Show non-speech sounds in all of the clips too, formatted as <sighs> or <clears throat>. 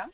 lang?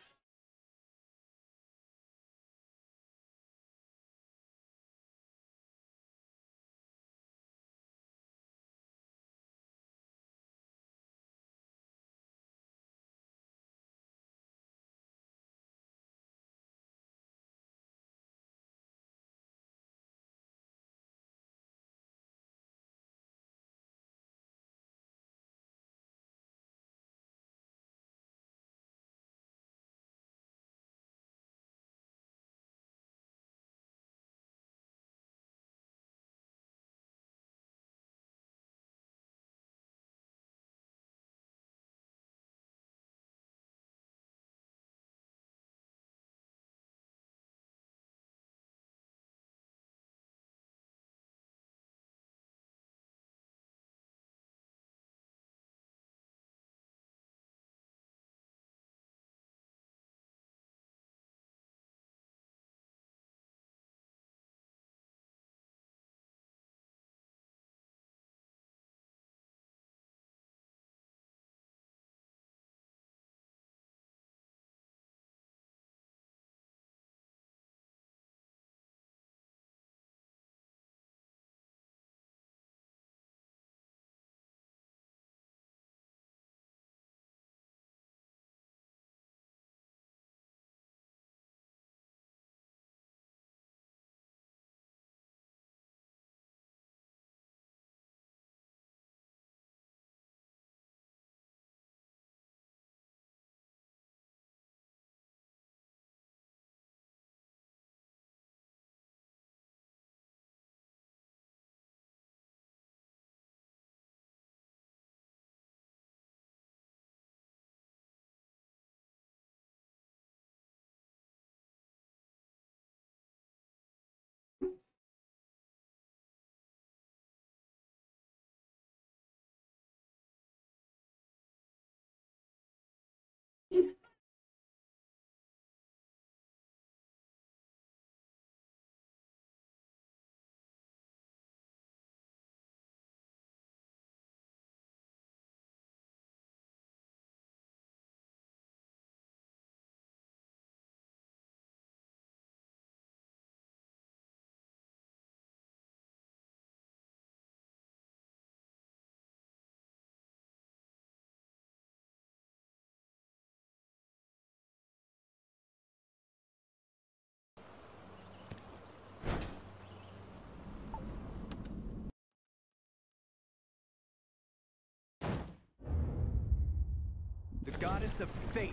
The goddess of fate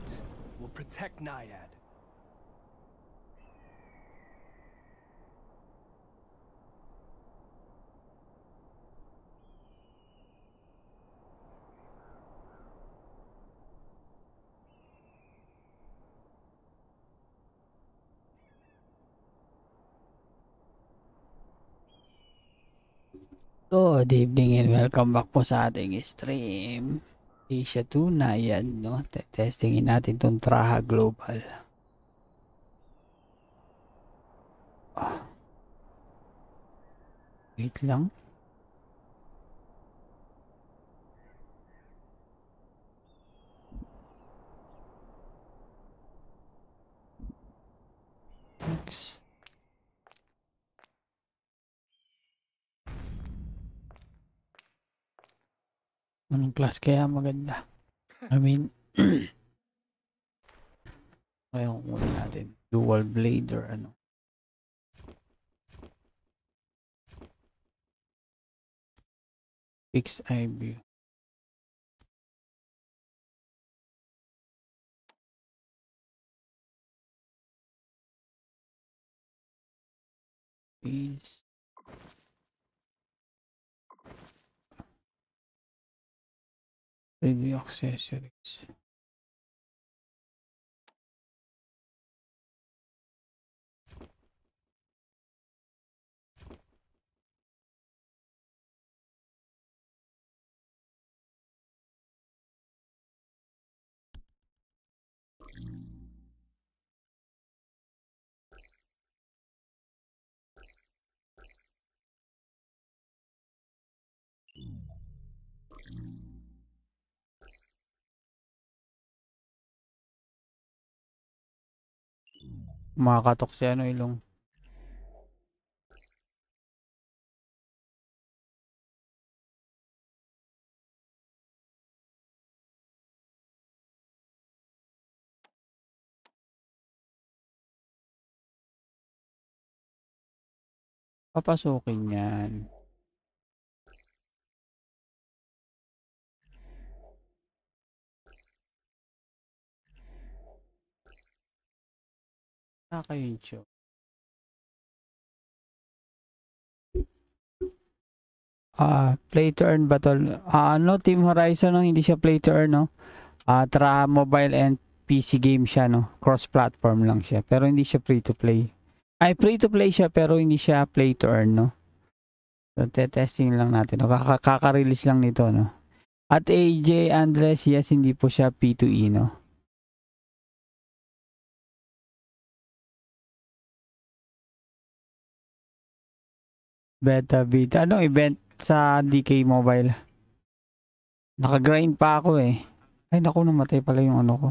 will protect Naiad. Good evening and welcome back po sa ating stream. Asia 2 na yan, no? Testingin natin tong Traha Global. Ah. Wait lang. Thanks. Anong class kaya maganda? I mean, <clears throat> ngayon muna natin. Dual blade or ano. Fixed eye view. Please. Review accessories. Makakatok si ano ilong. Papasukin yan. Nakaka-YouTube. Ah, play to earn battle. Ah, ano, Team Horizon, no? Hindi siya play to earn, no? Ah, tra mobile and PC game siya, no? Cross-platform lang siya. Pero hindi siya free to play. Ay, free to play siya, pero hindi siya play to earn, no? So, testing lang natin. No? Kaka- Kaka-release lang nito, no? At AJ Andres, yes, hindi po siya P2E, no? Beta, beta. Anong event sa DK Mobile? Naka-grind pa ako eh. Ay, naku, namatay pala yung ano ko.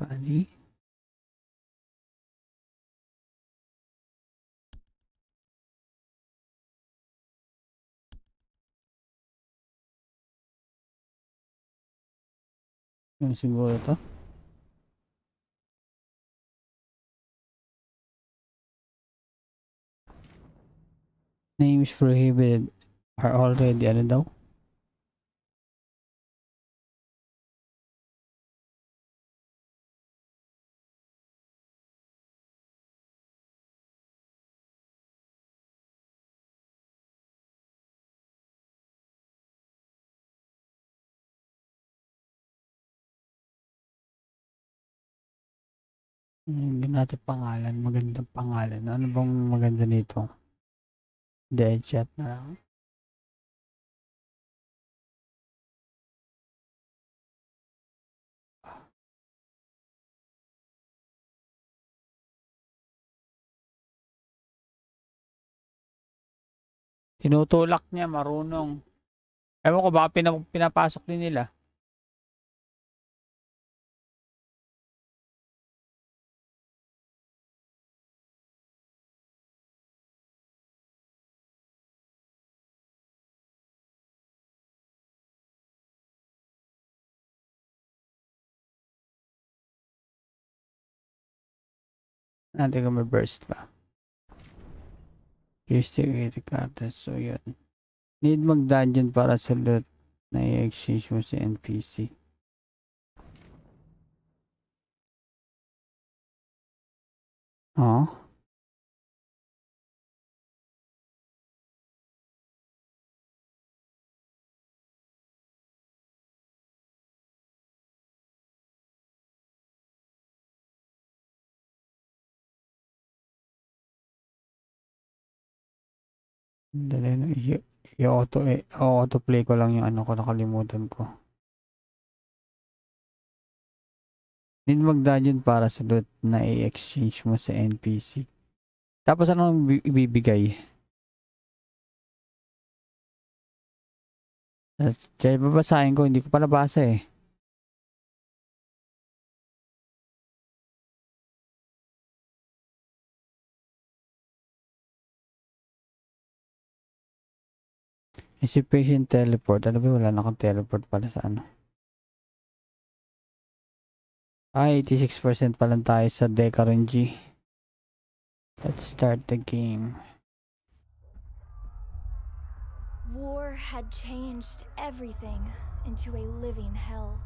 Bali. Yun siguro to. Names prohibited are already ano daw? Hindi natin pangalan. Magandang pangalan. Ano bang maganda nito? Dead chat na lang. Tinutulak niya, marunong. Ewan ko, baka pina- pinapasok din nila. Natin kung may burst pa. Here's the creative. So, yun. Need mag-dungeon para sa loot na i-exchange mo sa NPC. Oh. Dali na. i- I-auto, eh, auto play ko lang yung ano ko, nakalimutan ko. Need mag-dungeon para sa loot na i-exchange mo sa NPC. Tapos anong bi- ibibigay? Kaya babasahin ko, hindi ko pa nabasa eh. Eh, Anticipation teleport. Ano ba wala na akong teleport pala sa ano? Ay, 86% pa lang tayo sa Decaron G. Let's start the game. War had changed everything into a living hell.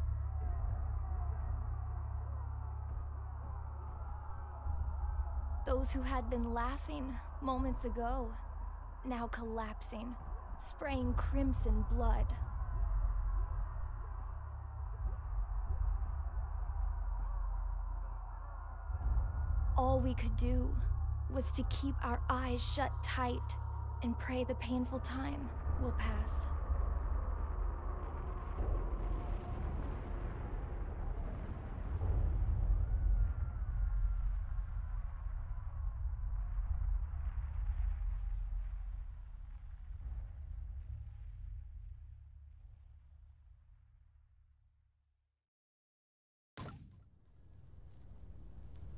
Those who had been laughing moments ago, now collapsing, spraying crimson blood. All we could do was to keep our eyes shut tight and pray the painful time will pass.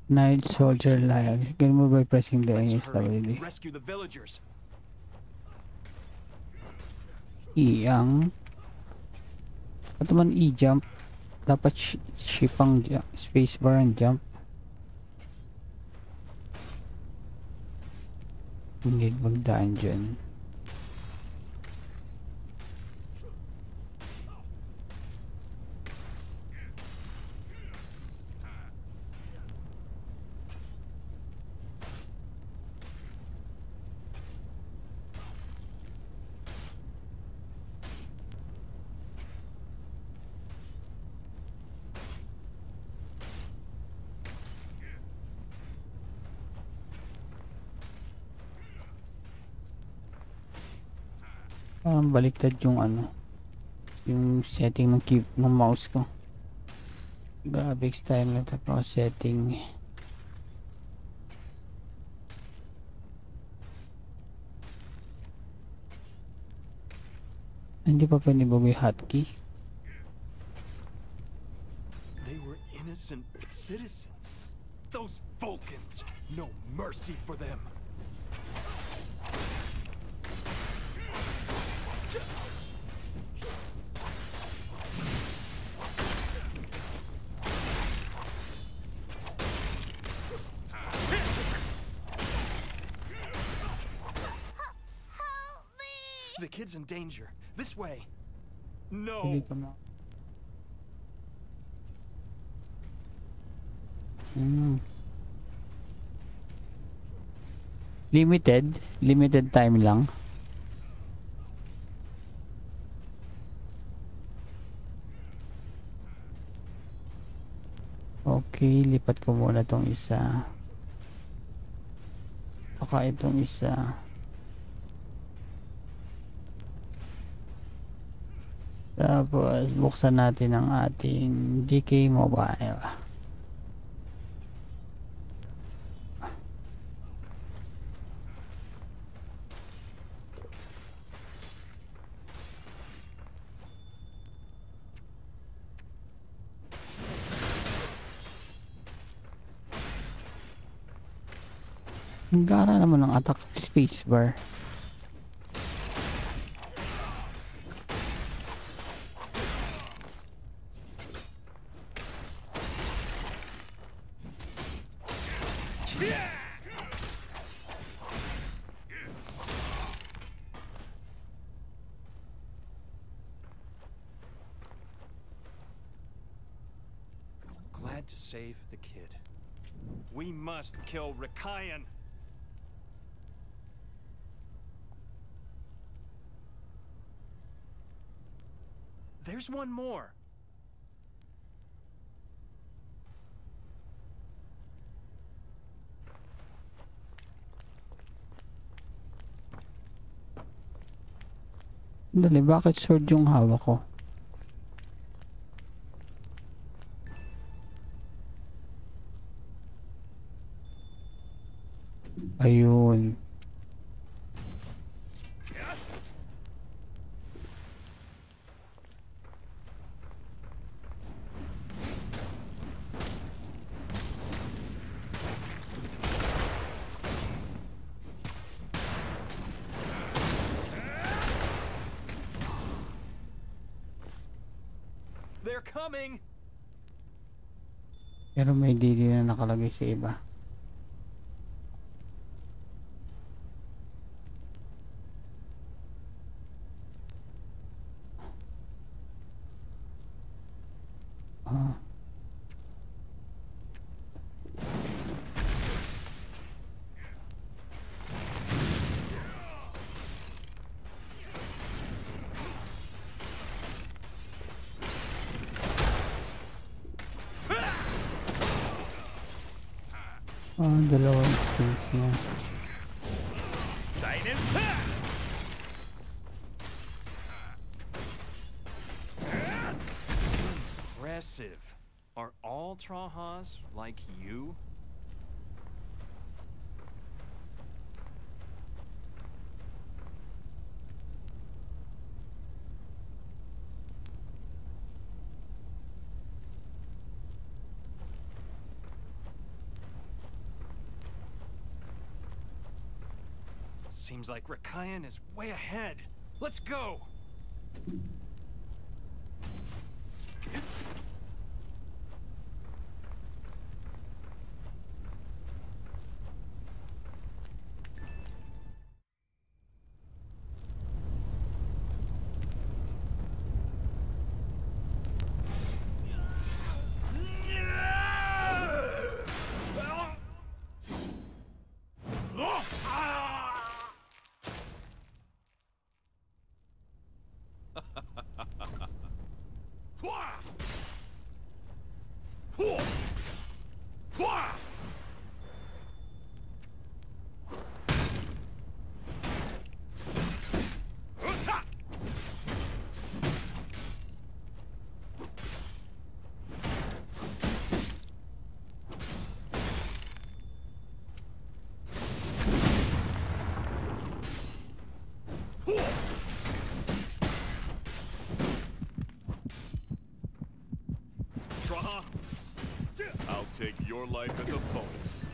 Night Soldier Lion. You can move by pressing the Let's hurry. SWD. Rescue the villagers. Iyang. Ito man i-jump. Dapat sh- shift ang spacebar and jump. Hindi magdaan dyan. Parang baliktad yung ano. Yung setting ng keep ng mouse ko. Graphics time na tapos setting. Hindi pa pwede bago yung hotkey. They were innocent citizens. Those Vulcans, no mercy for them. In danger. This way. No. Limited. Limited time lang. Okay, lipat ko muna tong isa. Saka itong isa. Tapos, buksan natin ang ating DK Mobile. Ang gara naman ng attack spacebar. Glad kill There's one more. Dali, bakit sword yung hawak ko? Sa iba. Ah, dalawang skills niya. Silence. Impressive. Are all Trahas like you? Seems like Rakayan is way ahead. Let's go! Take your life as a bonus.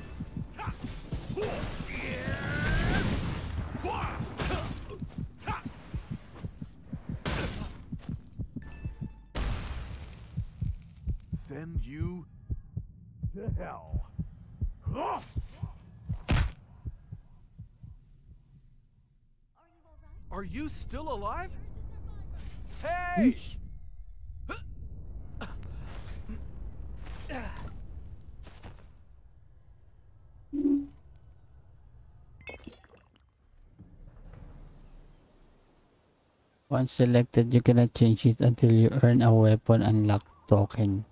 Send you to hell. Are you still alive? Hey! Once selected, you cannot change it until you earn a weapon unlock token.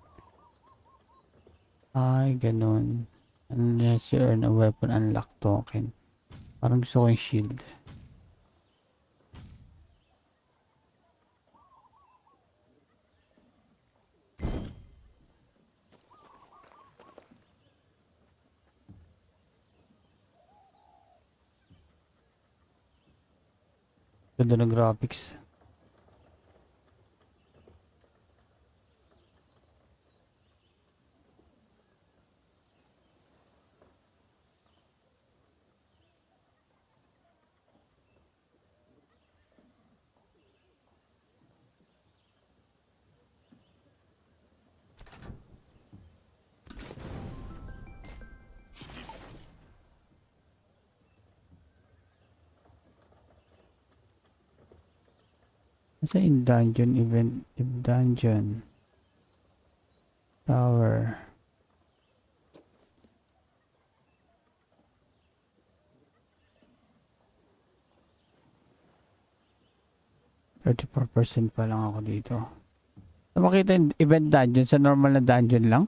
Ay, ganun. Unless you earn a weapon unlock token. Parang gusto ko yung shield. Ganda ng graphics. Nasa in dungeon event, in dungeon. Tower. Thirty-four percent pa lang ako dito. So, makita event dungeon sa normal na dungeon lang?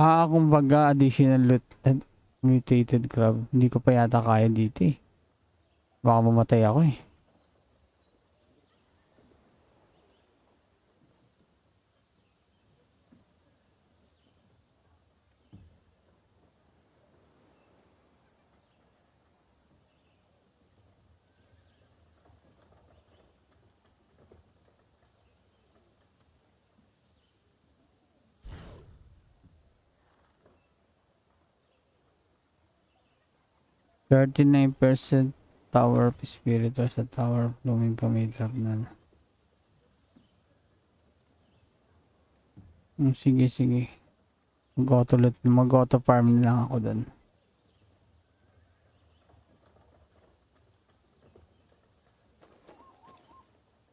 Ah, kumbaga additional loot and mutated crab. Hindi ko pa yata kaya dito eh. Baka mamatay ako eh. Thirty-nine percent Tower of Spirit or sa Tower of Blooming ka may drop na. Hmm, sige, sige. Mag-auto loot, mag-auto farm na lang ako dun.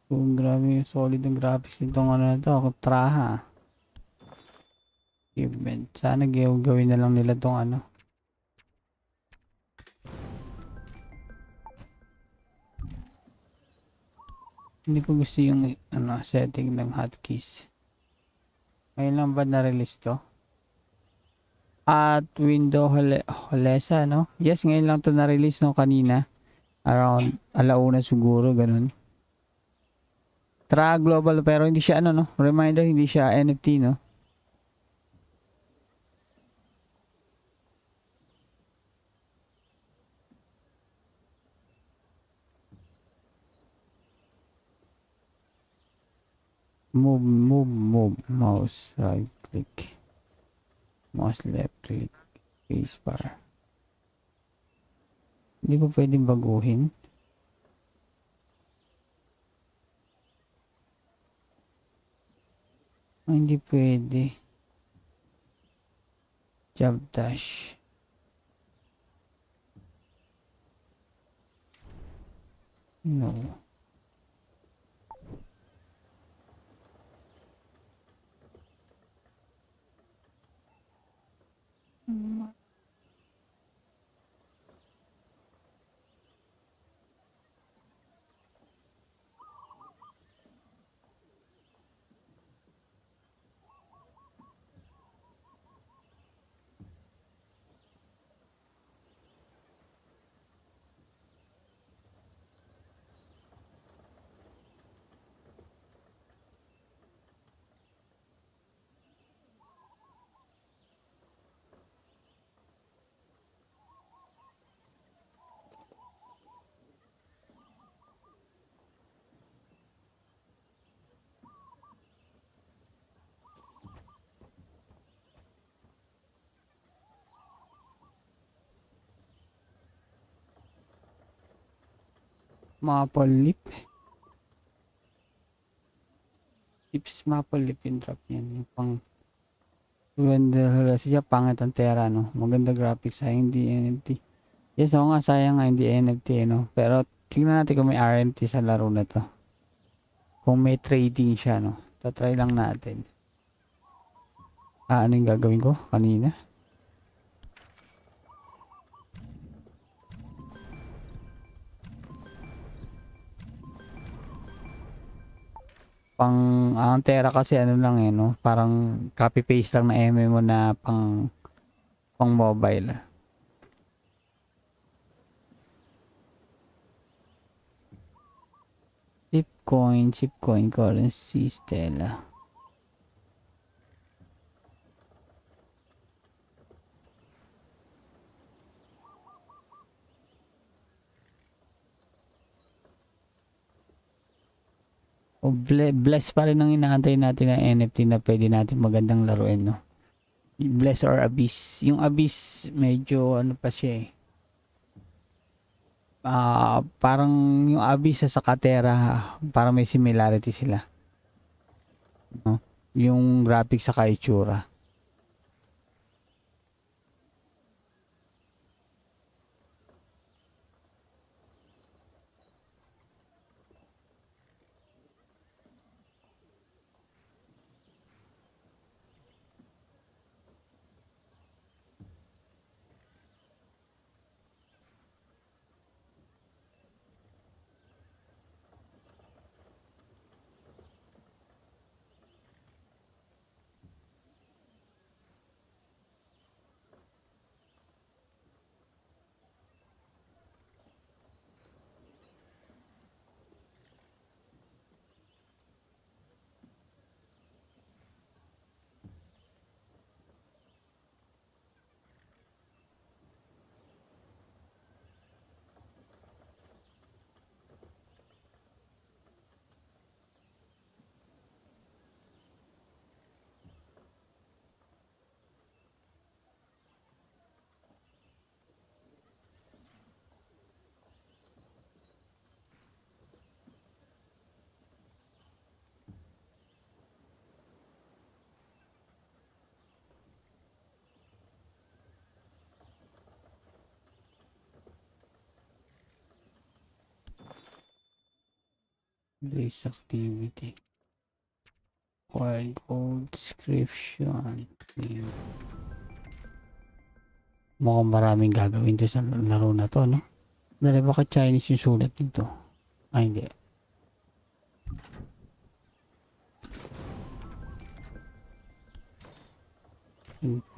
Oh, grabe yung solid ang graphics nitong ano na to. Ako, traha. Event. Sana gaw- gawin na lang nila tong ano. Hindi ko gusto yung ano, setting ng hotkeys. Ngayon lang ba na-release to? At window Hole Holesa, no? Yes, ngayon lang to na-release no kanina. Around alauna siguro, ganun. Tra global pero hindi siya ano no. Reminder hindi siya NFT no. Move, move, move. Mouse right click. Mouse left click. Spacebar. Hindi ba pwedeng baguhin? Ah, hindi pwede. Job dash. No. 嗯 Maple lip. Tips maple lip yung drop yan. Yung pang Ganda siya pangit ang Terra no. Maganda graphics sayang hindi NFT. Yes, ako nga sayang nga hindi NFT eh, no. Pero tingnan natin kung may RMT sa laro na to. Kung may trading siya no. Tatry lang natin. Ah, ano yung gagawin ko kanina? Pang ang Terra kasi ano lang eh no? Parang copy paste lang na MMO na pang pang mobile. Chip coin chip coin currency stella Bless pa rin ang inaantay natin na NFT na pwede natin magandang laruin, no? Bless or Abyss. Yung Abyss, medyo ano pa siya eh. Ah, parang yung Abyss sa Sakatera, parang may similarity sila. No? Yung graphics sa itsura. This activity. Wild gold description. Ayan. Mukhang maraming gagawin to sa laro na to, no? Dali baka Chinese yung sulat nito. Ay, hindi.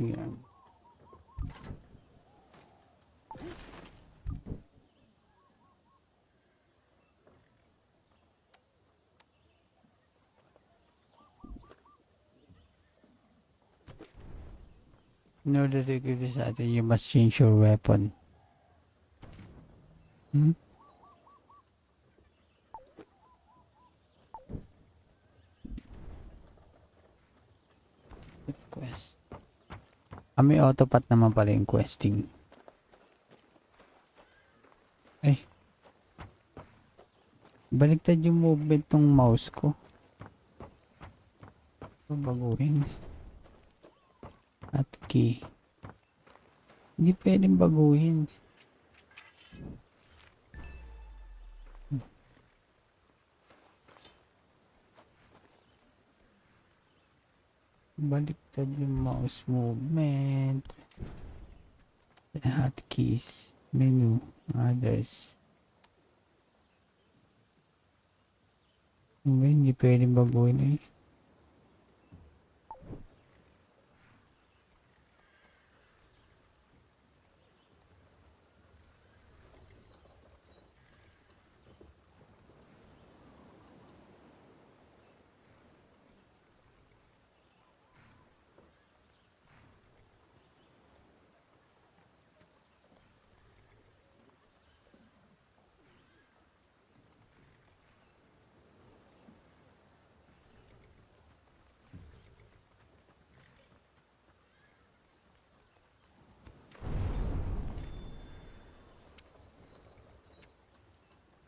Yan. In order to give this item, you must change your weapon. Hmm? Quest. Ah, may autopat naman pala yung questing. Ay. Baliktad yung movement ng mouse ko. Ito baguhin. At key. Hindi pwedeng baguhin. Baliktad yung mouse movement. Hotkeys. Menu. Others. Hindi pwedeng baguhin eh.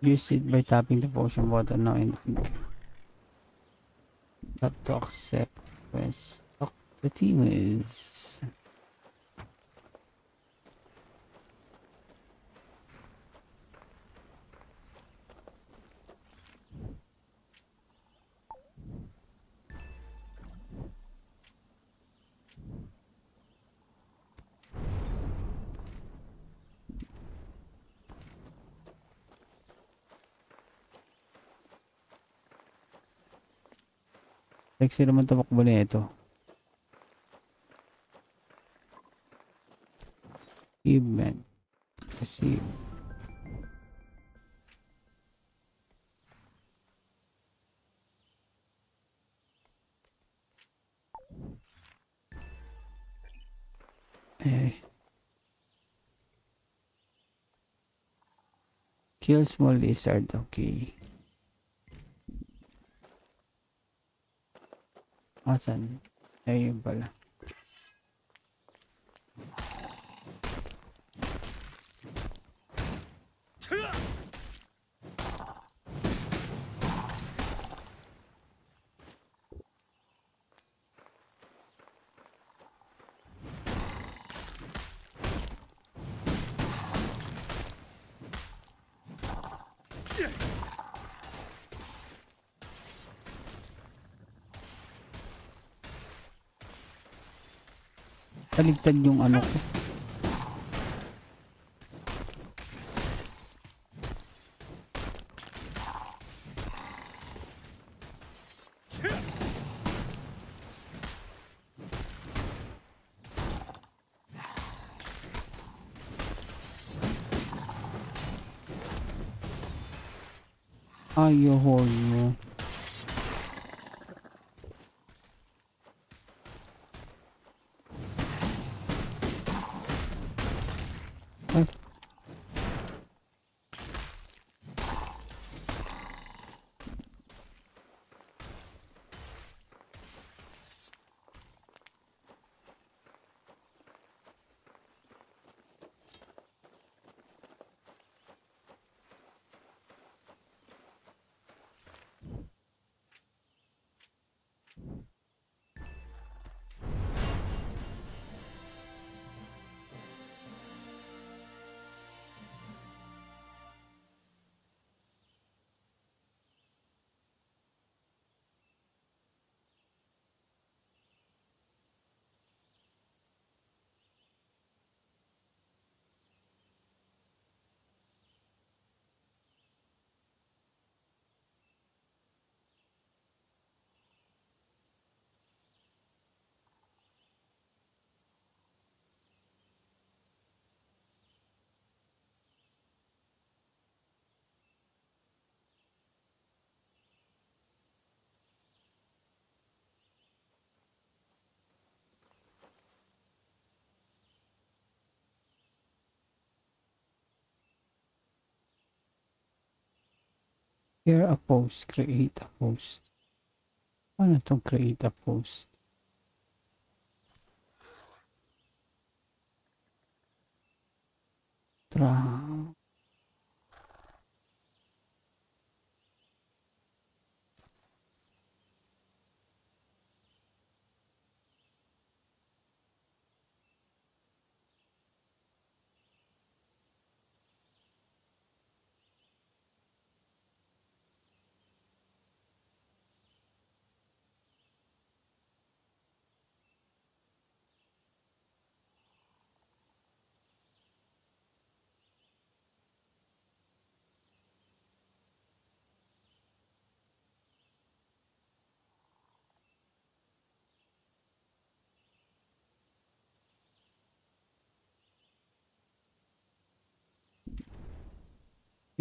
Use it by tapping the potion button now in Tap to accept. Press talk the team is. Like sino man tumakbo na ito. Achievement. Receive. Eh. Kill small lizard, okay. Asan? Ayun pala. Taligtad yung ano ko. Here a post. Create a post. Ano itong create a post? Tra...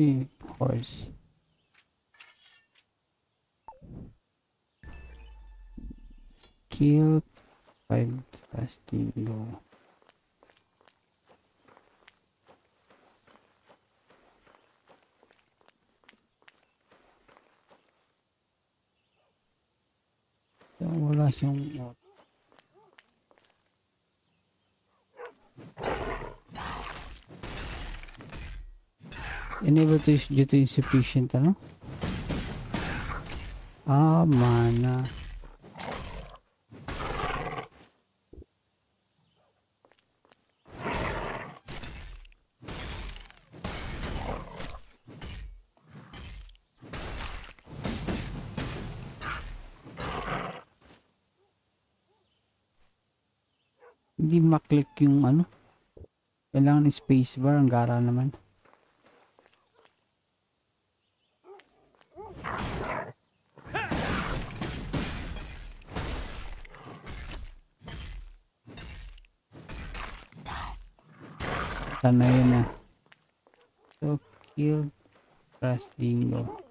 Eh, horse. Kill five Fastigo. So, wala siyang Enable to use due to insufficient ano? Ah, mana. Hindi maklik yung ano. Kailangan spacebar ang gara naman. Sana yun na. So, kill Rasdingo. Yung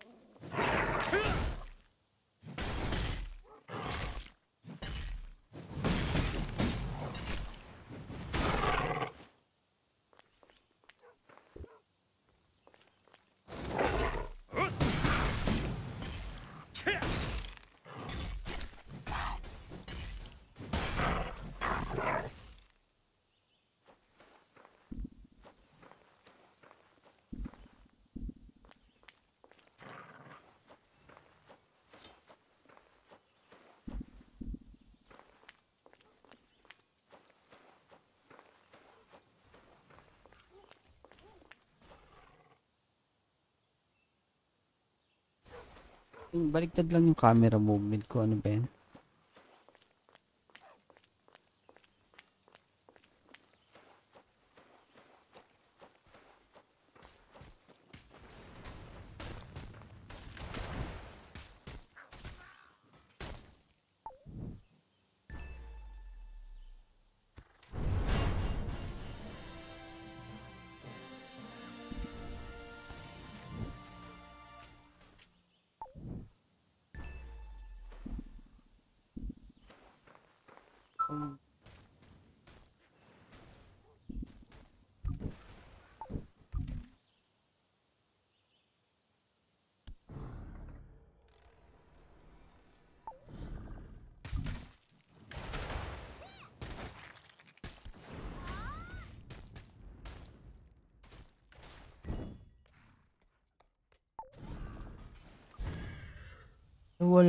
Baliktad lang yung camera movement ko. Ano ba yan?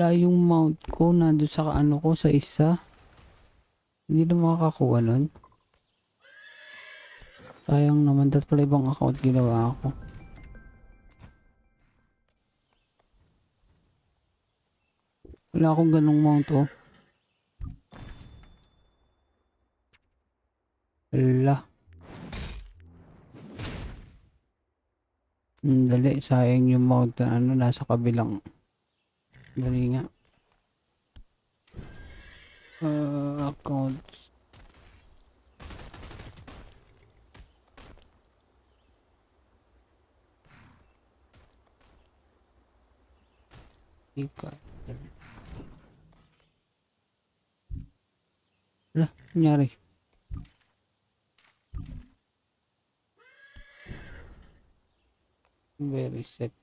Wala yung mount ko nandun sa ano ko sa isa. Hindi na makakakuha nun. Sayang naman. Dapat pala ibang account ginawa ako. Wala akong ganong mount oh. Wala. Dali. Sayang yung mount na ano nasa kabilang. Dali nga. Uh, accounts. Ika. Wala, nangyari. Very set.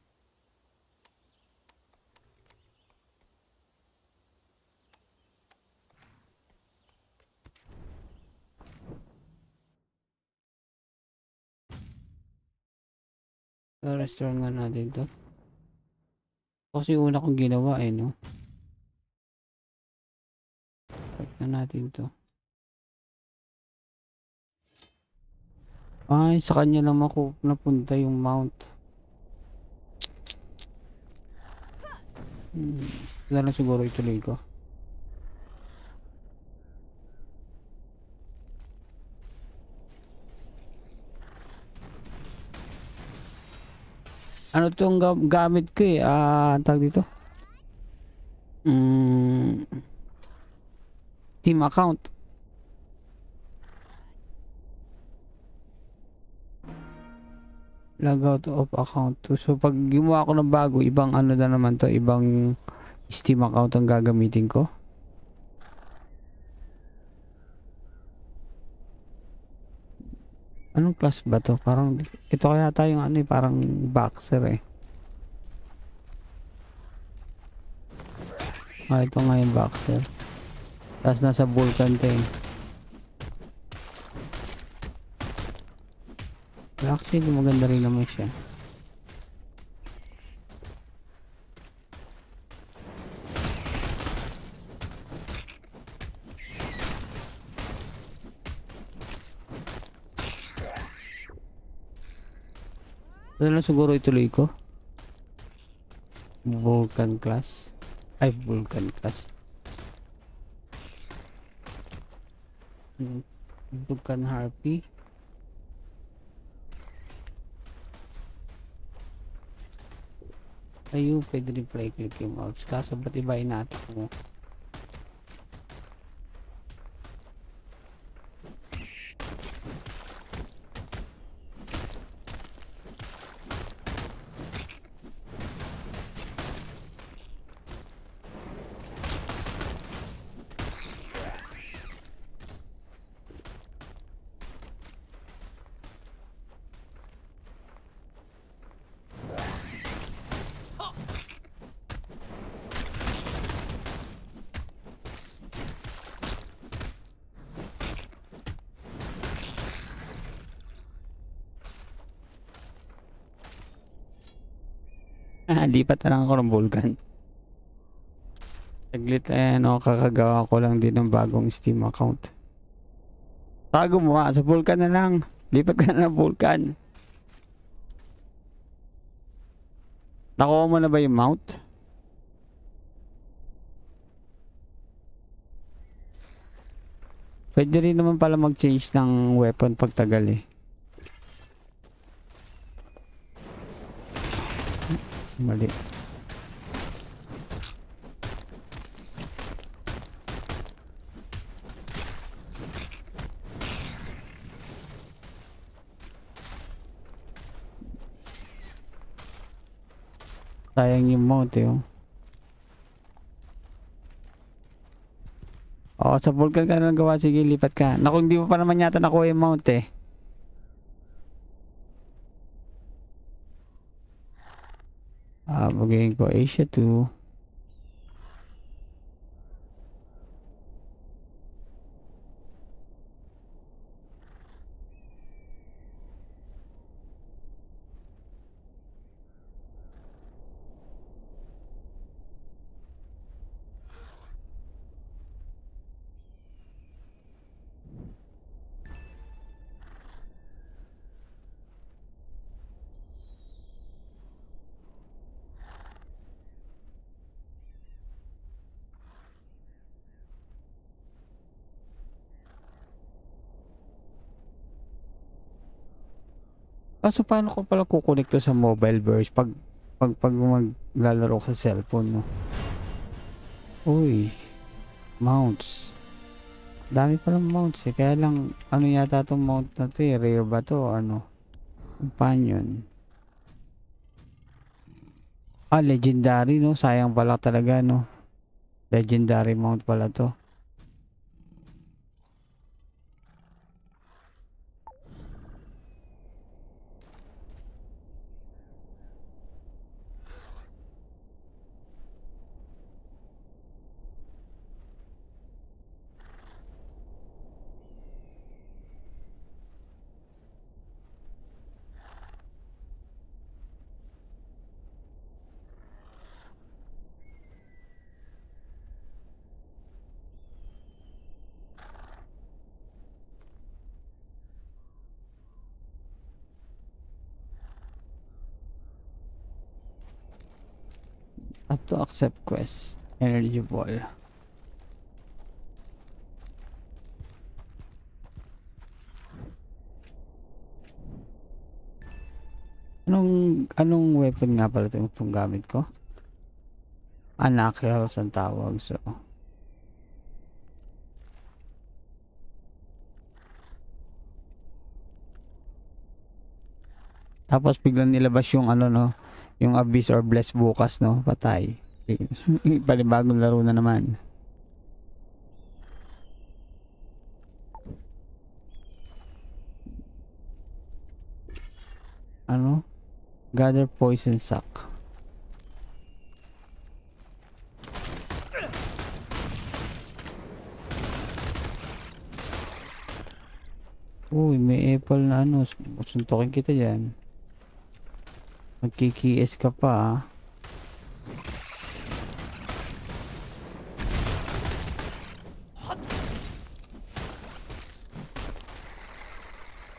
So, restore nga natin to. Kasi una kong ginawa eh, no? Check na natin to. Ay, sa kanya lang ako napunta yung mount. Hmm. Wala siguro ituloy ko. Ano tong ga- gamit ko eh? Ah, tawag dito? Mm, team account. Logout of account. So, pag gumawa ko ng bago, ibang ano na naman to, ibang Steam account ang gagamitin ko. Anong class ba to? Parang, ito kaya tayong ano eh, parang boxer eh. Ah, ito nga yung boxer. Tapos nasa vulcan to eh. Actually, maganda rin naman siya. Na siguro ituloy ko. Vulcan class. Ay, Vulcan class. Vulcan Harpy. Ayun, pwede rin pala i-click yung mouse. Kaso ba't iba inatak mo? Ah, lipat na lang ako ng Vulcan. Saglit eh, no, kakagawa ko lang din ng bagong Steam account. Bago mo sa Vulcan na lang. Lipat ka na ng Vulcan. Nakuha mo na ba yung mount? Pwede rin naman pala mag-change ng weapon pag tagal eh. Mali. Sayang yung mount eh. oh. Oo, sa Vulcan ka na gawa. Sige, lipat ka. Naku, hindi mo pa naman yata nakuha yung mount eh. Ah, bagayin ko Asia 2. Kaso paano ko pala kukonect to sa mobile verse pag pag pag maglalaro sa cellphone mo? Uy. Mounts. Dami palang mounts eh. Kaya lang ano yata tong mount na to eh. Rare ba to ano? Companion. Ah, legendary no. Sayang pala talaga no. Legendary mount pala to. Accept quest. Energy ball. Anong anong weapon nga pala itong, itong gamit ko? Anakiels ang tawag. So, Tapos biglang nilabas yung ano no, yung Abyss or Bless bukas no, patay. <laughs> Panibagong laro na naman. Ano? Gather poison sack. Uy, may apple na ano. Suntukin kita dyan. Magkikis ka pa ah.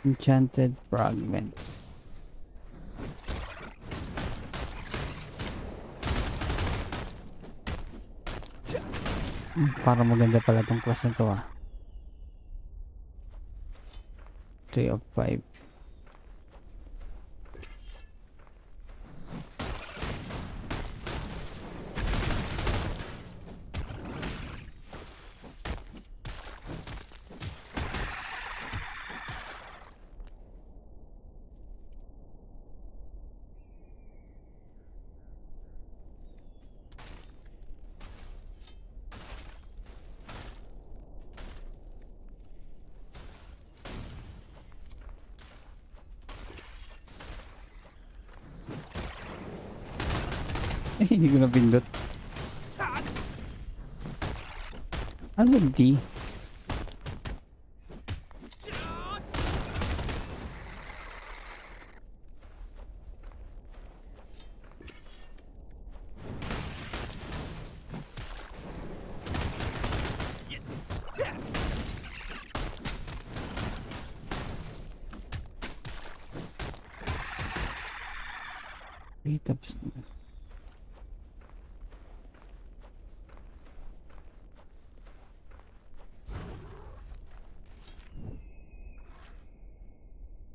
Enchanted fragments. Hmm, Para maganda pala tong class na to ah. 3 of 5. Hindi ko napindot. Ano ba D? Wait, tapos.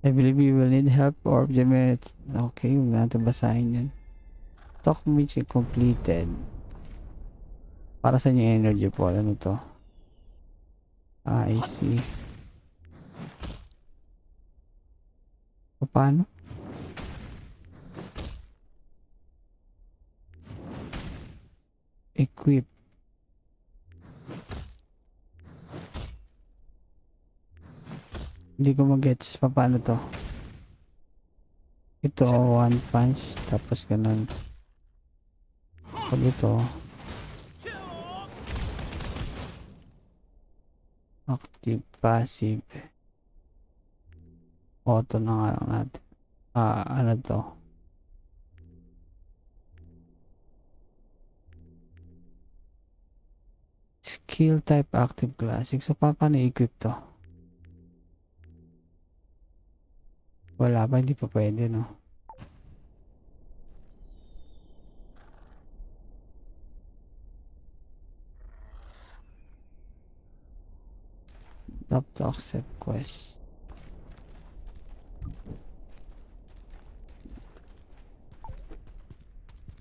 I believe you will need help or minute. Okay, huwag natin basahin yan. Talk mission completed. Para sa yung energy po. Ano to? Ah, I see. Paano? Equip. Hindi ko mag-gets pa paano to. Ito, one punch. Tapos ganun. Pag ito. Active, passive. Auto na nga lang natin. Ah, ano to? Skill type active classic. So, pa paano i-equip to? Wala pa, hindi pa pwede, no? Stop to accept quest.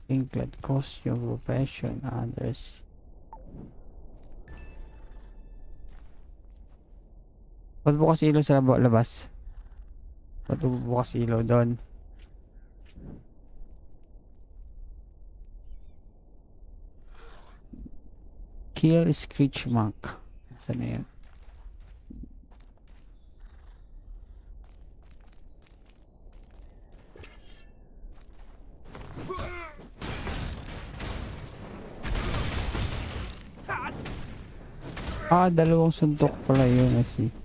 Include costume, profession, others. Ba't bukas ilaw sa labas? Ba't bukas ilaw doon? Kill Screech Monk. Saan na yun? Ah, dalawang suntok pala yun. I see.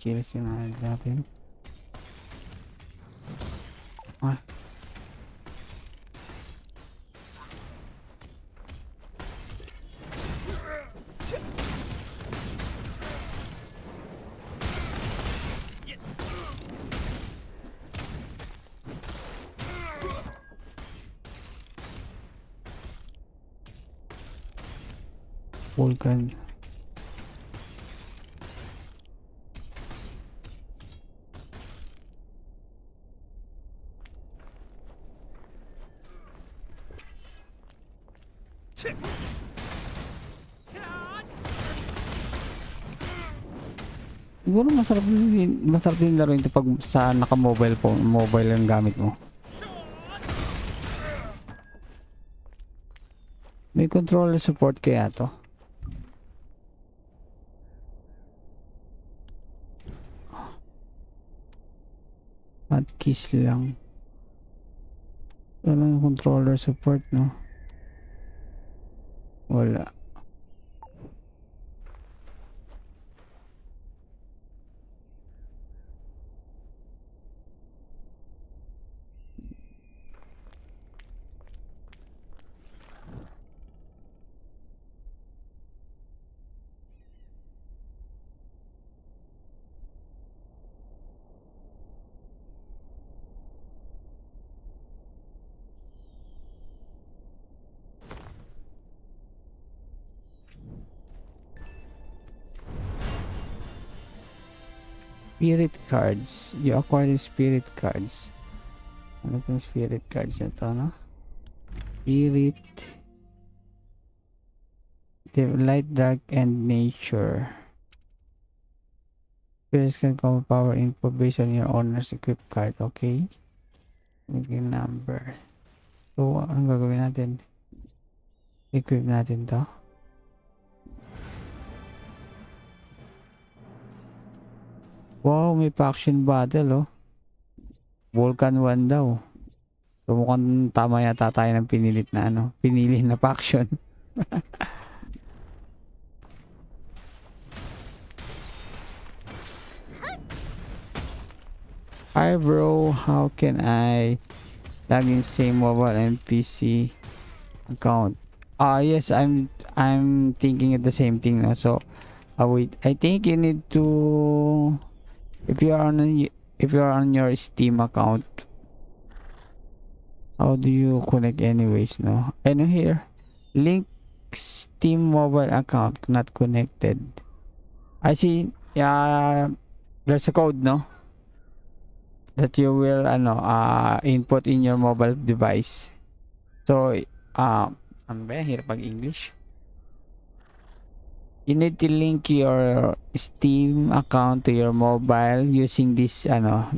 Skills yung natin. Ah. Siguro masarap din, masarap din laro ito pag sa naka-mobile phone, mobile yung gamit mo. May controller support kaya to. Hotkeys lang. Wala yung controller support, no? Wala. Spirit cards. You acquire spirit cards. Ano itong spirit cards na to, no? Spirit. The light, dark, and nature. Spirits can come power info based on your owner's equip card. Okay? Bigay number. So, anong gagawin natin? Equip natin to. Wow, may faction battle oh. Vulcan 1 daw. So mukhang tama yata tayo ng pinilit na ano, pinili na faction. <laughs> Hi bro, how can I log in same mobile and PC account? Ah yes, I'm I'm thinking of the same thing now. So, uh, wait, I think you need to if you are on if you are on your Steam account. How do you connect anyways, no? Ano here? Link Steam mobile account not connected. I see uh, there's a code, no? That you will ano uh, input in your mobile device. So, uh, ano ba yan? Hirap pag English. You need to link your Steam account to your mobile using this ano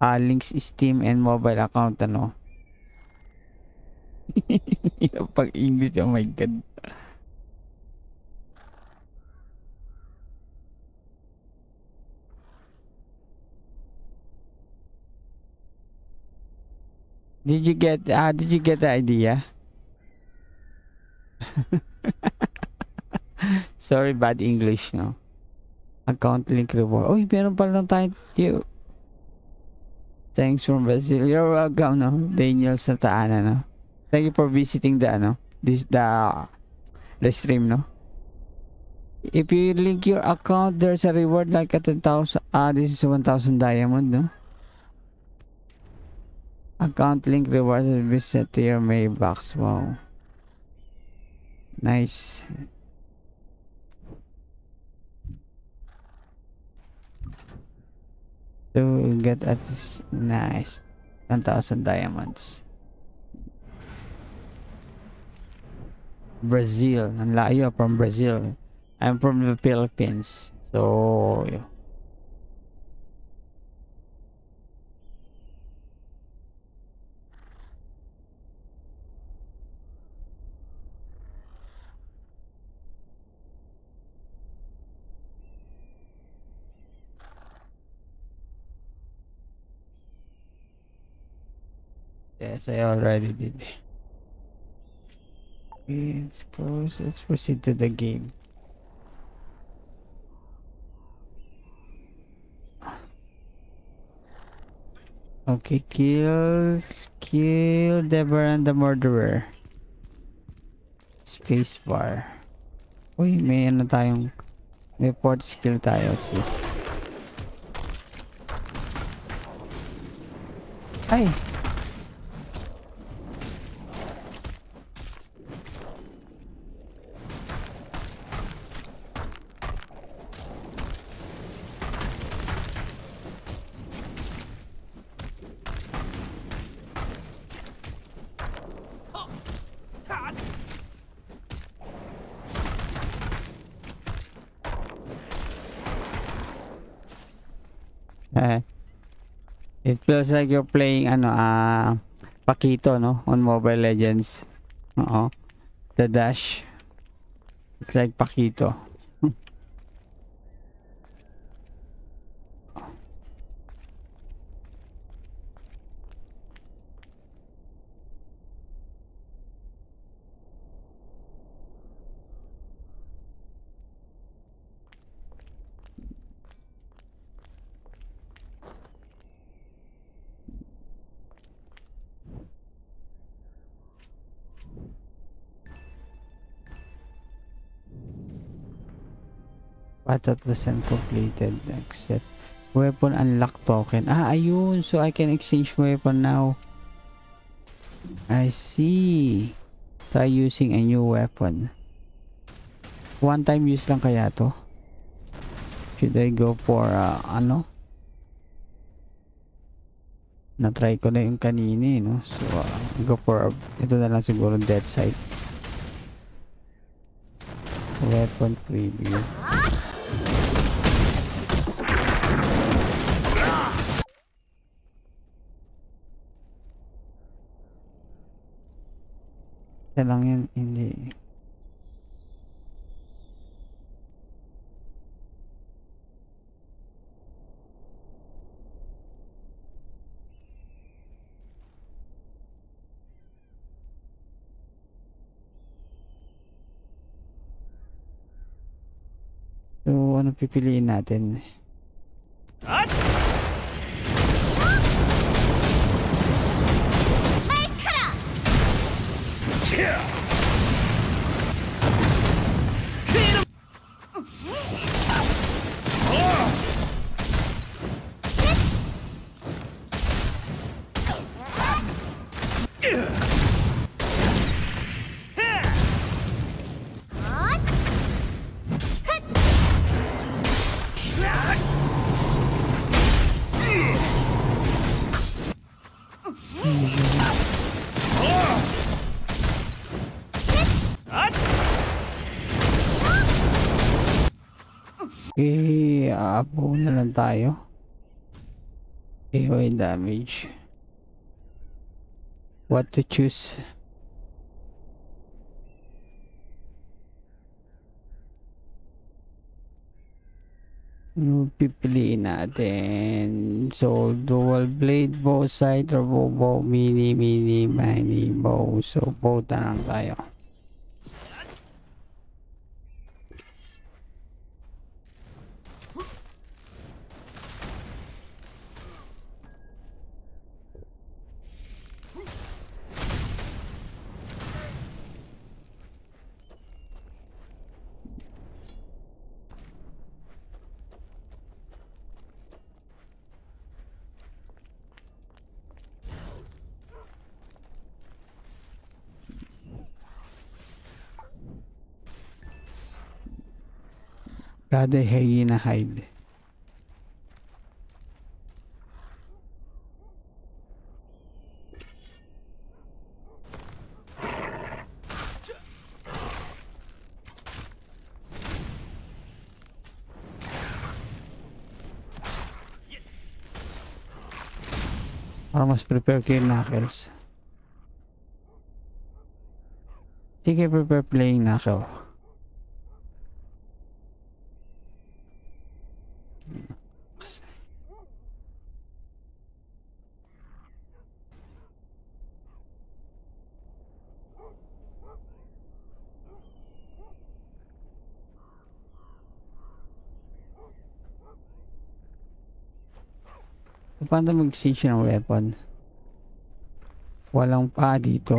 uh, links Steam and mobile account ano. <laughs> Pag English, oh my god. Did you get uh, did you get the idea? <laughs> Sorry, bad English, no? Account link reward. Uy, meron pala tayo. You. Thanks from Brazil. You're welcome, no? Daniel Santana, no? Thank you for visiting the, ano? This, the, the stream, no? If you link your account, there's a reward like a 10,000. Ah, this is 1,000 diamond, no? Account link rewards will be set to your mailbox. Wow. Nice. To get at this nice 1000 diamonds. Brazil. Ang layo from Brazil. I'm from the Philippines. So Yes, I already did. It's close. Let's proceed to the game. Okay, kill, kill Deborah and the murderer. Spacebar. Uy, may ano tayong, may port skill tayo. sis. this? Ay! It feels like you're playing ano ah Pakito no on Mobile Legends. Oo. The dash. It's like Pakito. Battle wasn't completed except weapon unlock token. Ah, ayun. So I can exchange weapon now. I see. Try using a new weapon. One time use lang kaya to? Should I go for uh, ano? Na-try ko na yung kanini, no? So, uh, go for, ito na lang siguro dead side. Weapon preview. Isa lang yun, hindi. So, ano pipiliin natin? Eh, aabaw na lang tayo. AOE damage. What to choose? Ano pipiliin natin? So, dual blade, bow side, turbo bow, mini, mini, mini bow. So, bow na lang tayo. Kada hyena hide. Para mas prepare kayo knuckles. Sige, prepare playing knuckle. Paano mag-exchange ng weapon? Walang pa dito.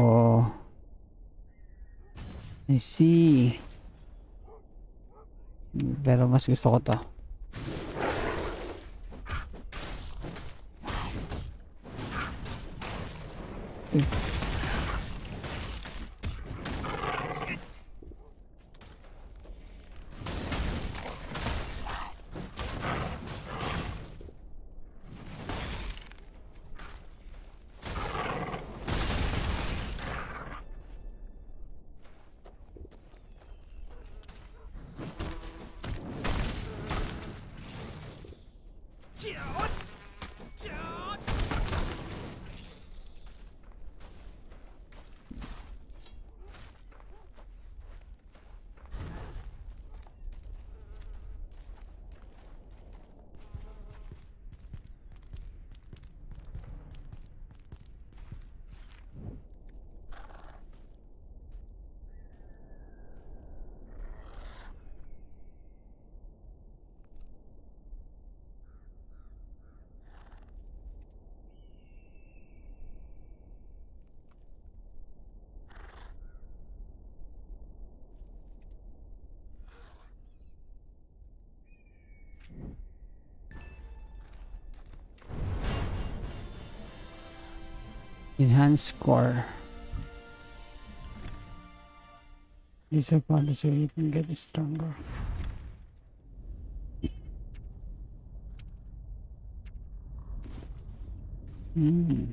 I see. Pero mas gusto ko to. Oops. Enhance score. This part so you can get stronger. Hmm.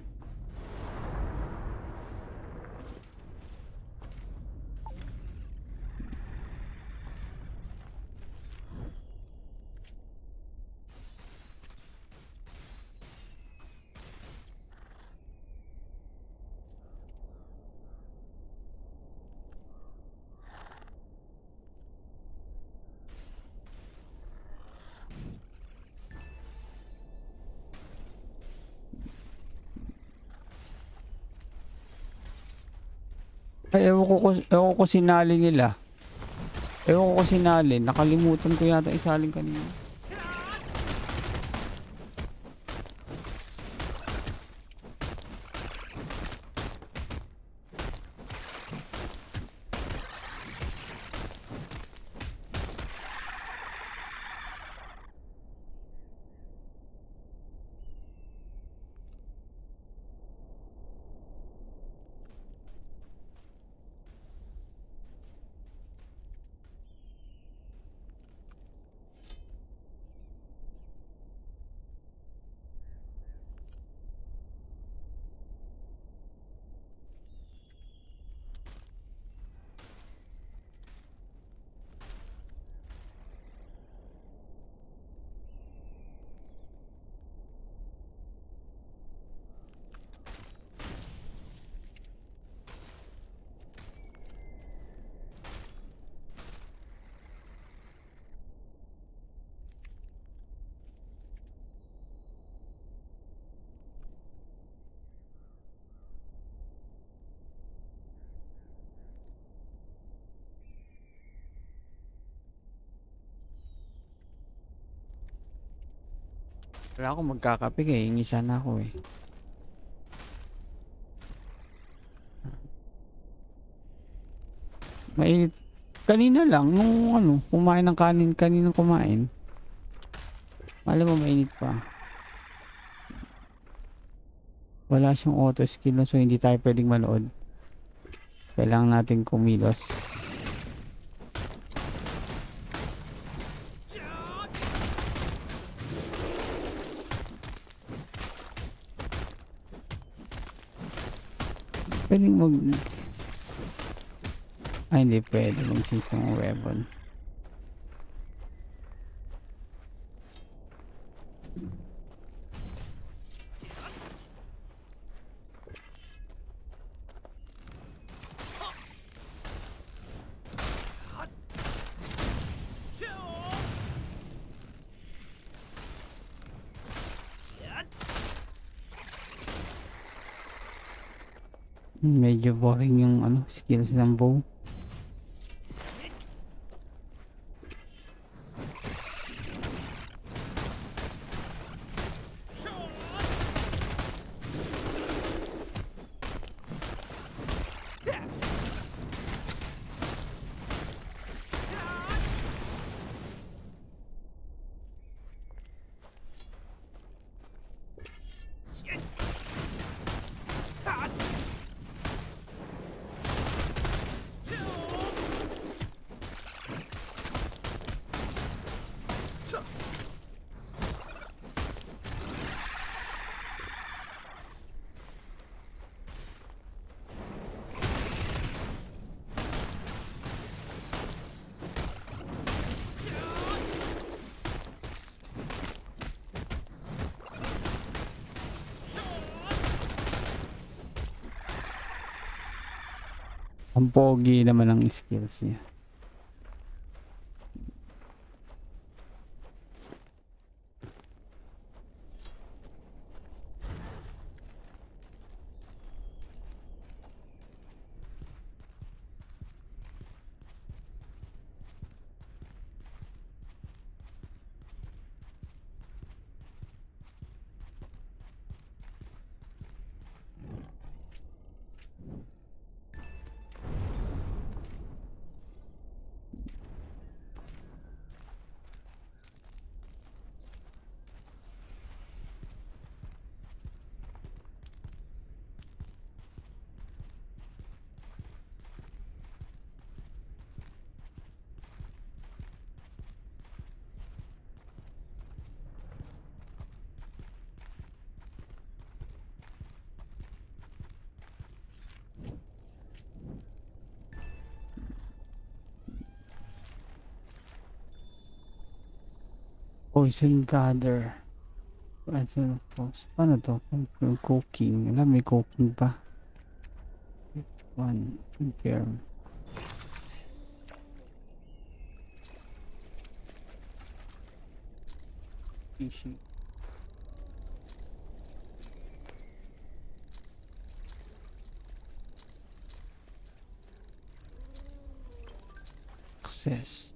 Ay, ewan ko, ewan ko sinali nila. Ewan ko sinali. Nakalimutan ko yata isalin kanina. Wala akong magkakape eh. Hingi sana ako eh. Mainit. Kanina lang, nung ano, kumain ng kanin, kanina kumain. Alam mo, mainit pa. Wala siyang auto skill so hindi tayo pwedeng manood. Kailangan natin kumilos. Pwedeng mag... Ay, hindi pwede mag-change ng weapon. Medyo boring yung ano, skills ng bow. Pogi naman ang skills niya. Poison gather. Ano po? Paano to? Cooking. Alam, may cooking pa. One. Compare. Fishing. Access.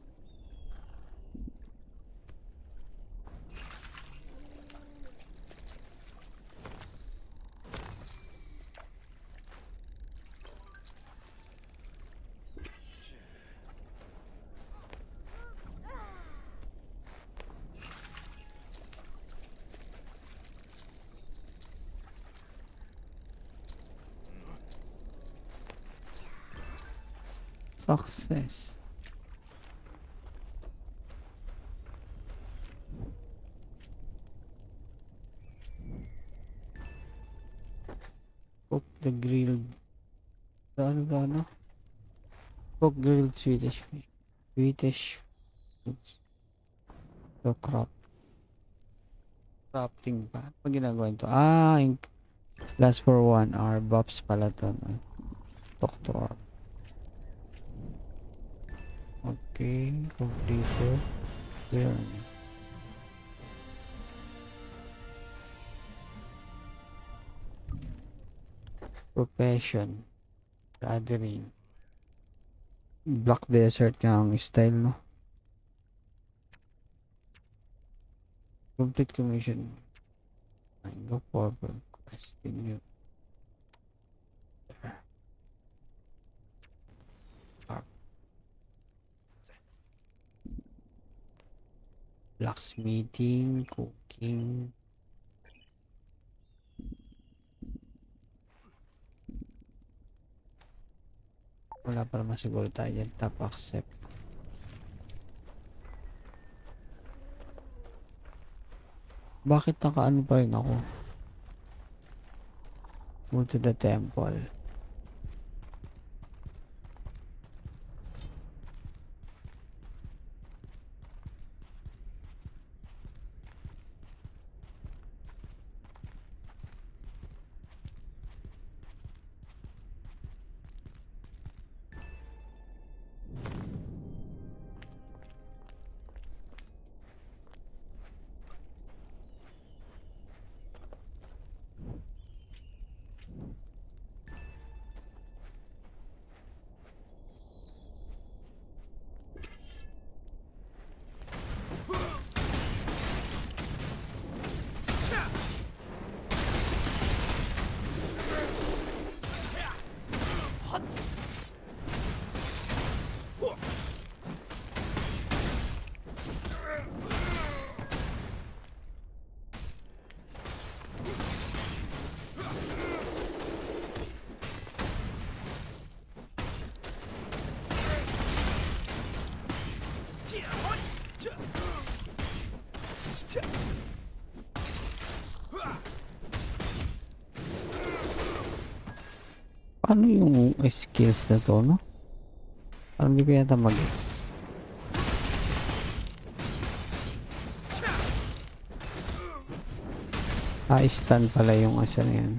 Success. Cook the grilled. Ano ba ano? Grilled Swedish fish. Swedish foods. So crop. Crafting pa. Pag ginagawa ito. Ah, yung last for one hour. Buffs pala to. no? Doctor. Okay, completed. Where? Profession. Gathering. Black Desert nga style, no? Complete commission. Go forward. Question you. blacksmithing, cooking. Wala pa naman siguro tayo dyan. Tap accept. Bakit nakaano pa rin ako? Go to the temple. Skills na to, no? Parang hindi ko yata mag-gets. Ah, stun pala yung asa na yan.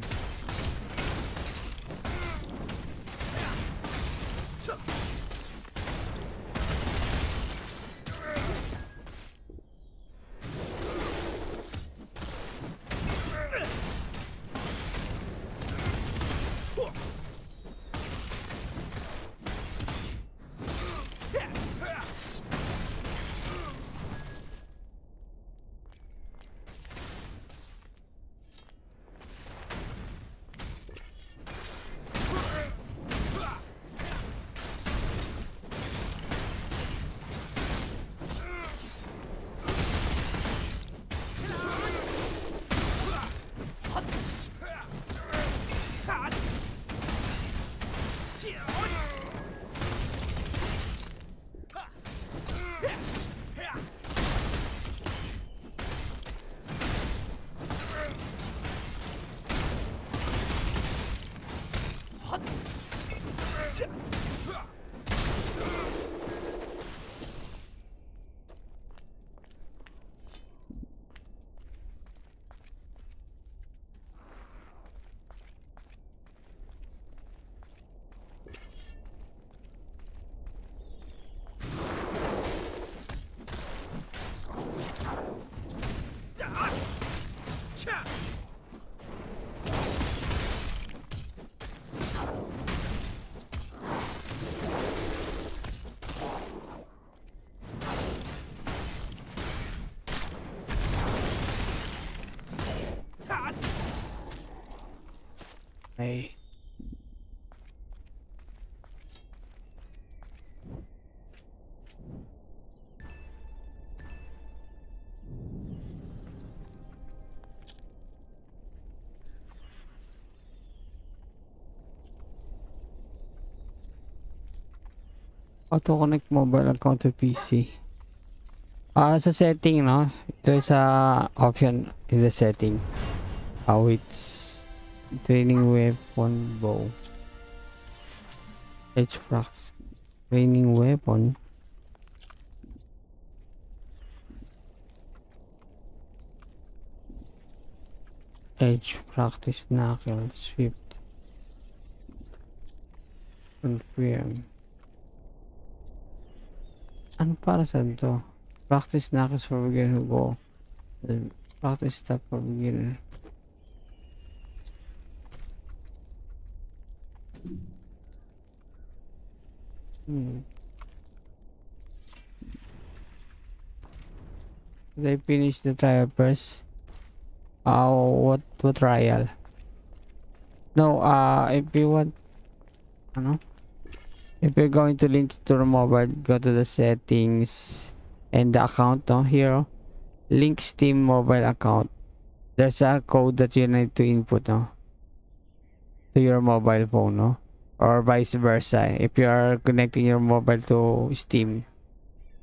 Auto connect mobile account to PC. Ah, sa setting, no? Ito is sa option in the setting. How it's training weapon bow. Edge practice. Training weapon. Edge practice knuckle swift. Confirm. Ano para saan to? Practice knuckles for beginner who go. Practice stuff for beginner. Hmm. Did I finish the trial first? Uh, what, what trial? No, uh, if you want, ano? If you're going to link to the mobile, go to the settings and the account no, here. Link Steam mobile account. There's a code that you need to input no, to your mobile phone, no? or vice versa. If you are connecting your mobile to Steam,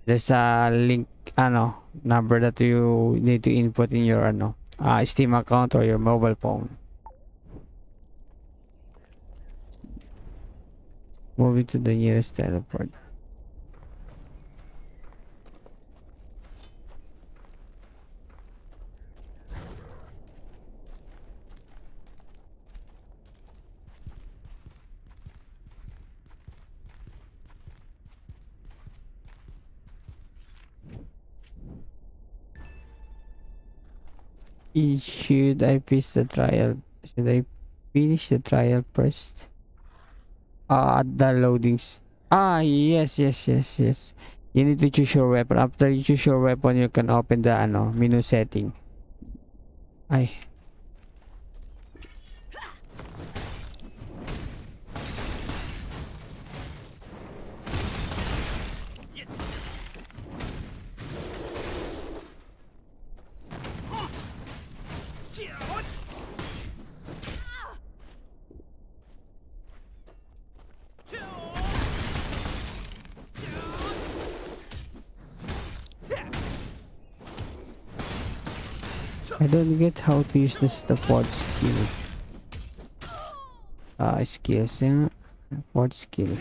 there's a link, ano, number that you need to input in your ano, uh, Steam account or your mobile phone. Moving to the nearest teleport. Should I finish the trial? Should I finish the trial first? Ah, at the loadings. Ah, yes, yes, yes, yes. You need to choose your weapon. After you choose your weapon, you can open the ano menu setting. Ay. Don't get how to use this the pod skill. Ah, skills yung pod skill.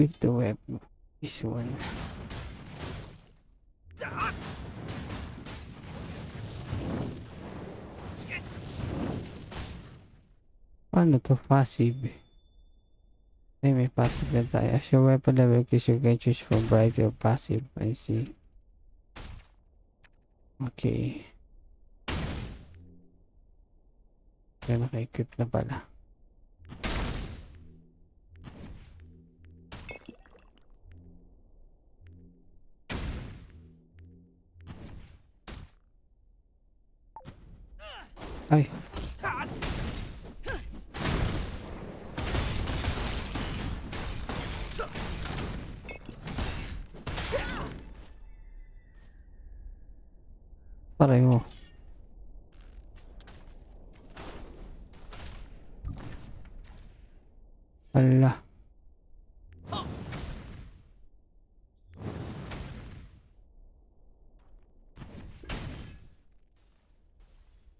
Equip the weapon. This one. Paano to passive? Ay, may passive na tayo. As your weapon level increase, you can choose from variety of passive. I see. Okay. Kaya naka-equip na pala. Ay. Ala.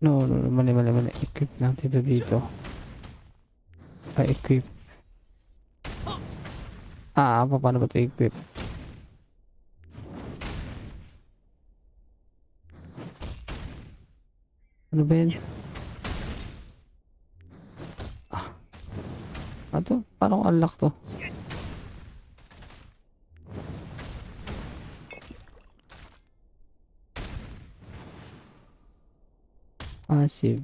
No, no, no, mali, mali, mali. Equip natin ito dito. Ay, equip. Ah, pa- paano ba ito equip? Ano ba yan? Ah. Ano to? Paano ko unlock to? Passive.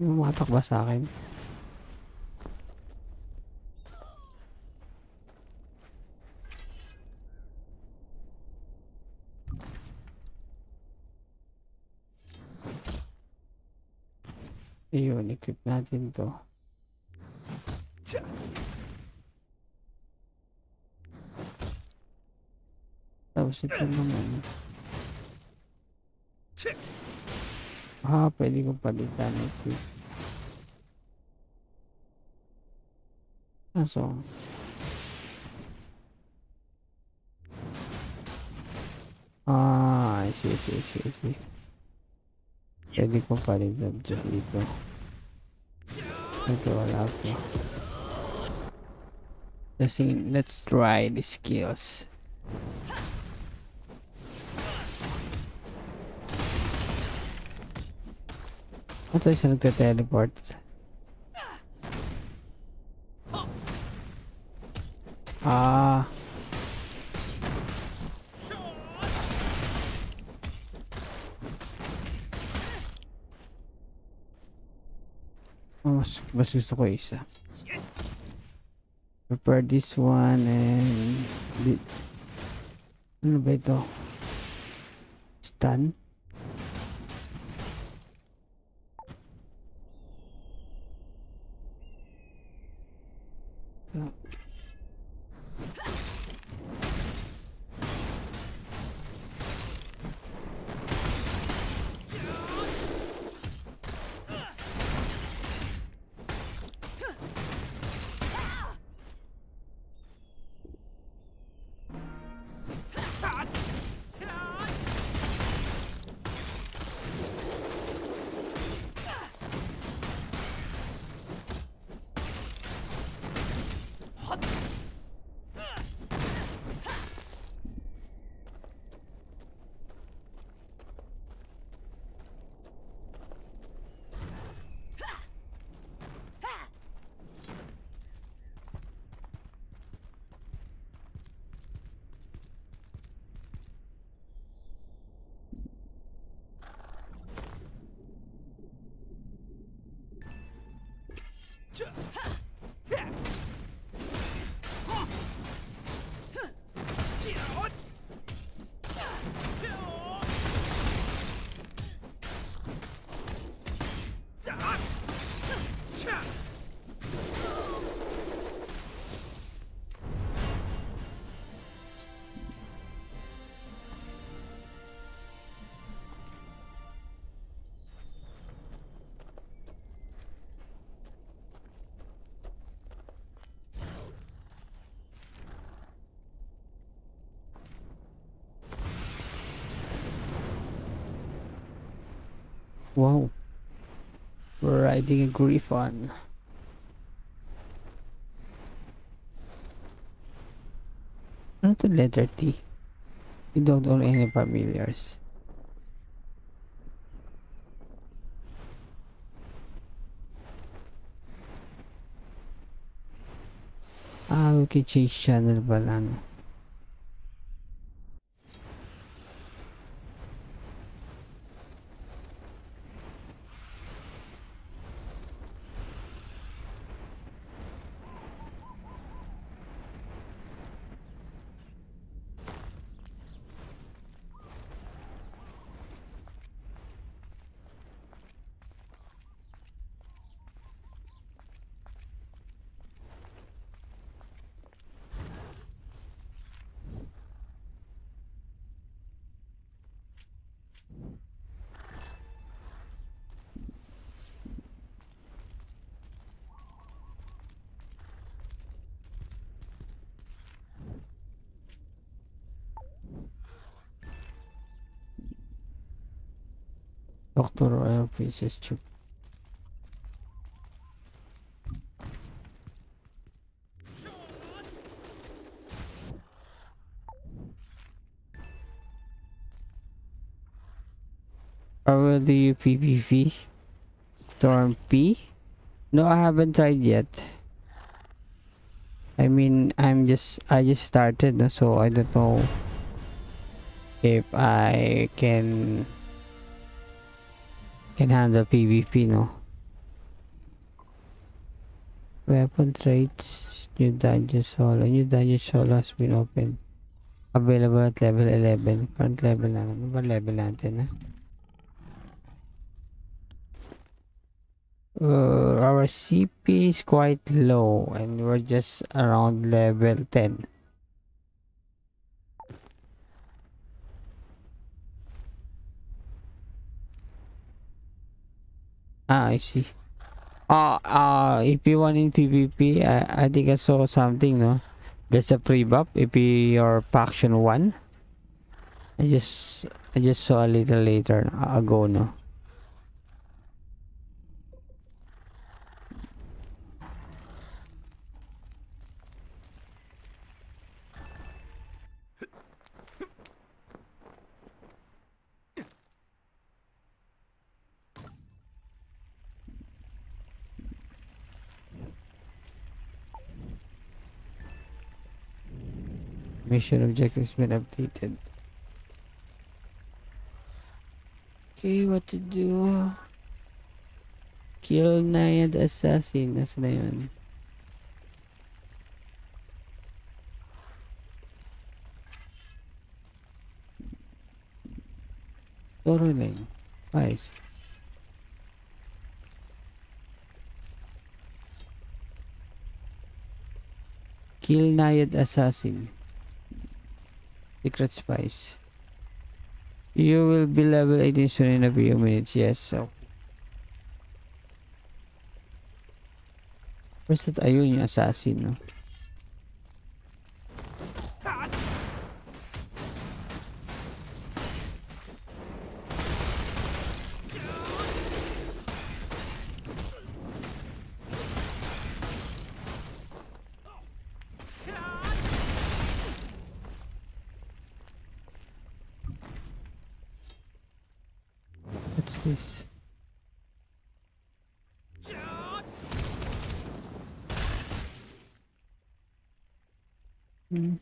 Yung matak ba sa akin? Ayun, equip natin to. Tapos ito naman. Ah, pwede kong palitan ng si. Kaso. Ah, I see, I see, I see, I see. Pwede kong palitan to dito. Ito wala po. Let's, let's try the skills. Ito siya nagte-teleport. Ah. Mas, mas gusto ko isa. Prepare this one and... Ano ba ito? Stun? Wow. We're riding a Griffon. Ano to letter T? We don't own any familiars. Ah, we can change channel pala? Royal Princess Chip. Or will do PvP? Storm P? No, I haven't tried yet. I mean, I'm just, I just started, so I don't know if I can can handle PvP, no? Weapon traits, new dungeon solo. New dungeon solo has been opened. Available at level 11. Current level na. Ano level natin, ha? Uh, our CP is quite low and we're just around level 10. Ah, I see. Uh, uh, if you want in PvP, I, I think I saw something, no? There's a free buff if you're faction 1. I just, I just saw a little later, ago, no? Mission objectives been updated. Okay, what to do? Kill Nayad Assassin. Nasa na yun? Toruling. Nice. Kill Nayad Assassin. Secret Spice. You will be level 18 soon in a few minutes. Yes, so. Where's that? Ayun yung assassin, no? This? Hmm.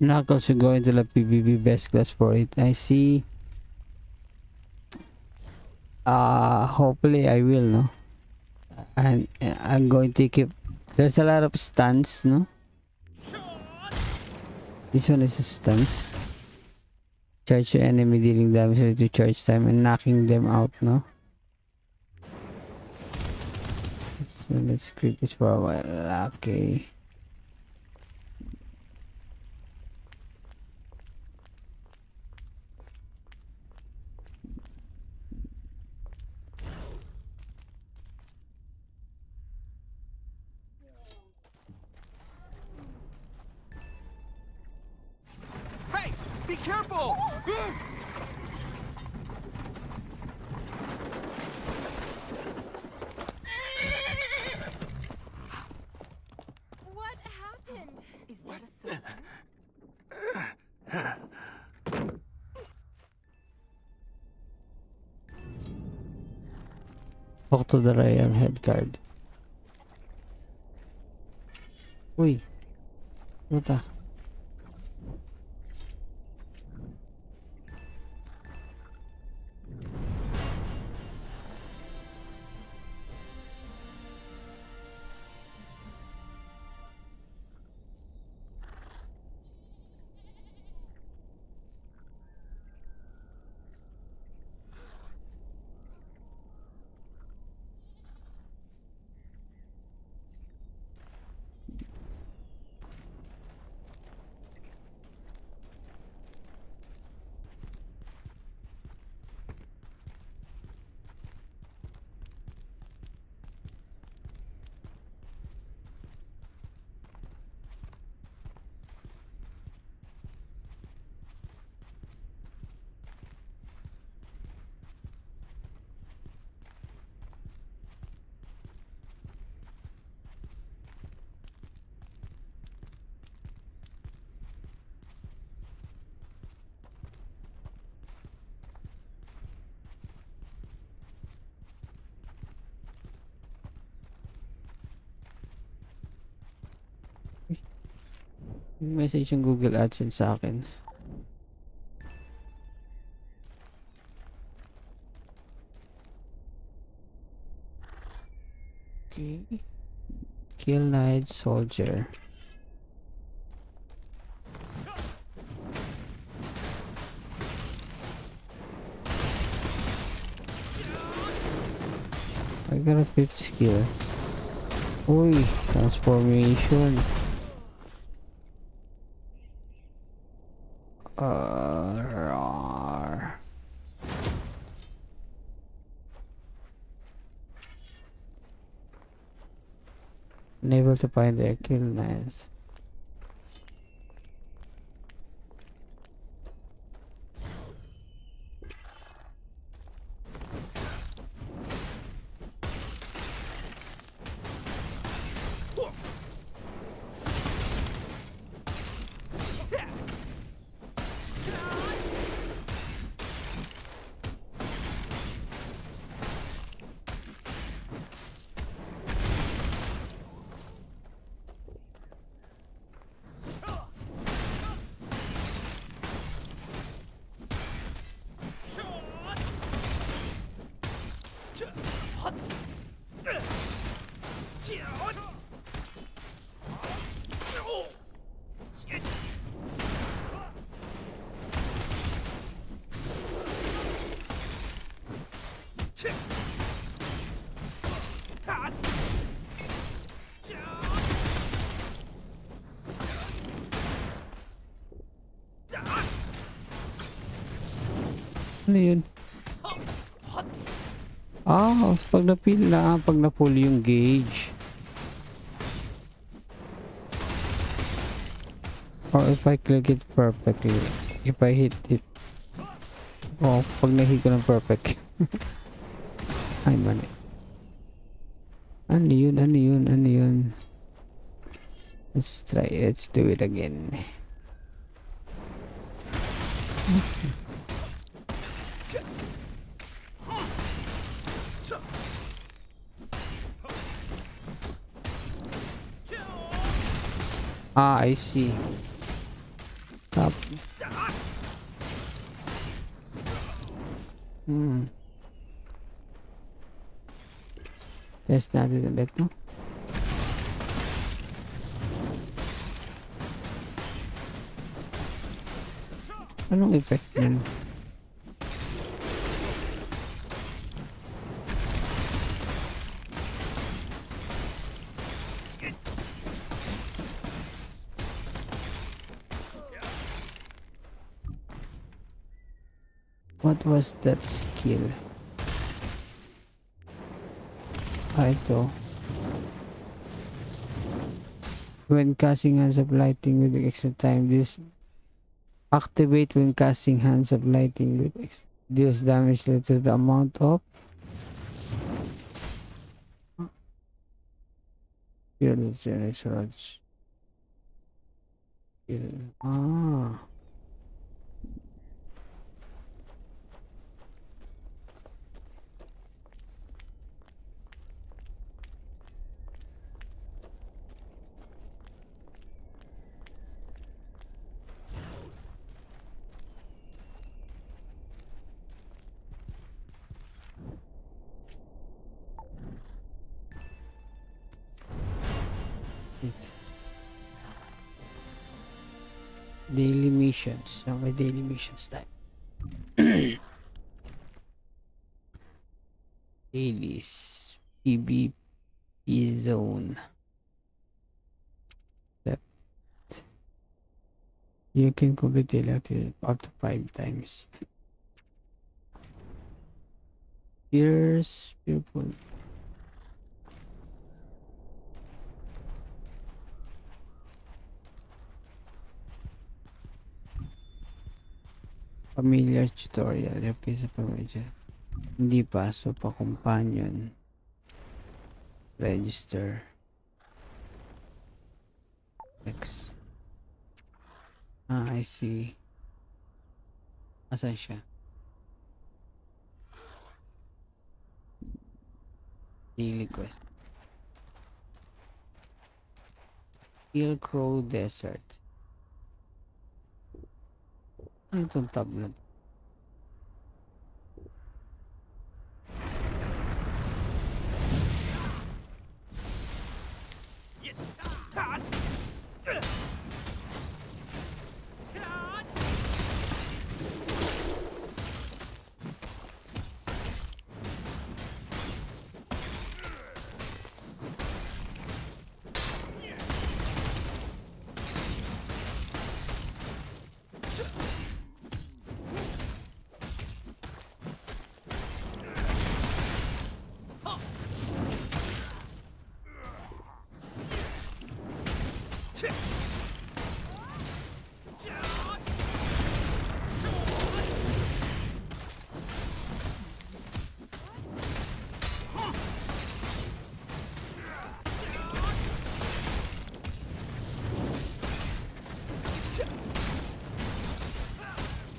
Knuckles should go into the PvP best class for it. I see. Uh, hopefully I will, no? And I'm going to keep... There's a lot of stuns, no? This one is a stance. Charge your enemy dealing damage to charge time and knocking them out, no? So let's keep this for a while. Okay. May Message yung Google AdSense sa akin. Okay. Kill Knight Soldier. I got a fifth skill. Uy, transformation. To find their kill nice. Na, pag na-pull yung gauge. Or if I click it perfectly. If I hit it. Oh, pag nahit ko ng perfect. <laughs> Ay, mali. Ano yun? Ano yun? Ano yun? Let's try. Let's do it again. Ah, I see. Stop. Hmm. Test natin ulit, no? Anong effect nun? What was that skill? Ah, ito. When casting hands of lighting with extra time, this Activate when casting Hands of Lightning with X. Deals damage to the amount of Fearless Generation Rods. Fear- Ah. Missions time. Dailies. PvP zone. Left. You can complete daily activity uh, up to five times. Here's people. Familiar tutorial. Replace sa familiar. Hindi pa. So, pa companion. Register. X. Ah, I see. Asan siya? Daily quest. Hill Crow Desert. Ano itong tab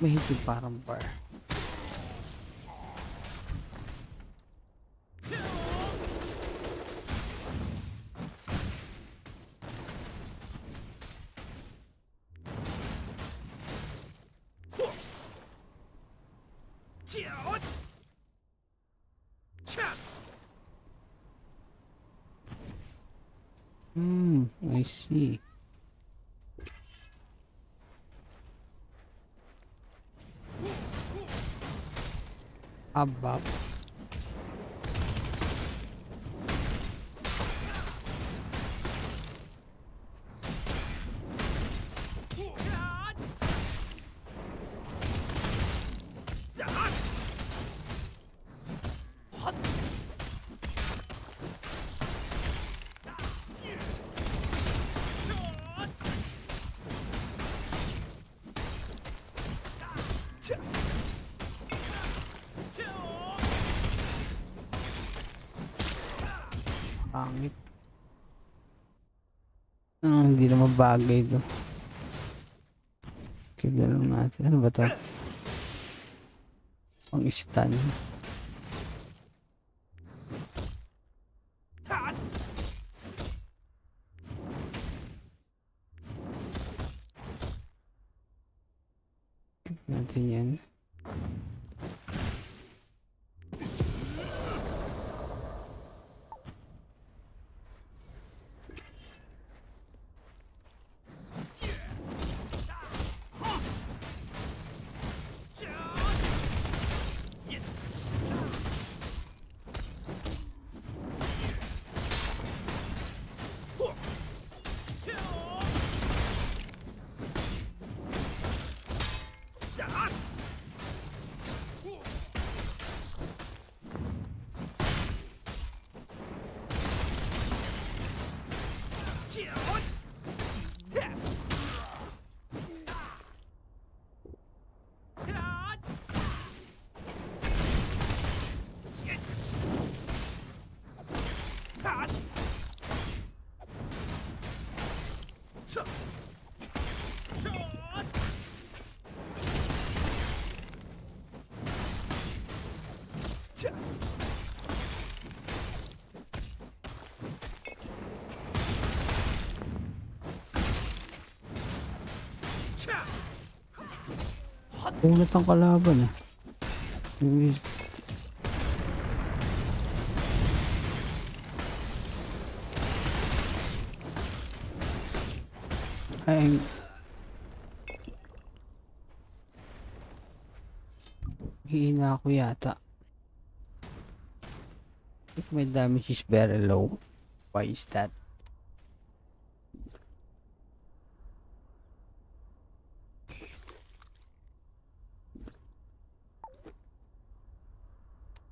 na to? Mahigit parang bar. Hmm, I see. Abab. Pangit. Bagay to. Keep na lang natin. Ano ba to? Pang stun. Ulat ang kalaban. Uy, Ay, hihina ako yata. If my damage is very low, why is that?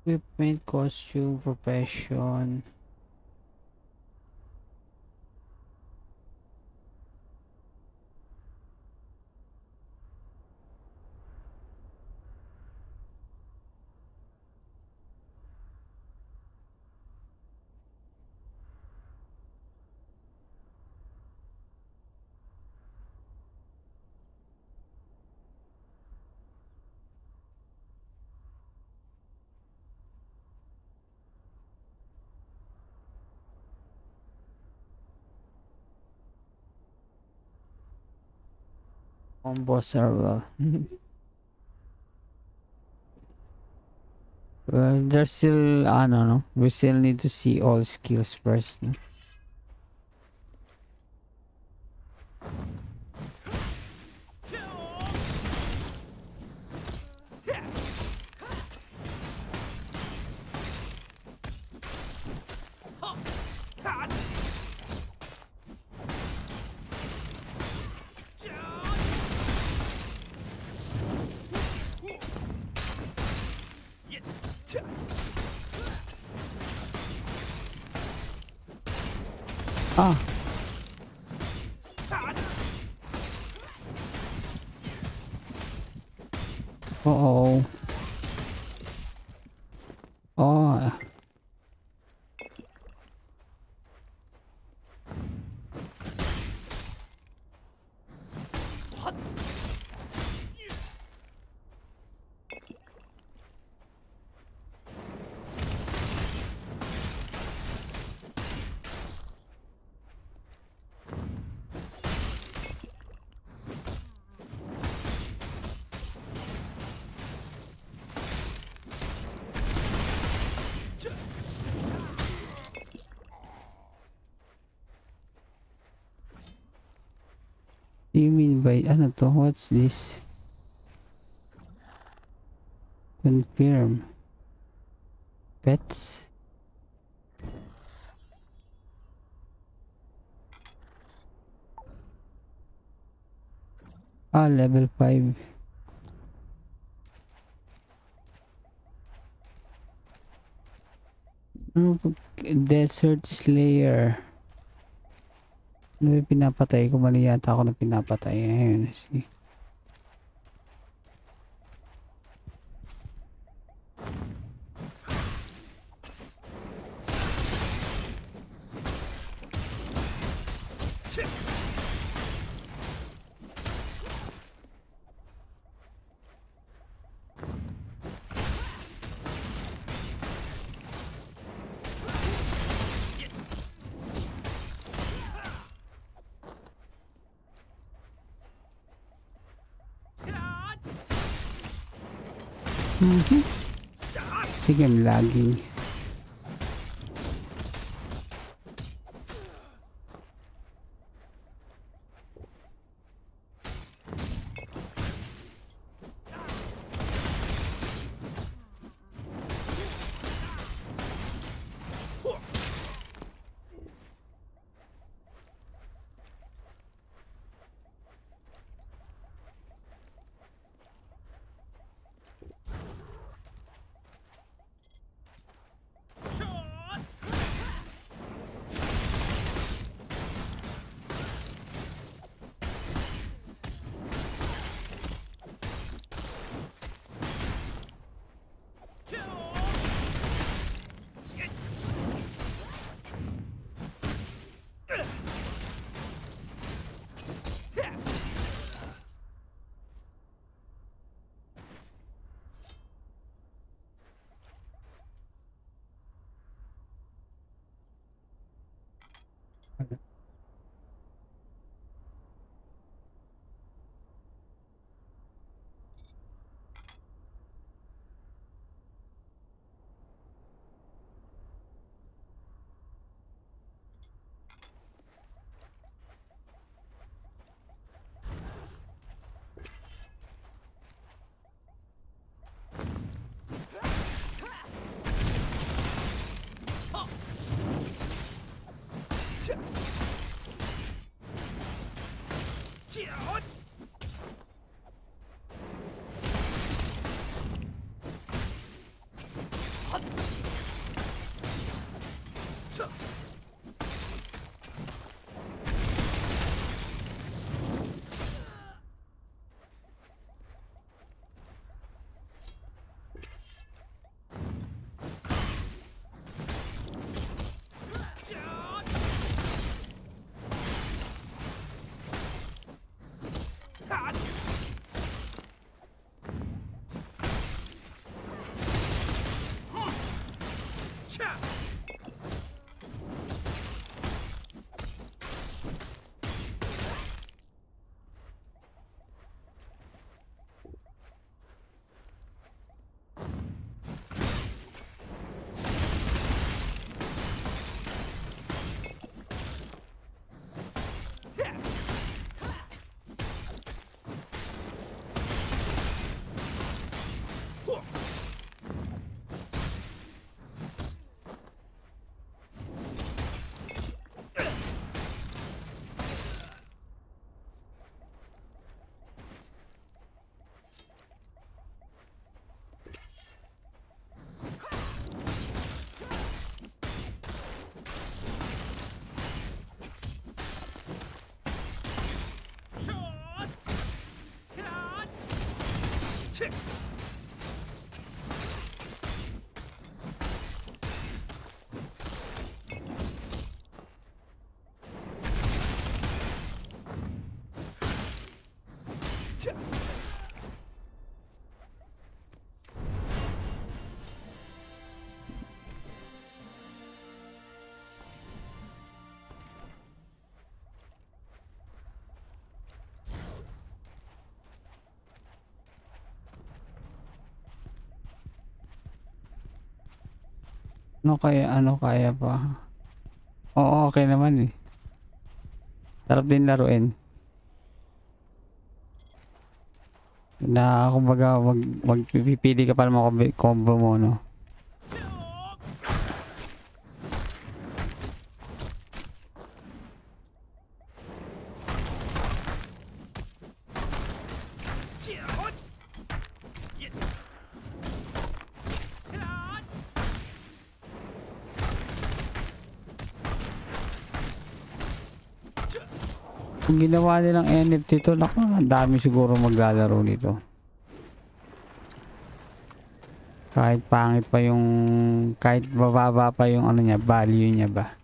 Equipment, costume, profession. Combo server. <laughs> well, there's still, I don't know. We still need to see all skills first. No? Ah. Uh-oh. Oh. By ano to? What's this? Confirm. Pets? Ah, level 5. Ano Desert Slayer. Ano yung pinapatay ko? Mali yata ako na pinapatay. Ayun, see. 切。Ano kaya, ano kaya pa? Oo, okay naman eh. Sarap din laruin. Na kumbaga wag wag pipili ka pa ng combo mo no. Ginawa nilang NFT to, naku, ang dami siguro maglalaro nito. Kahit pangit pa yung, kahit bababa pa yung ano niya, value niya ba.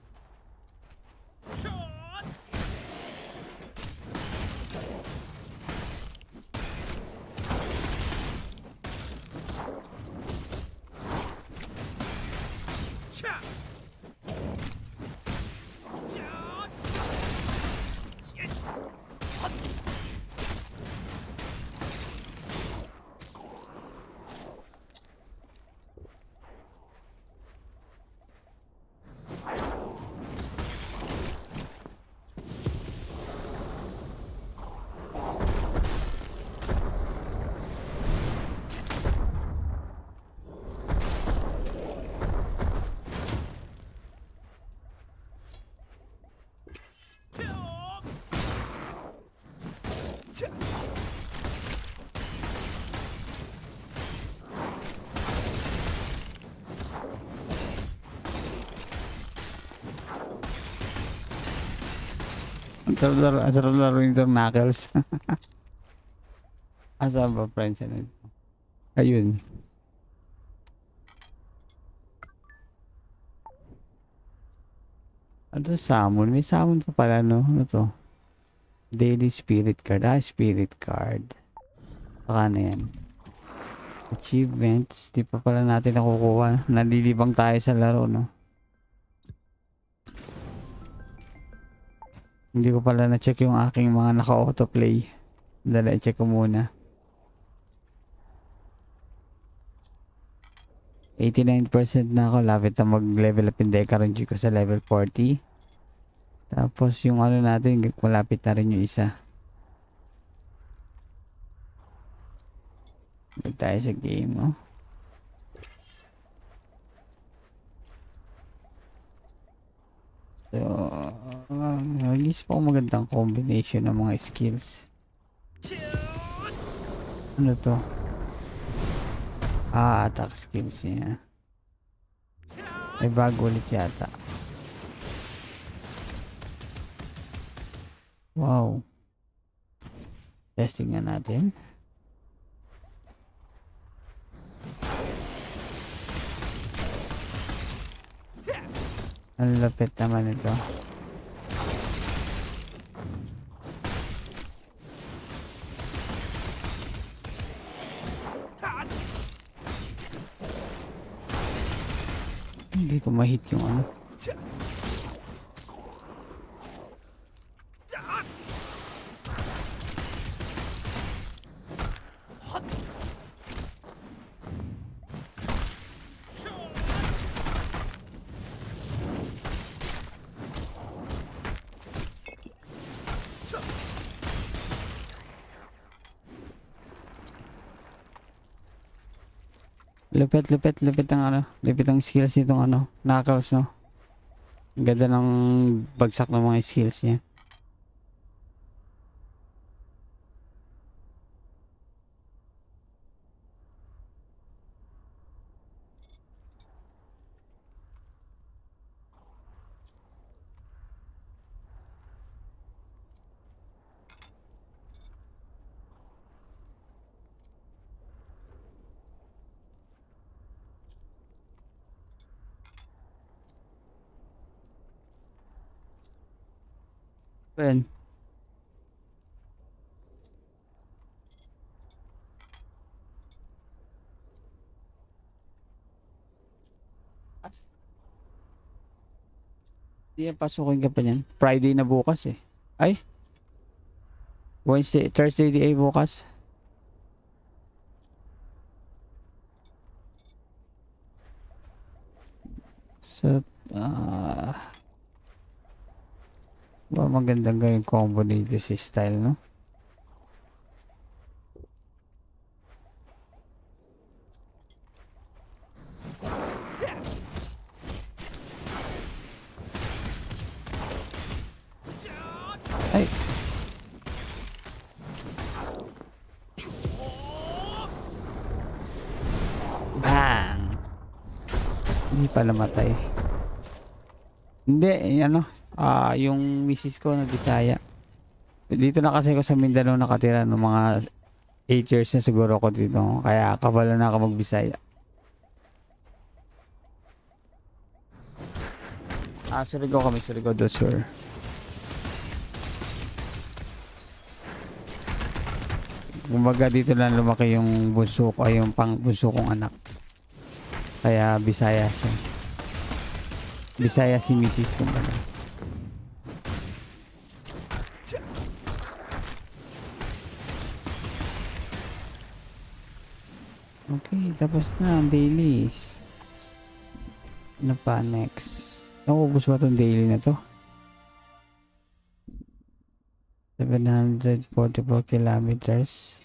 Sarap laro, ang sarap laro nito Knuckles. <laughs> Asa ba friends ano? Ayun. Ano summon? May summon pa pala no? Ano to? Daily spirit card. Ah, spirit card. Baka na yan. Achievements. Di pa pala natin nakukuha. Nalilibang tayo sa laro no? Hindi ko pala na-check yung aking mga naka-autoplay. Dala, i-check ko muna. 89% na ako. Lapit na mag-level up yung Decaron G ko sa level 40. Tapos yung ano natin, malapit na rin yung isa. Balik tayo sa game, oh. So, uh, nag-isip ako magandang combination ng mga skills. Ano to? Ah, attack skills niya. May bago ulit yata. Wow. Testing nga natin. Ang lapit naman ito. Hindi ko ma-hit yung ano. Lupit, lupit, lupit ang ano. Lupit ang skills nitong ano. Knuckles, no? Ganda ng bagsak ng mga skills niya. Ben. Hindi yan, pasukin ka pa niyan. Friday na bukas eh. Ay? Wednesday, Thursday di ay bukas. So, ah... ba magandang gawin combo dito si style, no? Ay! Bang! Hindi pala matay. Hindi, eh, ano, ah yung misis ko na Bisaya. Dito na kasi ako sa Mindanao nakatira no mga 8 years na siguro ako dito. Kaya kabalo na ako magbisaya. Ah, Surigao kami, Surigao do Sur. Kumbaga dito lang lumaki yung bunso ko, ay yung pang bunso kong anak. Kaya Bisaya siya. Bisaya si Mrs. kumbaga. Okay, tapos na ang dailies. Ano pa next? Naubos ba itong daily na to? 744 kilometers.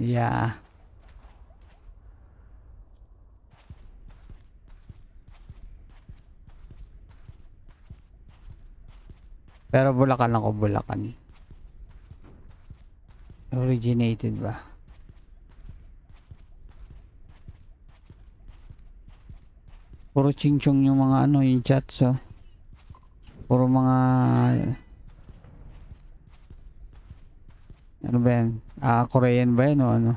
Yeah. Pero Bulacan ako, Bulacan. Originated ba? Puro chingchong yung mga ano, yung chats oh. Puro mga ano ba yan? Ah, Korean ba yan o ano?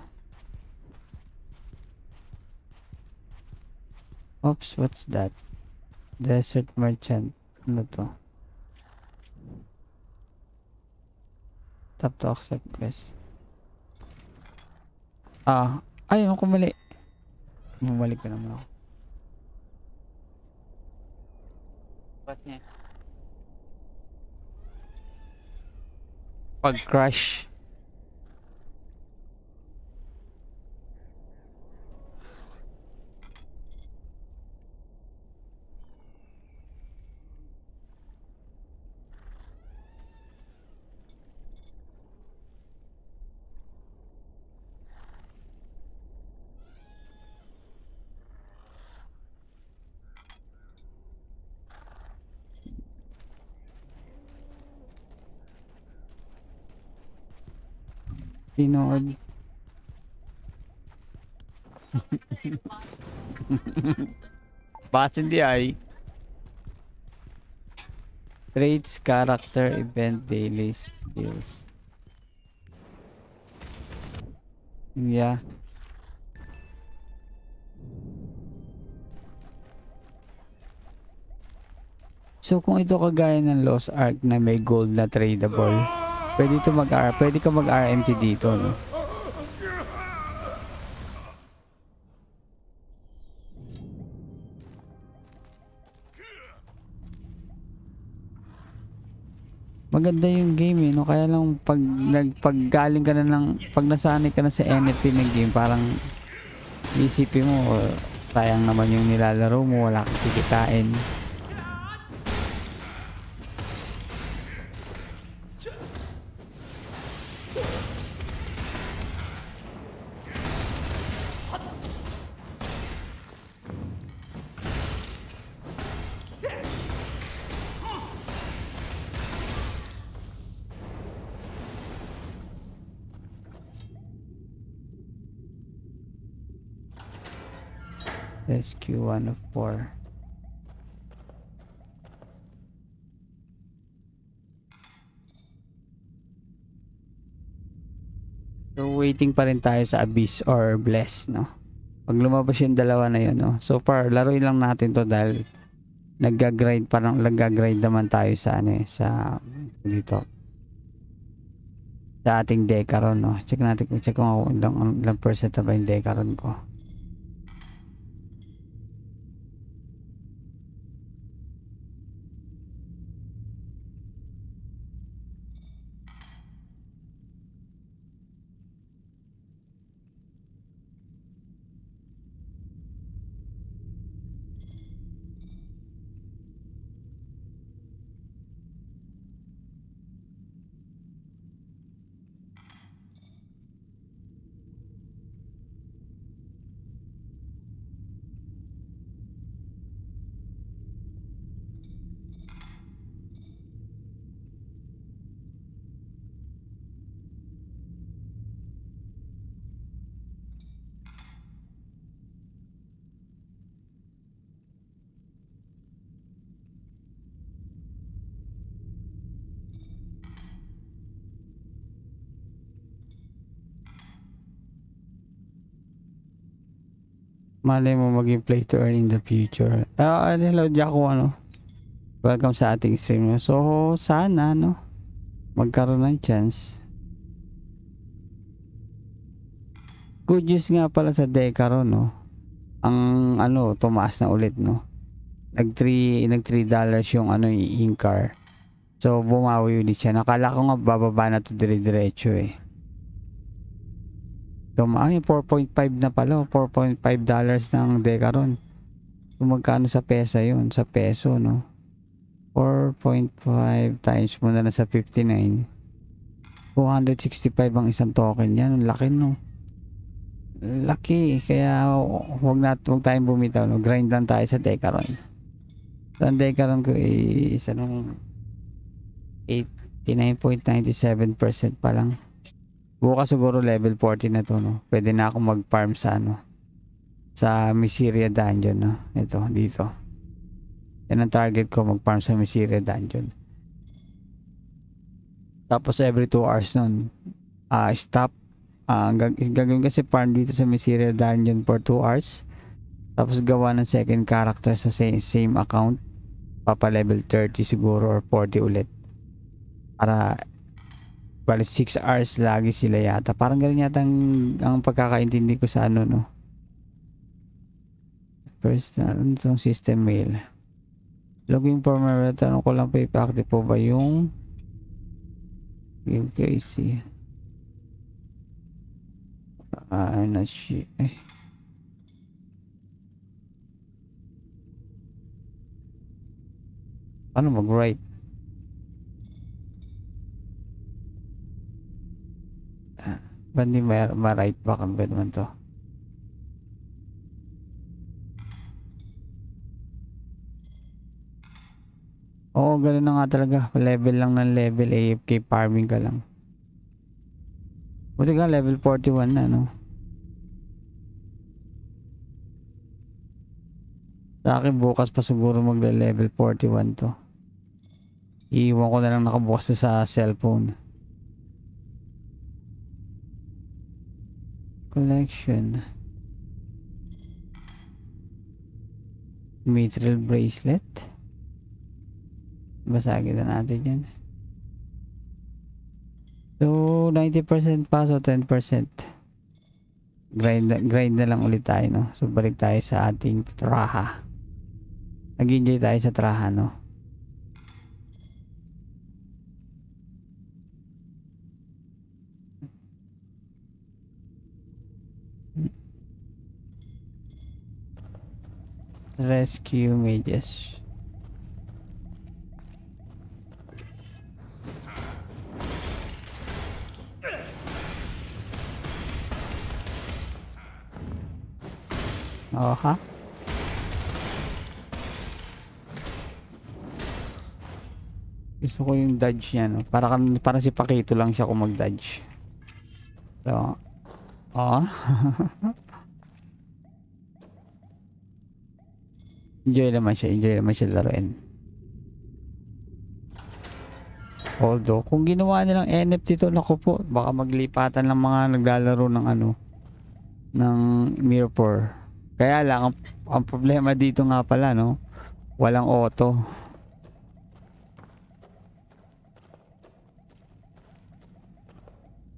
Oops, what's that? Desert Merchant. Ano to? Tap to accept quest. Ah, ay, ako mali. Bumalik ka naman ako. Ba't niya? Pag-crash. Pinood. Bakit hindi ay? Traits, character, event, daily, skills. Yeah. So kung ito kagaya ng Lost Ark na may gold na tradable, pwede ito mag pwede ka mag RMT dito, no? Maganda yung game eh, no? Kaya lang pag nagpaggaling ka na ng pag nasanay ka na sa NFT ng game, parang isipin mo sayang naman yung nilalaro mo, wala kang kikitain. SQ1 of 4. So waiting pa rin tayo sa Abyss or Bless, no? Pag lumabas yung dalawa na yun, no? So far, laruin lang natin to dahil nagga-grind, parang nagga-grind naman tayo sa ano eh, sa dito. Sa ating Decaron, no? Check natin kung check kung ilang, ilang percent na ba yung Decaron ko. Malay mo maging play to earn in the future. Ah, hello Jaco, ano? Welcome sa ating stream. So, sana, no? Magkaroon ng chance. Good news nga pala sa Decaron, no? Ang, ano, tumaas na ulit, no? Nag 3, nag 3 dollars yung, ano, yung car. So, bumawi ulit siya. Nakala ko nga bababa na to dire-diretso, eh. Tuma ay 4.5 na pala, oh. 4.5 dollars ng Decaron. Kung magkano sa pesa yun, sa peso, no? 4.5 times mo na sa 59. 265 ang isang token yan. Ang laki, no? Laki. Kaya, huwag na, huwag tayong bumitaw, no? Grind lang tayo sa Decaron. So, ang Decaron ko is, anong, 89.97% pa lang. Bukas siguro level 40 na to, no? Pwede na ako mag-farm sa ano. Sa Miseria Dungeon, no? Ito, dito. Yan ang target ko, mag-farm sa Miseria Dungeon. Tapos every 2 hours nun, ah stop. Gag- gagawin kasi farm dito sa Miseria Dungeon for 2 hours. Tapos gawa ng second character sa same, same account. Papa level 30 siguro or 40 ulit. Para bali 6 hours lagi sila yata. Parang ganun yata ang, ang pagkakaintindi ko sa ano no. First, ano itong system mail. Looking for my tanong ko lang pa ipa-active po ba yung Feel crazy. Ah, not sure. Eh. Paano mag-write? Ba't di ma- ma-right back ang naman to? Oo, ganun na nga talaga. Level lang ng level. AFK farming ka lang. Buti ka level 41 na, no? Sa akin, bukas pa siguro magle-level 41 to. Iiwan ko na lang nakabukas to sa cellphone. Collection. Mithril bracelet. Basagin na natin yan. So 90% pa so 10% grind, grind na lang ulit tayo no? So balik tayo sa ating traha. Nag enjoy tayo sa traha no rescue mages. Oh, ha? Gusto ko yung dodge niya, no? Para, para si Pakito lang siya kung mag-dodge. So, oh. <laughs> enjoy naman siya, enjoy naman siya laruin. Although, kung ginawa nilang NFT to, naku po, baka maglipatan lang mga naglalaro ng ano, ng Mirror. Kaya lang ang, ang problema dito nga pala no, walang auto.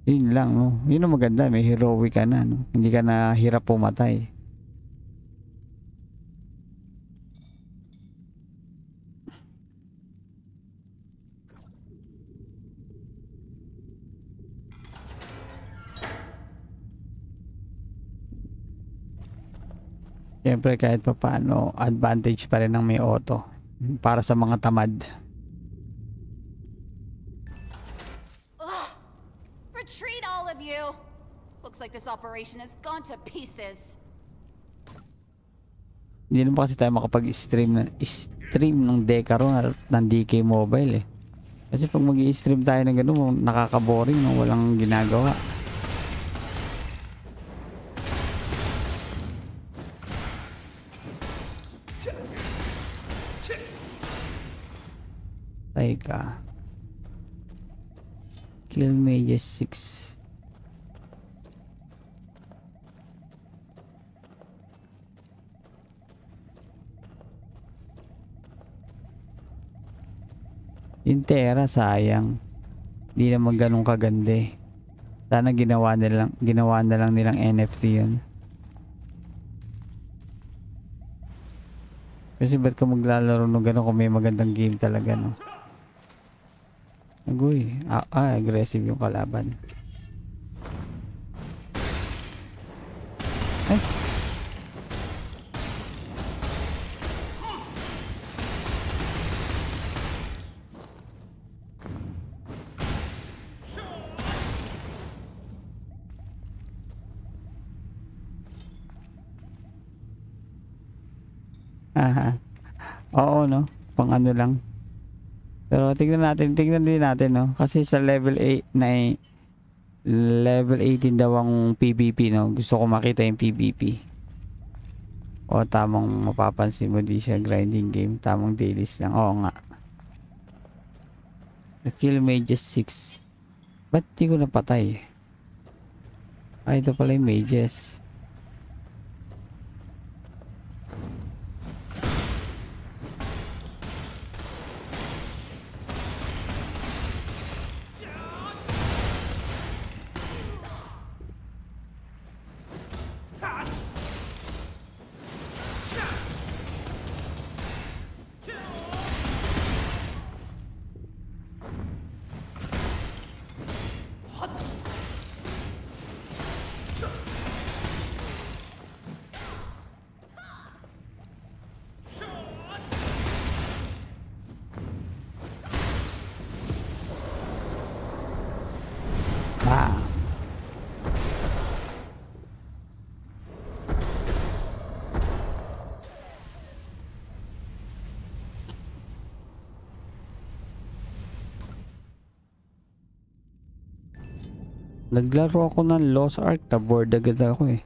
Yun lang no. Yun ang maganda, may heroic ka na no. Hindi ka na hirap pumatay. Siyempre kahit pa paano, advantage pa rin ng may auto para sa mga tamad. Retreat, all of you! Looks like this operation has gone to pieces. Hindi naman kasi tayo makapag-stream ng stream ng Decaro ng DK Mobile eh. Kasi pag mag stream tayo ng gano'n, nakaka-boring no? walang ginagawa. Teka. Kill Mages 6. Yung Terra sayang. Hindi naman ganun kaganda. Sana ginawa nilang ginawa na lang nilang NFT 'yun. Kasi ba't ka maglalaro ng gano'n kung may magandang game talaga no? Agoy, ah, ah aggressive yung kalaban. Ay. Aha. Oo, no? Pang ano lang. Pero tingnan natin, tingnan din natin, no? Kasi sa level 8 na eh, level 18 daw ang PvP, no? Gusto ko makita yung PvP. O tamang mapapansin mo di siya grinding game, tamang dailies lang. Oo nga. The kill mages 6. Ba't di ko napatay? Ay, ito pala yung mages. Naglaro ako ng Lost Ark, na-board agad ako eh.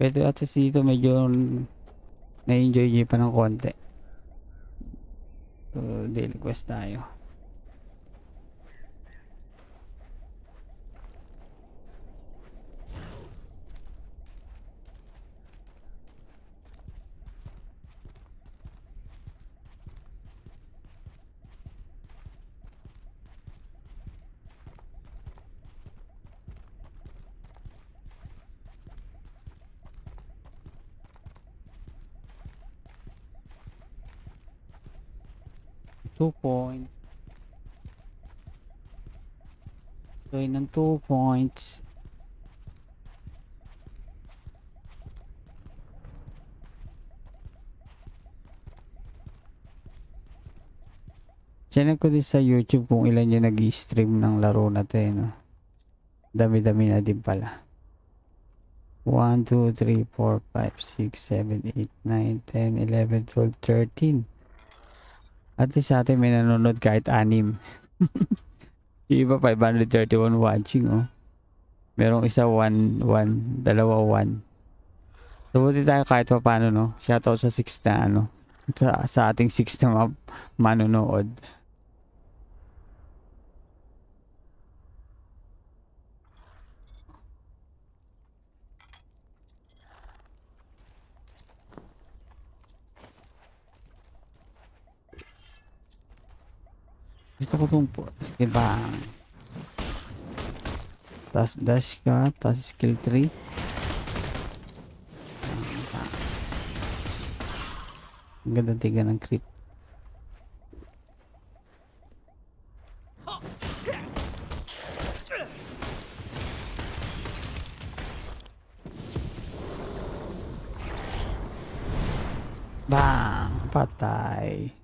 Pero at least dito medyo na-enjoy niyo pa ng konti. So, daily quest tayo. Two points. So, yun ng two points. Chinek ko din sa YouTube kung ilan yung nag-stream ng laro na to eh, no? Dami-dami na din pala. 1, 2, 3, 4, 5, 6, 7, 8, 9, 10, 11, 12, 13. At least sa atin may nanonood kahit anim. <laughs> Yung iba 531 watching oh. Merong isa 1, 1, dalawa 1. So buti tayo kahit pa paano no. Shoutout sa 6 na ano. Sa, sa ating 6 na ma- manonood. Gusto ko itong po- skill bang. Tapos dash ka, tapos skill 3. Ang ganda tiga ng crit. Bang! Patay.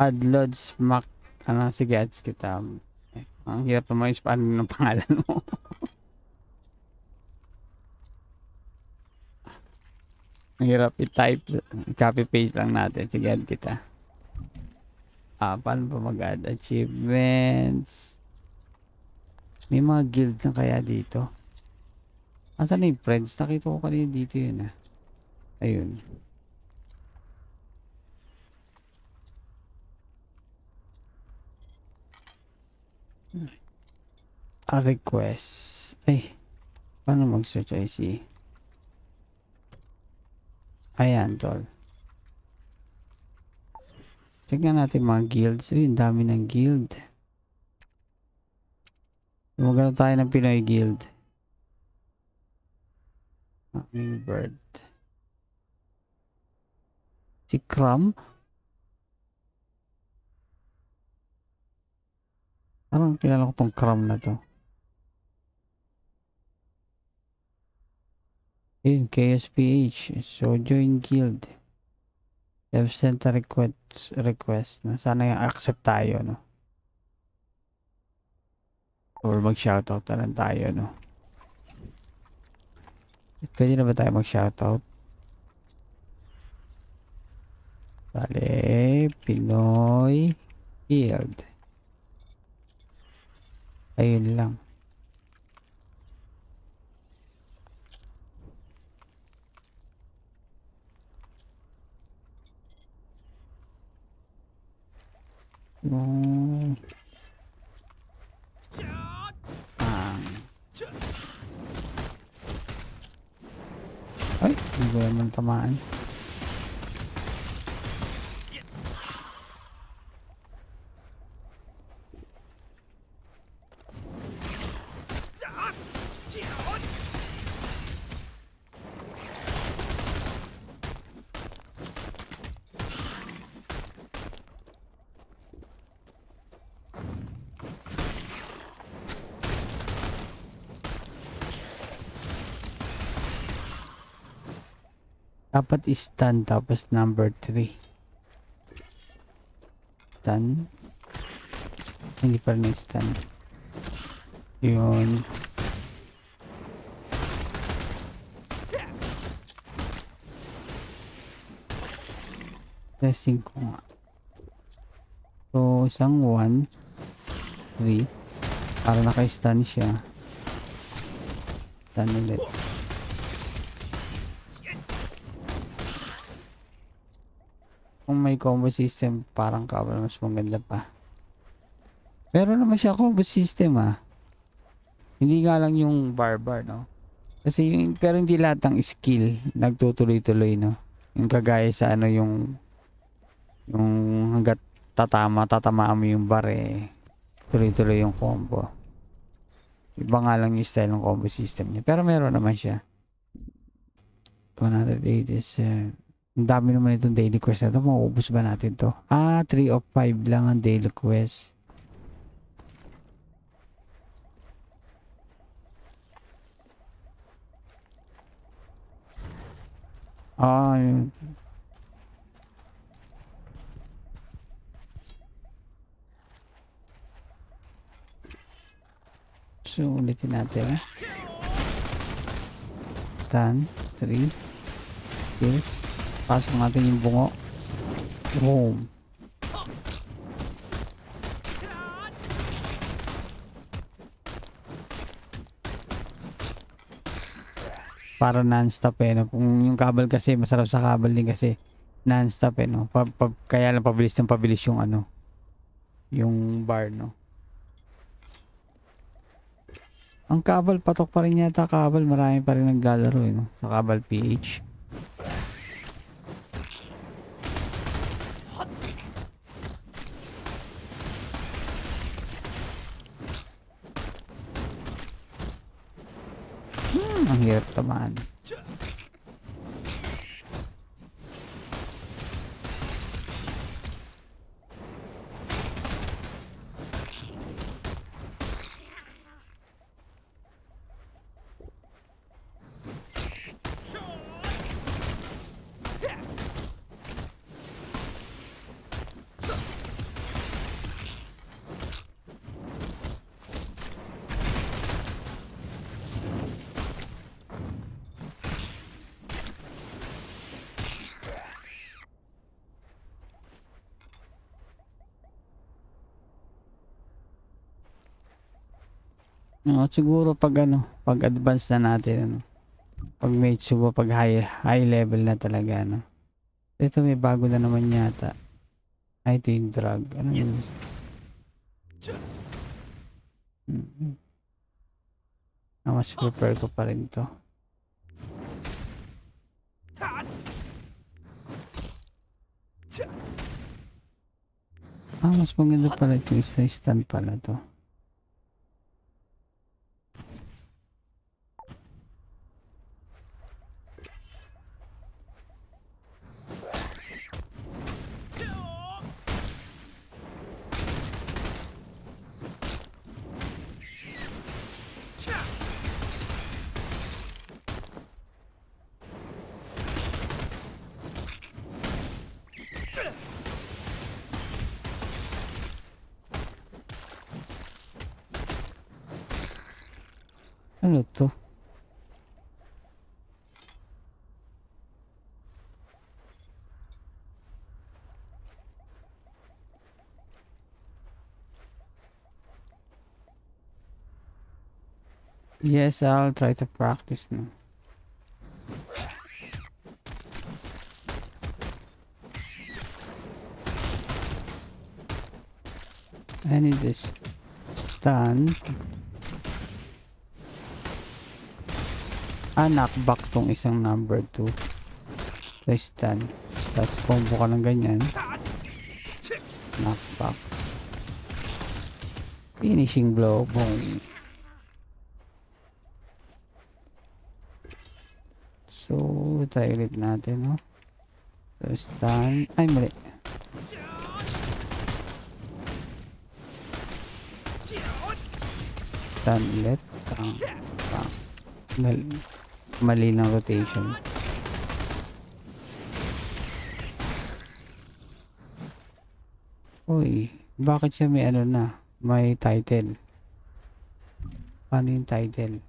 Adlods Mac. Ano sige ads kita. Eh, ang hirap naman yung paano ng pangalan mo. Ang hirap i-type copy paste lang natin. Sige add kita. Ah paano ba mag-add? Achievements. May mga guild na kaya dito? Asan na yung friends? Nakita ko kanina dito yun ah. Ayun a request. Ay, paano mag-search IC? Ayan, tol. Nga natin mga guilds. Uy, ang dami ng guild. Magano tayo ng Pinoy Guild. Hummingbird. Si Crumb? Parang kilala ko tong Crumb na to. Yun, KSPH. So, join guild. Have sent a request, request na sana yung accept tayo, no? Or mag-shoutout na lang tayo, no? Pwede na ba tayo mag-shoutout? Bale, Pinoy Guild. Ayun lang. Yung... Ah. Ay, hindi ko naman Dapat stun tapos number 3. Stun. Hindi pa rin stun. Yun. Testing ko nga. So, isang 1, 3. Para naka-stun siya. Stun ulit. Kung may combo system, parang kabal mas maganda pa. Pero naman siya combo system ah. Hindi nga lang yung barbar, no? Kasi yung, pero hindi lahat ng skill nagtutuloy-tuloy, no? Yung kagaya sa ano yung yung hanggat tatama, tatamaan mo yung bar eh. Tuloy-tuloy yung combo. Iba nga lang yung style ng combo system niya. Pero meron naman siya. 187. Ang dami naman itong daily quest na ito. Ba natin to? Ah, 3 of 5 lang ang daily quest. Ah, yun. So, ulitin natin. 10, 3, yes. Pasok natin yung bungo. Boom. Para non-stop eh. No? Kung yung kabal kasi, masarap sa kabal din kasi non-stop eh. No? Pa pa kaya lang pabilis ng pabilis yung ano. Yung bar no. Ang kabal, patok pa rin yata kabal. Marami pa rin naglalaro eh. No? Sa kabal PH. Hirap tamaan. Oo, siguro pag ano, pag advance na natin ano. Pag may siguro pag high high level na talaga ano. Ito may bago na naman yata. Ay, ito yung drug. Ano yun? Mm-hmm. Ah, mas prefer ko pa rin to. Ah, mas maganda pala ito. Isa stand pala to. Ano to? Yes, I'll try to practice now. I need this stand. Ah, knockback tong isang number 2. So, stand. Tapos combo ka ng ganyan. Knockback. Finishing blow. Boom. So, try ulit natin, no? So, stand. Ay, mali. Stand ulit. Pang. Dal mali ng rotation. Uy, bakit siya may ano na? May title. Paano yung title?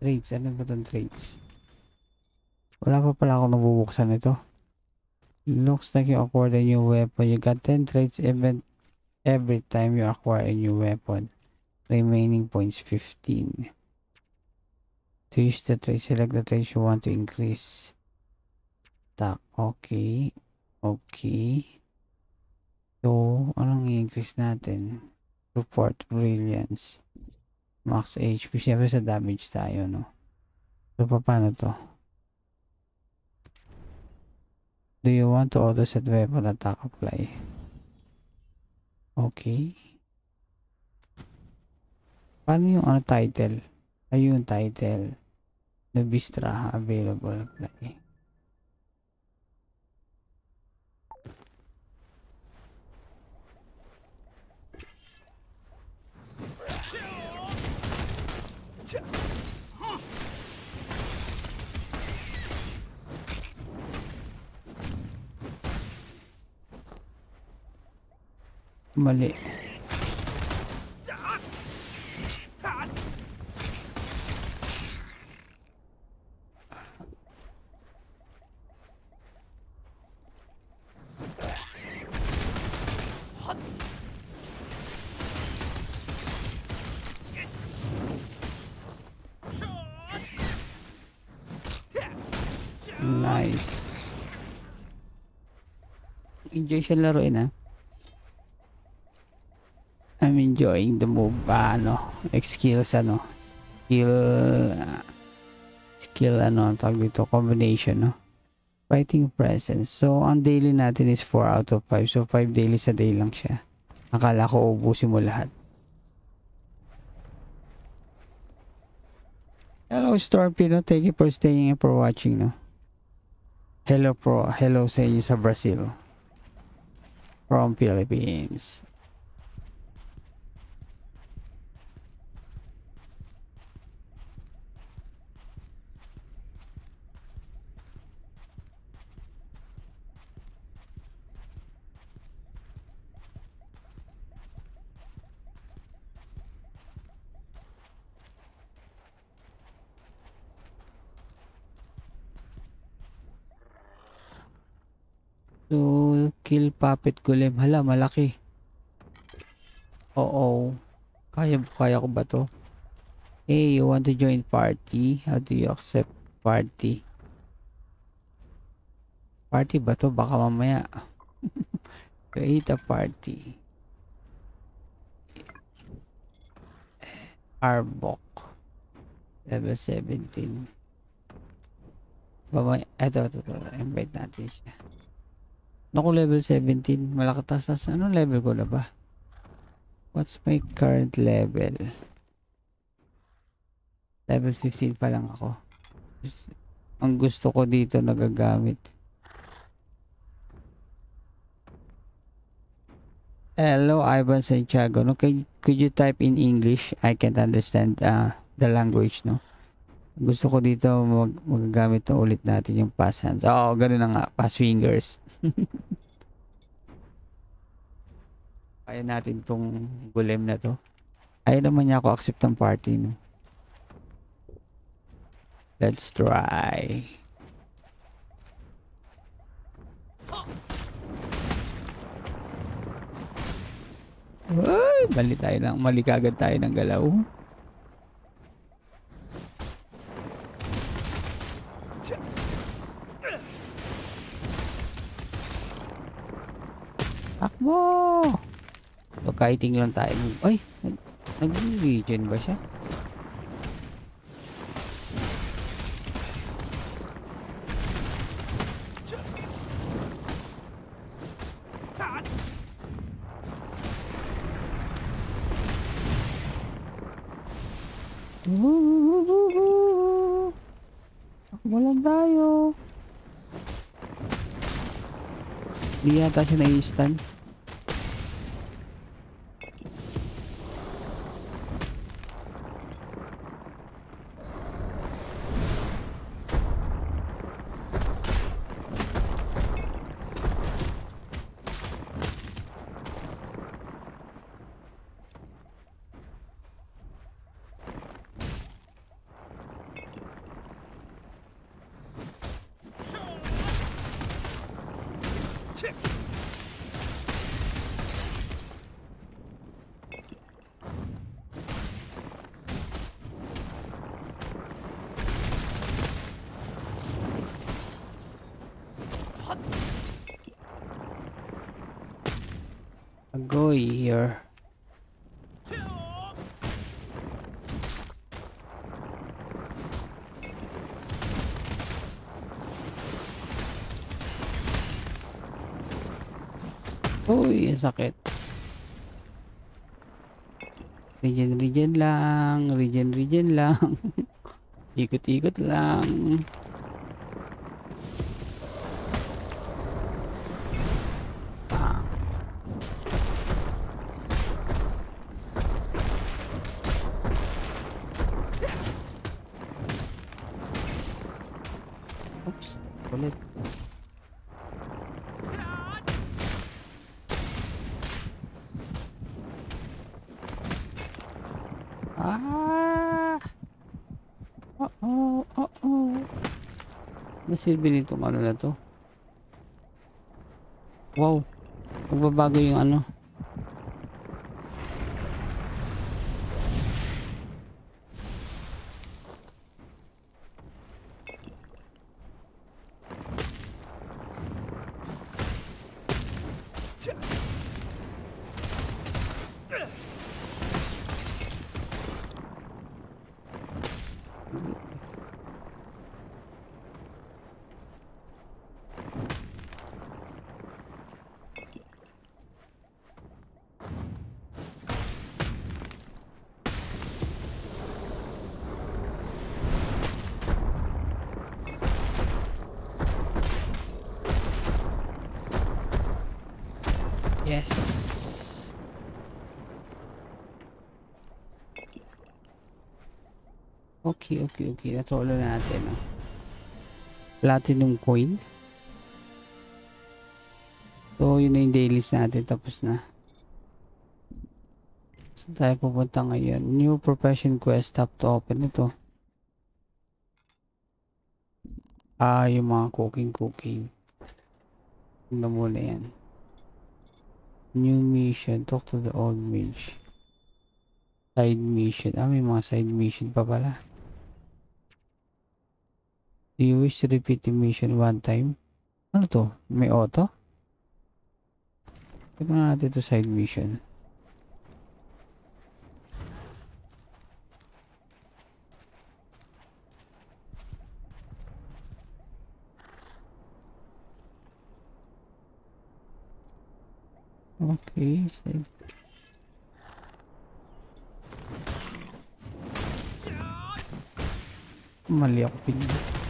Trades. Ano ba itong trades? Wala pa pala ako nabubuksan ito. Looks like you acquired a new weapon. You got 10 trades event every time you acquire a new weapon. Remaining points 15. To use the trade, select the trades you want to increase. Tak, okay. Okay. So, anong i-increase natin? Support, Brilliance. Max HP. Siyempre sa damage tayo, no? So, pa- paano to? Do you want to auto set weapon attack apply? Okay. Paano yung ano title? Ayun title. The Bistra available apply. Mali. Nice. Enjoy siya laruin ah enjoying the move. Ah, ano, skills ano. Skill ah, skill ano, tawag dito, combination no. Fighting presence. So, ang daily natin is 4 out of 5. So, 5 daily sa day lang siya. Akala ko ubusin mo lahat. Hello, Storpy, no? Thank you for staying and for watching, no? Hello, pro. Hello sa inyo sa Brazil. From Philippines. So, kill puppet golem. Hala, malaki. Oo. Kaya, kaya ko ba to? Hey, you want to join party? How do you accept party? Party ba to? Baka mamaya. <laughs> Create a party. Arbok. Level 17. Baba, eto, eto, eto. Invite natin siya. Naku, level 17. Malaki tas. Anong level ko na ba? What's my current level? Level 15 pa lang ako. Ang gusto ko dito nagagamit. Hello, Ivan Santiago. No, could, could you type in English? I can't understand uh, the language, no? Gusto ko dito mag magagamit ulit natin yung pass hands. Oo, ganun na nga. Pass fingers. <laughs> Kaya natin tong golem na to. Ayaw naman niya ako accept ng party, no? Let's try. Ay, mali tayo ng, mali kagad tayo ng galaw. Takbo! So, kiting lang tayo. Ay! nag- Nag-regen ba siya? Woo! Takbo lang tayo. Di yata siya nai-stun. Agoy here. Uy, ang sakit. Regen, regen lang. Regen, regen lang. <laughs> Ikot-ikot lang. Masilbi nitong ano na to. Wow. Magbabago yung ano. Yes. Okay, okay, okay. That's all na natin. Oh. Platinum coin. So, yun na yung dailies natin. Tapos na. Saan tayo pupunta ngayon? New profession quest. Tap to open ito. Ah, yung mga cooking cooking. Tingnan muna yan. New mission. Talk to the old mage. Side mission. Ah, may mga side mission pa pala. Do you wish to repeat the mission one time? Ano to? May auto? Tignan natin to side mission. Okay, side. Mali ako pinili.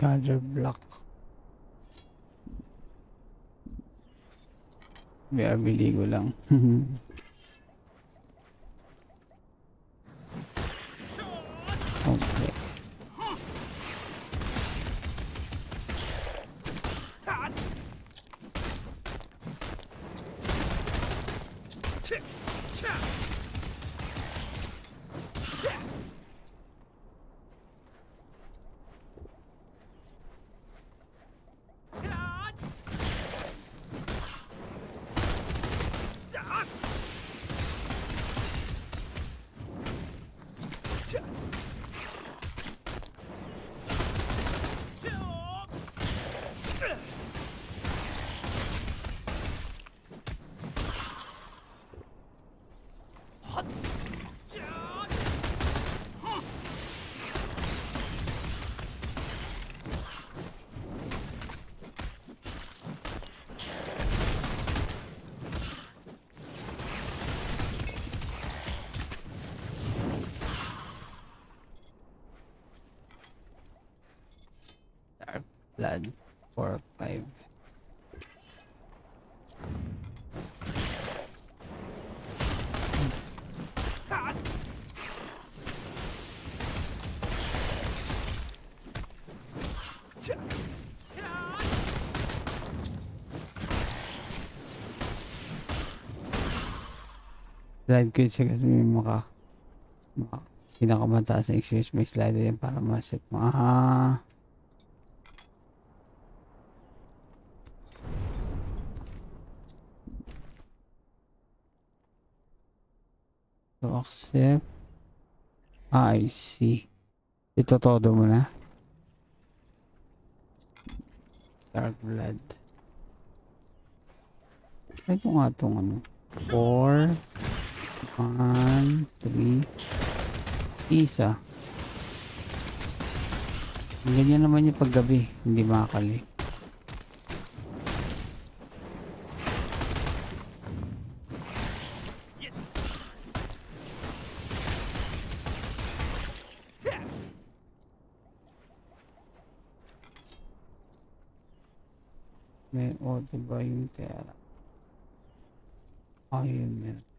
Gather block. BRB ligo lang. <laughs> Blood. Four, five. Slide ko siya kasi may maka, maka pinakamataas na experience may slider yan para ma-set mo. Ah. So, accept. Ah, I see. Ito todo mo na. Dark blood. Ito nga itong ano. 4 1 3 isa. Ganyan naman yung paggabi. Hindi makakali. May auto ba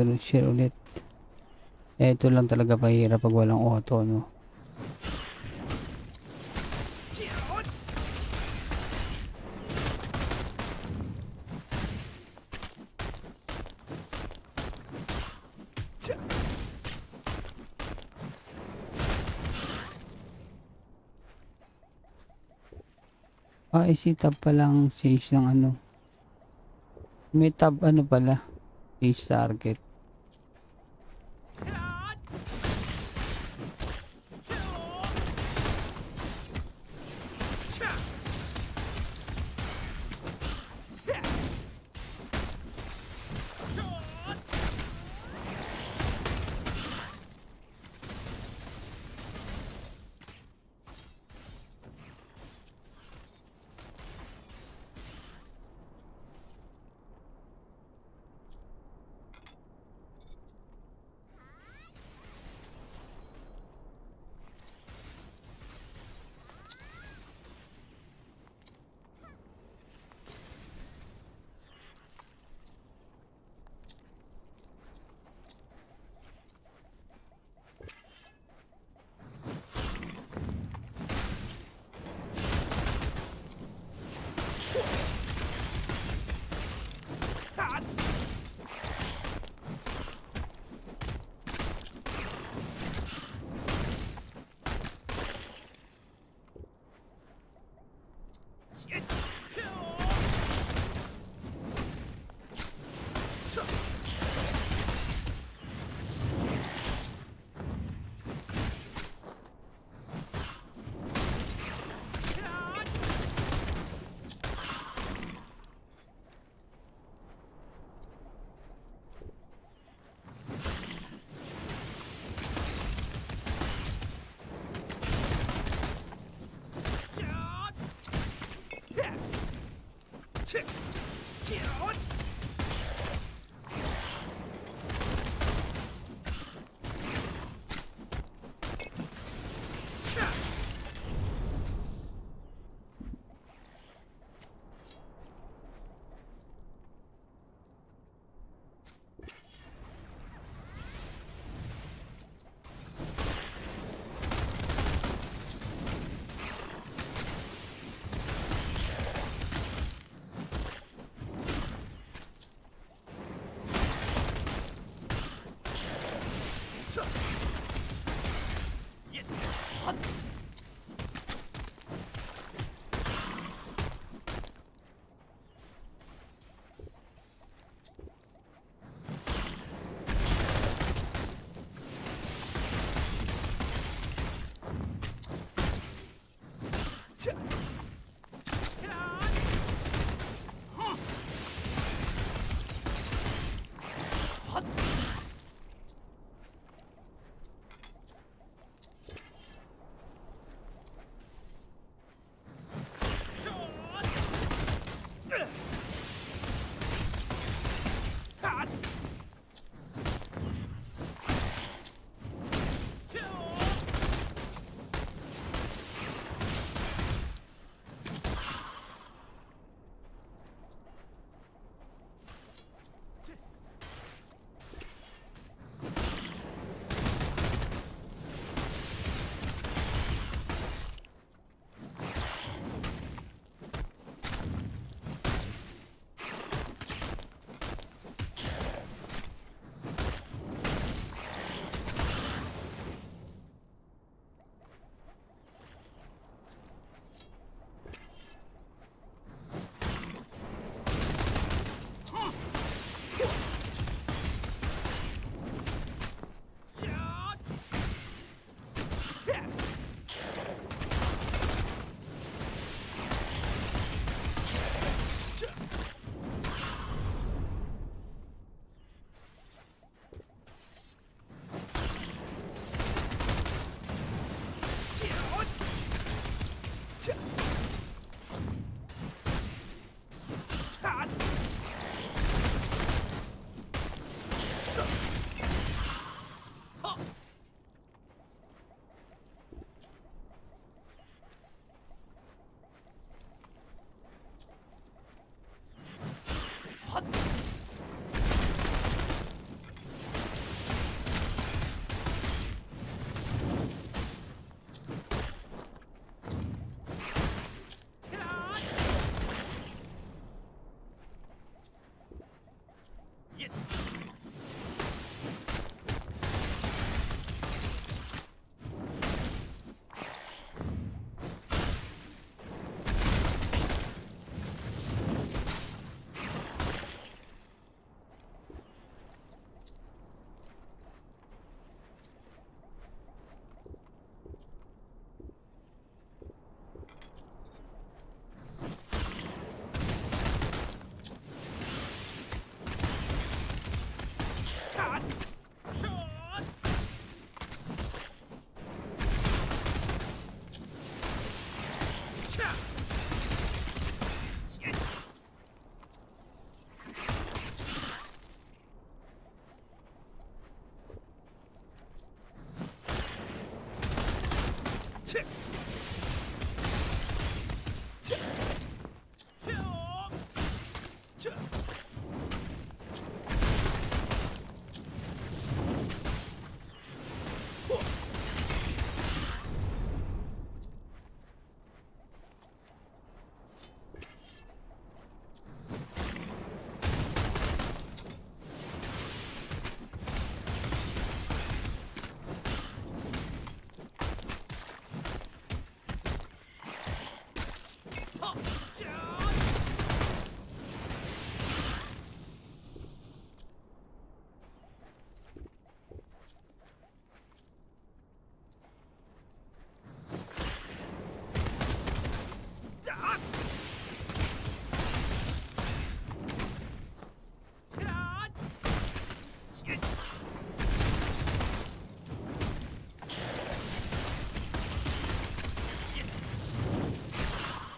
ganun share ulit. Eh, ito lang talaga pahirap pag walang auto, no? Ah, isi tab pa lang change ng ano. May tab ano pala. Change target.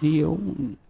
Yung...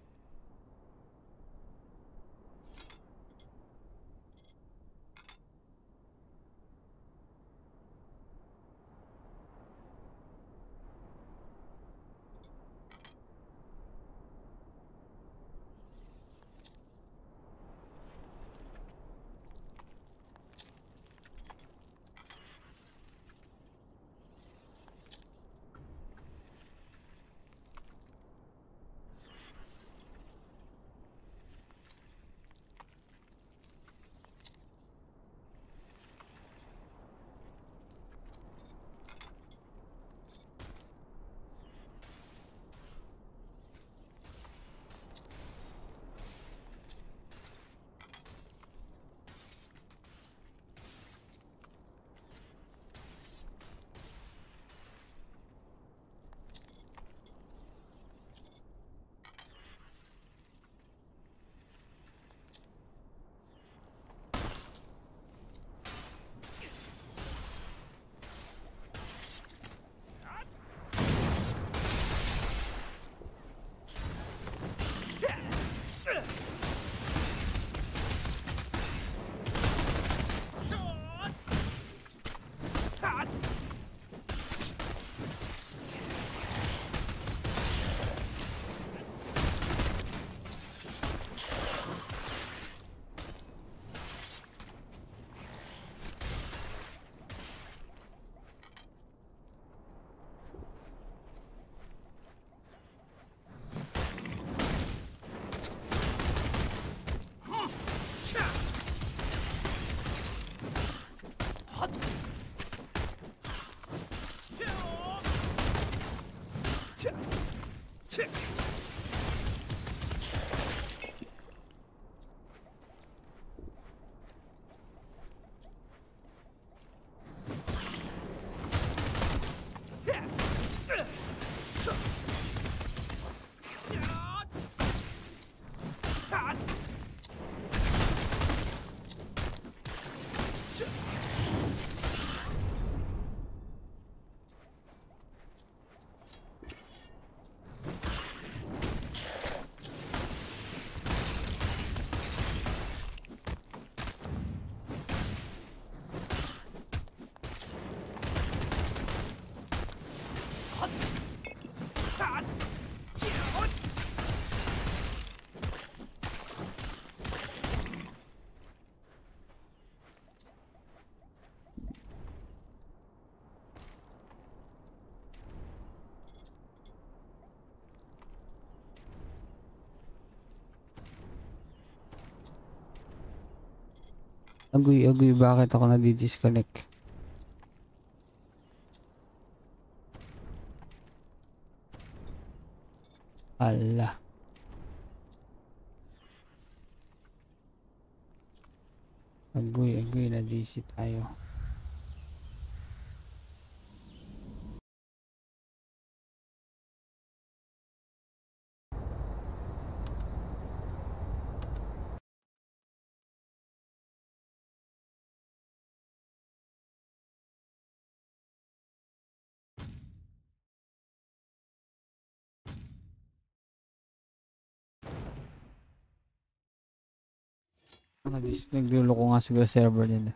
Agoy, agoy, bakit ako nadi-disconnect? Ala. Agoy, agoy, na-DC tayo. Nag- Nagluloko nga siguro server nila.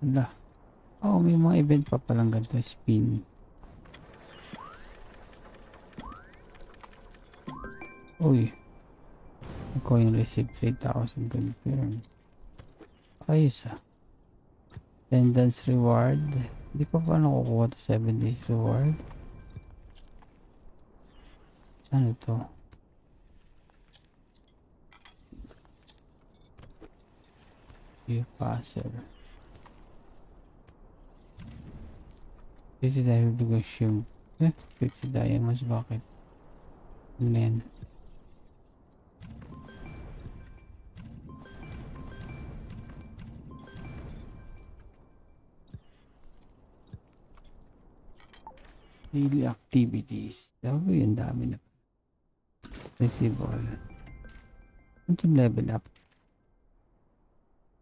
Wala. Oh, may mga event pa palang ganito. Spin. Uy. Ako yung receive 3,000 confirm. Ayos ah. Attendance reward. Hindi ko pa nakukuha to 7 days reward. Ano to? View passer. Fifty tayo bigay shield. Eh, 50 diamonds bakit? And then, daily activities. Sabi yun, dami na. Ano yung level up?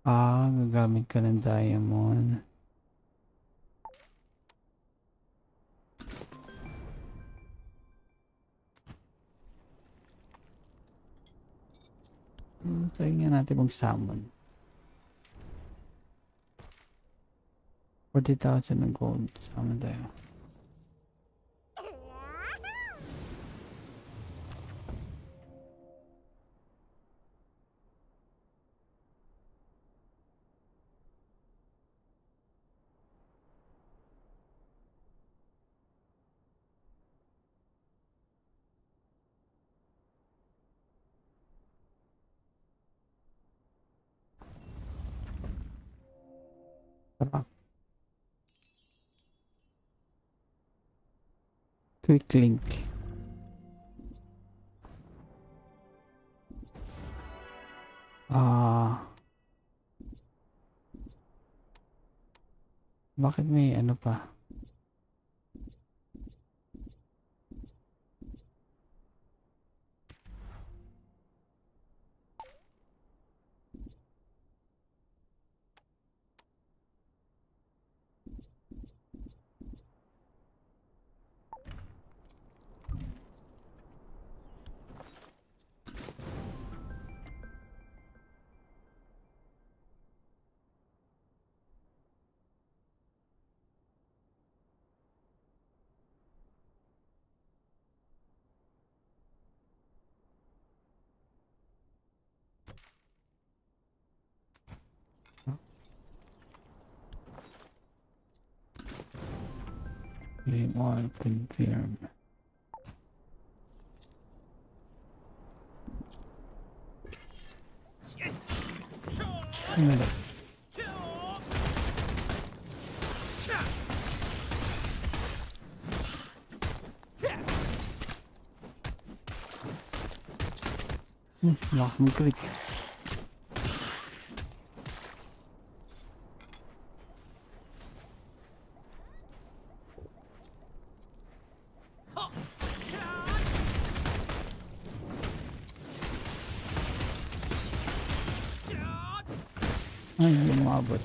Ah, gagamit ka ng diamond. Hmm, try nga natin mag-summon. 40,000 ng gold. Summon tayo. Quick link. Ah. Bakit may ano pa? Claim all confirm. Ano ba? Hmm, Ay, hindi umabot.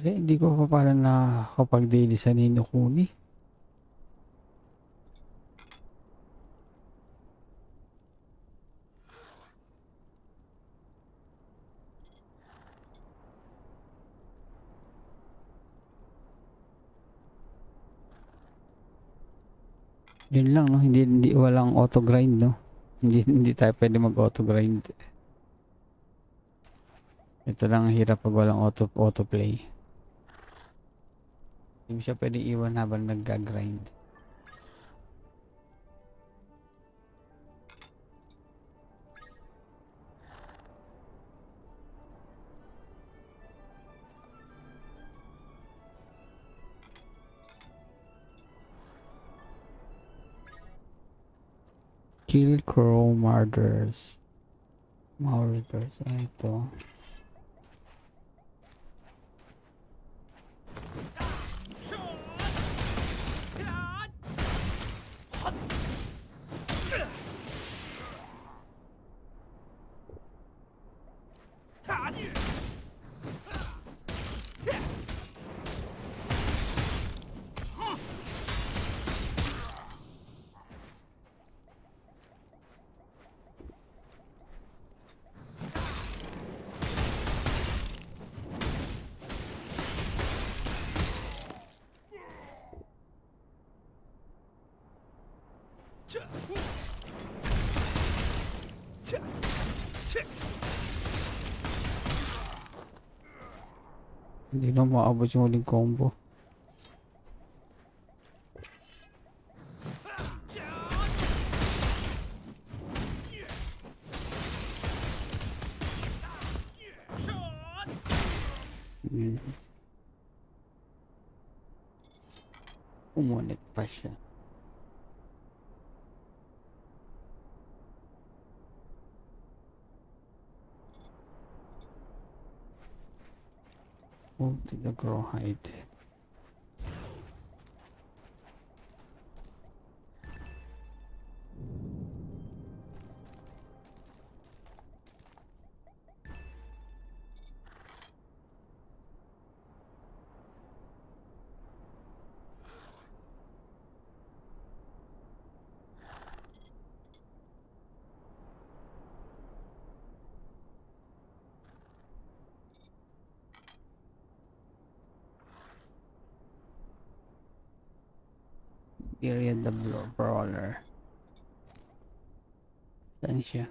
Dali, hindi ko pa pala nakakapag-daily sa Nino Kuni. Yun lang, no? Hindi, hindi, walang auto grind, no? Hindi, hindi tayo pwede mag auto grind. Ito lang ang hirap pag walang auto, auto play. Hindi mo siya pwede iwan habang nagga-grind. Kill Crow Murders. Murders. Ito? Hindi na maabot yung huling combo. Move to the grow height. The brawler. Saan siya?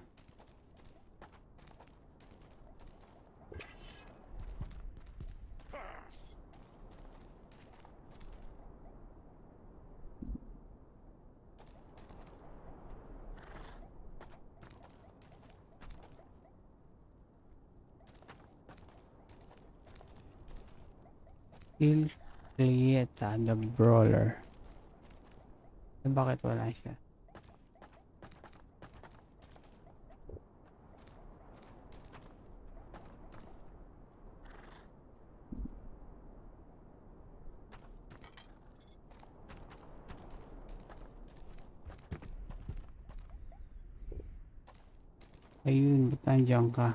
Kill Cleeta the brawler. Eh, Bakit wala siya? Ayun, ba't nandiyan ka?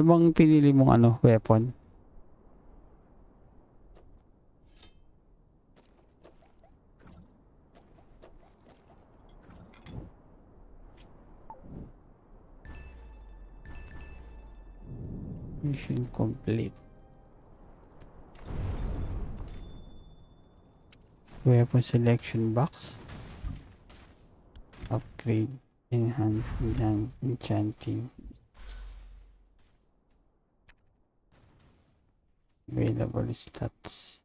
Ano bang pinili mong ano, weapon? Mission complete. Weapon selection box. Upgrade. Enhance. Enhance. Enchanting. Available stats.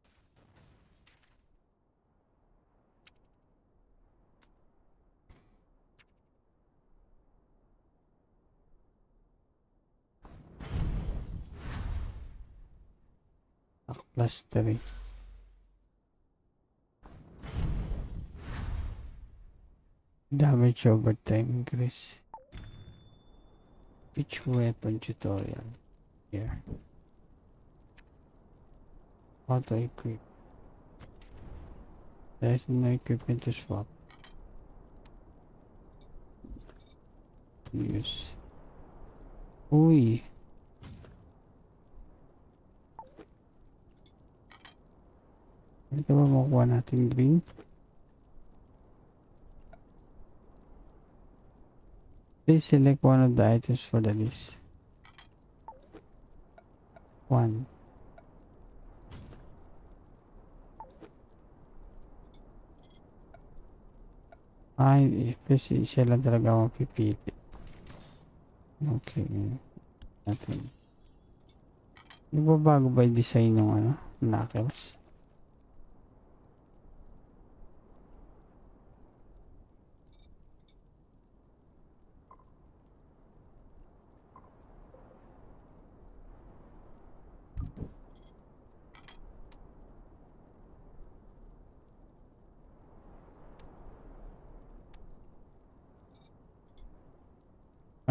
Oh, plus 3. Damage over time increase. Which weapon tutorial? Here. Auto equip. There's no equipment to swap. Use. Uy. Ito ba makukuha natin green? Please select one of the items for the list. One. Ay, kasi siya lang talaga mapipili. Okay. Natin. Nagbabago ba yung design ng ano? Knuckles?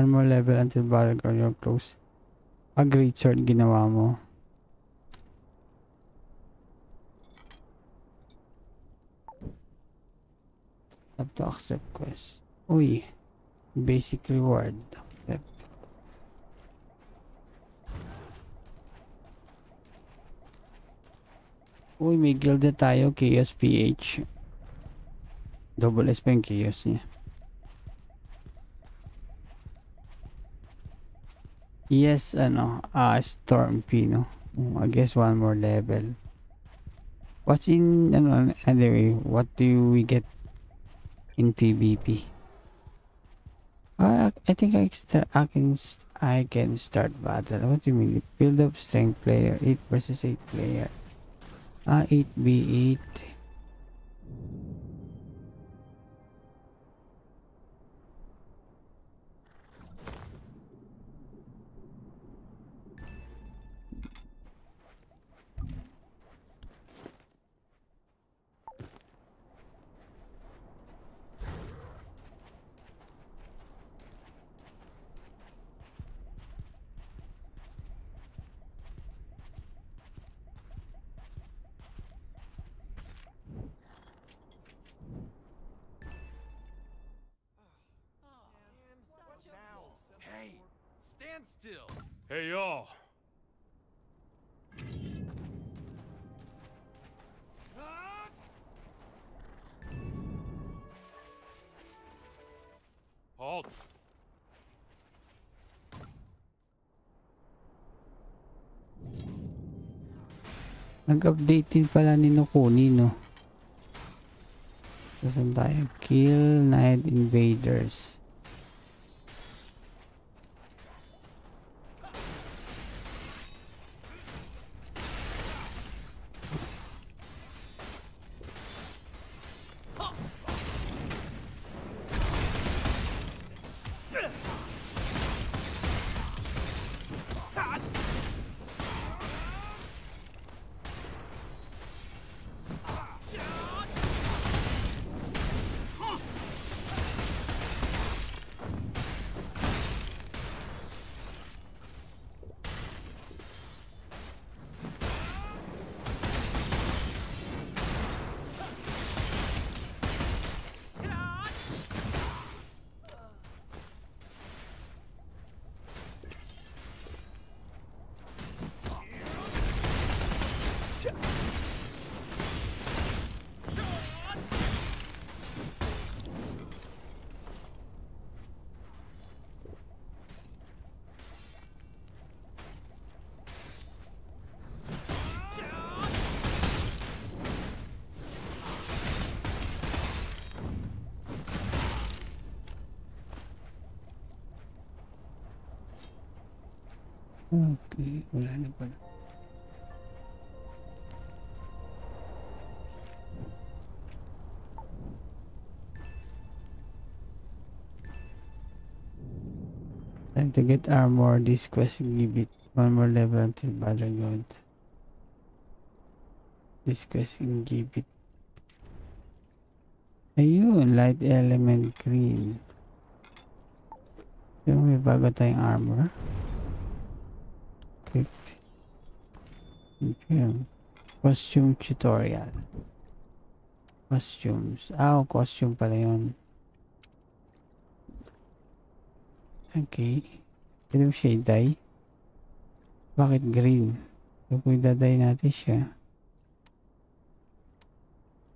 One more level until barrack or you're close. A great sword ginawa mo. Have to accept quest. Uy. Basic reward. Accept. Uy, may guild na tayo. Chaos PH. Double S pa Chaos niya. Yes, ano, ah, Storm P, no? Mm, I guess one more level. What's in, ano, anyway, what do we get in PvP? I, I think I, start, I can, I can start battle. What do you mean? Build up strength player, 8 versus 8 player. Ah, 8v8. Still. Hey, y'all. Halt. Nag-update din pala ni Nokuni, no? So, saan tayo? Kill Night Invaders. Okay, wala na pala. Time to get armor. This quest give it one more level until battle gold. This quest give it. Ayun, light element green. Yung may bago tayong armor. Equip. Yun. Costume tutorial. Costumes. Ah, oh, costume pala yun. Okay. Mo siya i-dye? Bakit green? So, kung i-dye natin siya.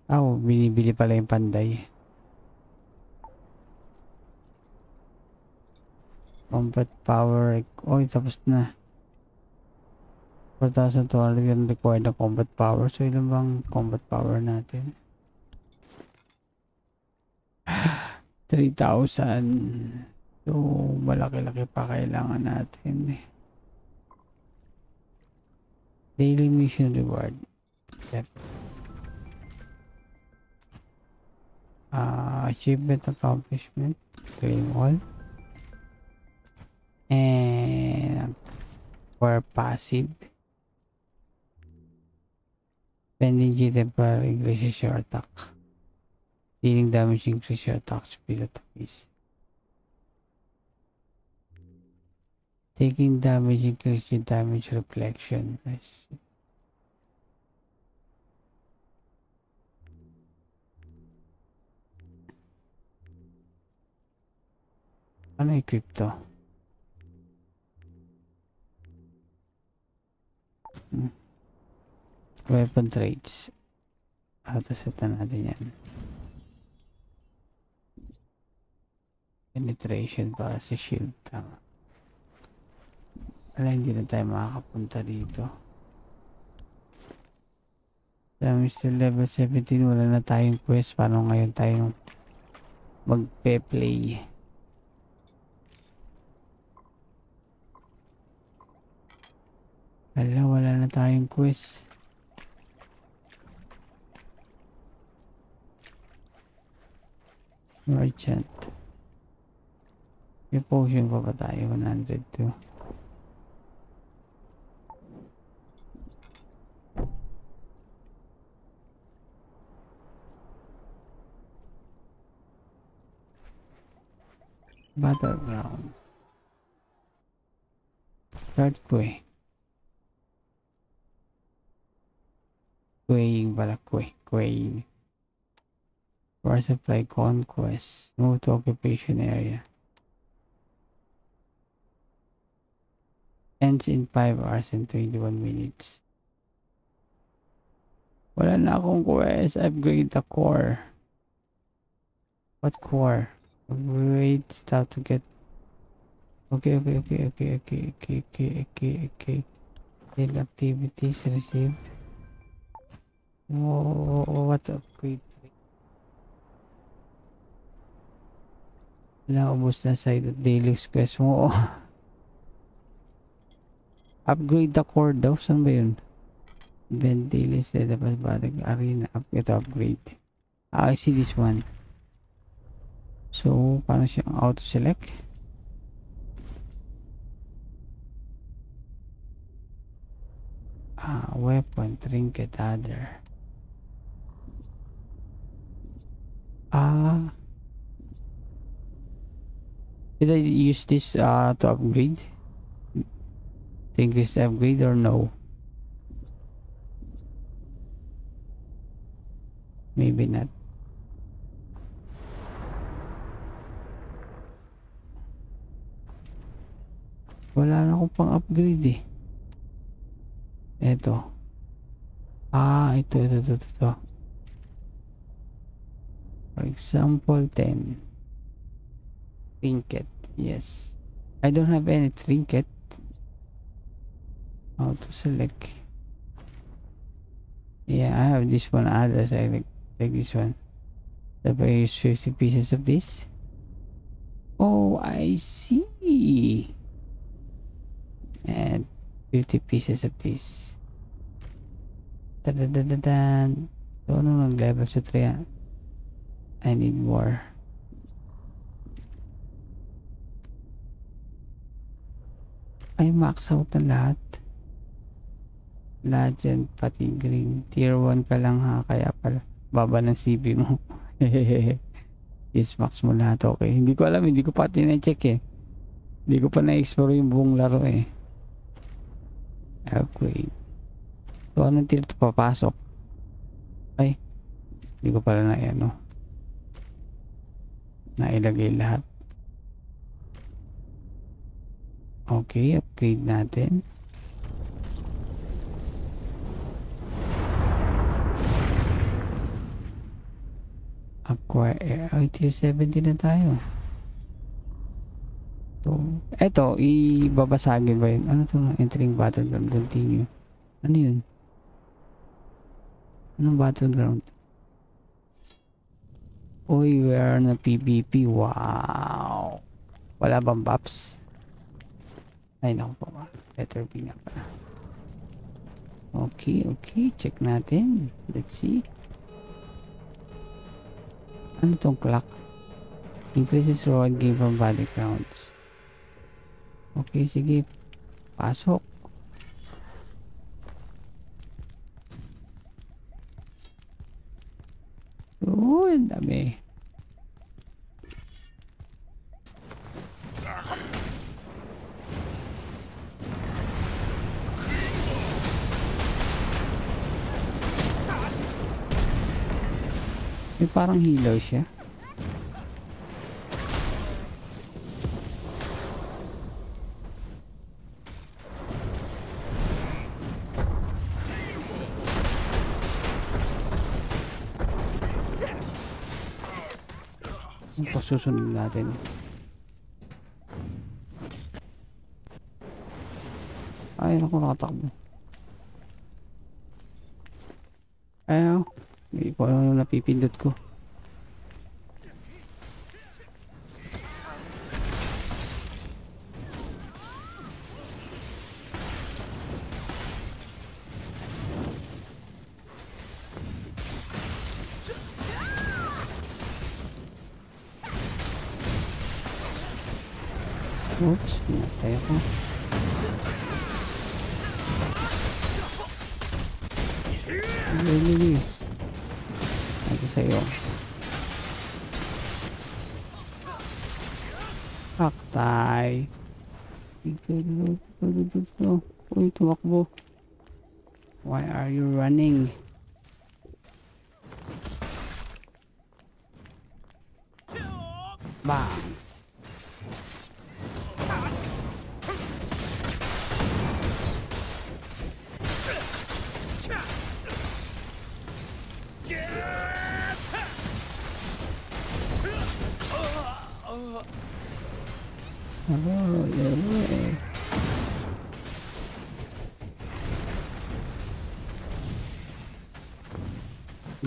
Ah, oh, binibili pala yung panday. Combat power. Oh, tapos na. 4,200 yung required na combat power. So, ilan bang combat power natin? <sighs> 3,000. So, malaki-laki pa kailangan natin eh. Daily mission reward. Yep. Uh, achievement accomplishment. Claim all. And for passive. Spending G temporary increases your attack. Dealing damage increases your attack speed at piece. Taking damage increases your damage reflection. I see. Ano equip to? Hmm. Weapon traits. Auto-set na natin yan. Penetration para sa shield. Tama. Wala, hindi na tayo makakapunta dito. Damage to level 17. Wala na tayong quest. Paano ngayon tayo magpe-play? Wala, wala na tayong quest. Merchant. May potion pa ba tayo? 102. Battleground. Start ko eh. Quaying pala, quay, quaying. Power supply conquest. Move to occupation area. Ends in 5 hours and 21 minutes. Wala na akong quest. Upgrade the core. What core? Upgrade stuff to get... Okay, okay, okay, okay, okay, okay, okay, okay, okay. Daily activities received. Oh, what upgrade? Wala, ubos na sa daily quest mo. upgrade the core daw. Saan ba yun? Event daily instead of balik arena. Up, ito upgrade. Ah, I see this one. So, paano siya auto-select? Ah, weapon, trinket, other. Ah. Did I use this uh, to upgrade? Think it's upgrade or no? Maybe not. Wala na akong pang upgrade eh. Eto. Ah, ito, ito, ito, ito. For example, 10. Trinket. Yes. I don't have any trinket. How to select? Yeah, I have this one others. I like, like this one. If I use 50 pieces of this. Oh, I see. And 50 pieces of this. Tadadadadan. So, ano nag-level sa 3 ah? I need more. Ay, out na lahat. Legend, pati green. Tier 1 ka lang ha, kaya pala. Baba ng CB mo. <laughs> yes, max mo lahat. Okay. Hindi ko alam, hindi ko pati na-check eh. Hindi ko pa na-explore yung buong laro eh. Upgrade. So, anong tier to papasok? Ay, hindi ko pala na ano. Nailagay lahat. Okay, upgrade natin. Acquire, ay, tier 70 na tayo. So, eto, ibabasagin ba yun? Ano to? Entering battleground, continue. Ano yun? Anong battleground? Uy, we are na PvP. Wow! Wala bang buffs? Ay, naku po. Letter B nga pala. Okay, okay. Check natin. Let's see. Ano tong clock? Increases reward gain from battlegrounds. Okay, sige. Pasok. Ang dami. May parang healer siya. Ang pasusunod natin. Ay, naku, nakatakbo. Ayaw. Ko alam na napipindot ko.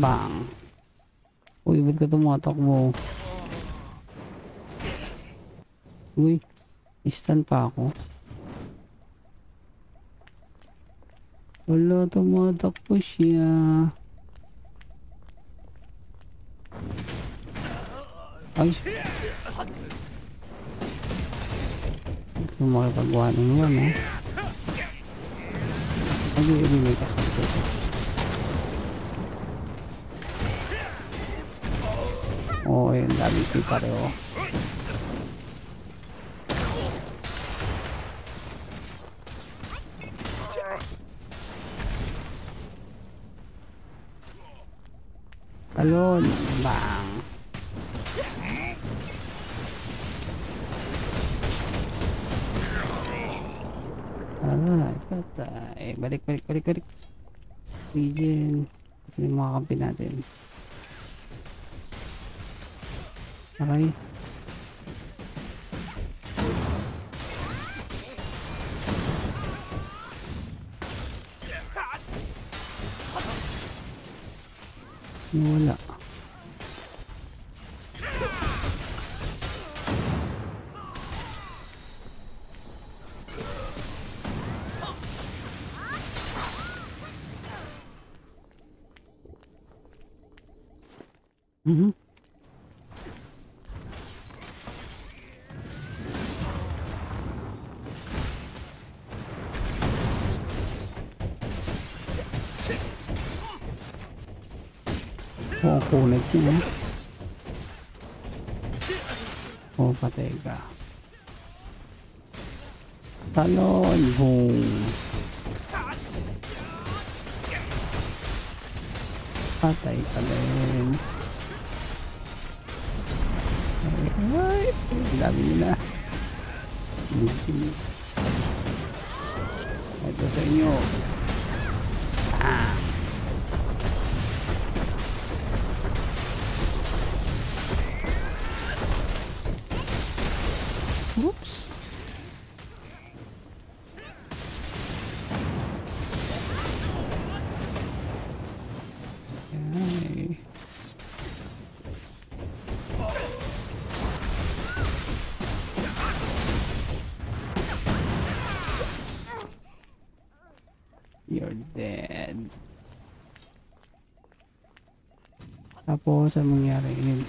Bang. Uy, ba't ka tumatakbo? Uy, stun pa ako. Wala, tumatakbo siya. Ay! Gusto mo makipagawa ng yan, eh. Ay, i-remake ako dito. Oo, oh, yun, dami ko pareho. Talon, bang. Alright, patay. Balik, balik, balik, balik. Region. Kasi yung mga kampi natin. Aray. Tapos, ang mangyari yun?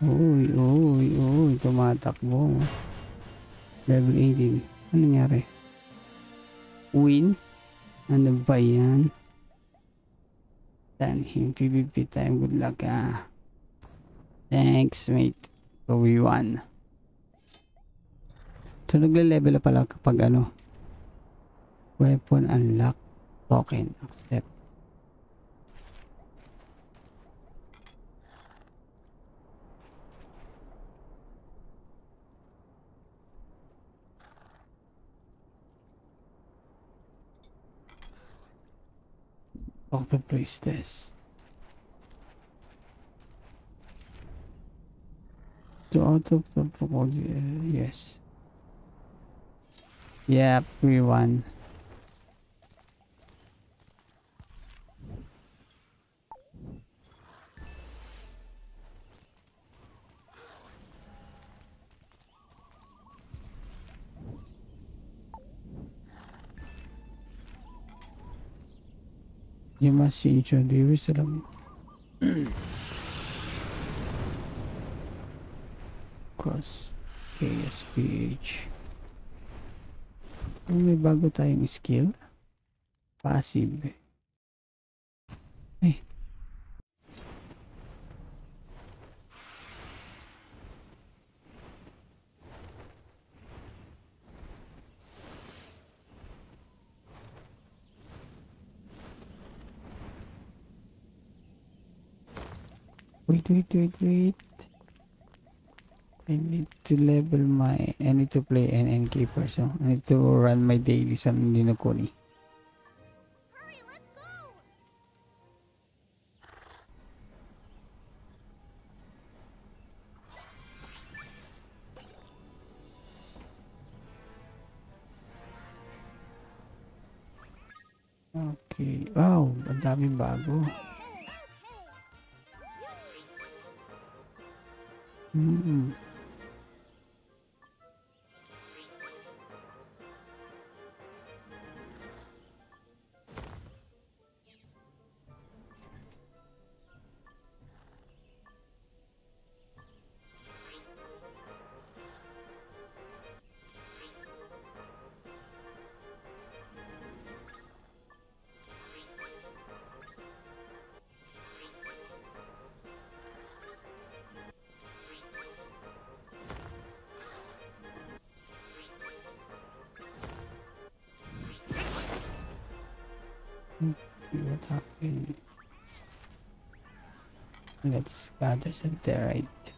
Uy, uy, uy, tumatakbo. Level 18. Ano nangyari? Win? Ano ba yan? Tan him, PvP time. Good luck ah. Thanks, mate. So we won. So, nagle-level pala kapag ano. Weapon unlock token. Step. of the priestess. To out of the proposal, yes. Yep, we won. Must introduce them. Cross KSPH. May bago tayong skill. Passive. Wait, wait, wait, wait. I need to level my, I need to play NN Keeper, so I need to run my daily sa Ninokuni. Okay. Wow, ang daming bago. Mm. Let's gather Centerite.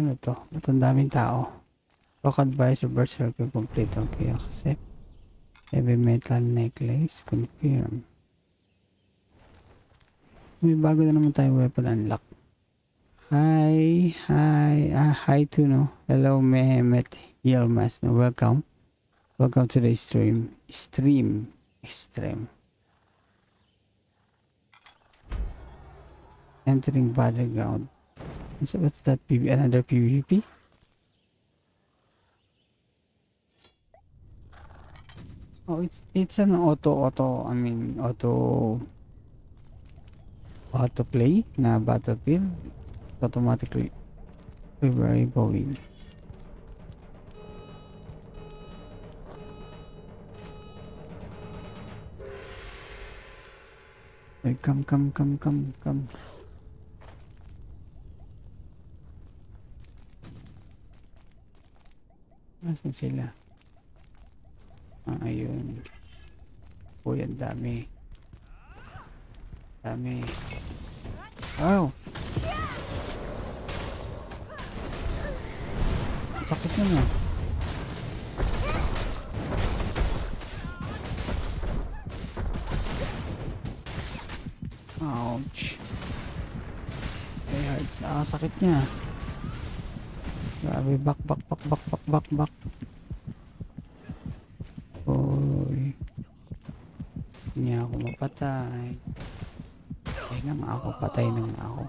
Ano to? Ba't ang daming tao? Rock advice or berserker complete. Okay, accept. Heavy metal necklace. Confirm. May bago na naman tayo weapon unlock. Hi, hi, ah, hi to no. Hello, Mehmet Yilmaz. No, welcome. Welcome to the stream. Stream. Stream. Entering battleground. So what's that? PV another PvP? Oh, it's it's an auto auto I mean auto auto play na battlefield automatically where are going Ay, come come come come come Nasaan sila? Ah, ayun. Uy, ang dami. Dami. Wow! Sakit na. Ouch. Ay, hurts. Ah, sakit niya. Grabe, back, back, back, back, back, back, back. Uy. Hindi niya ako mapatay. Patay na nga ako, patay na nga ako.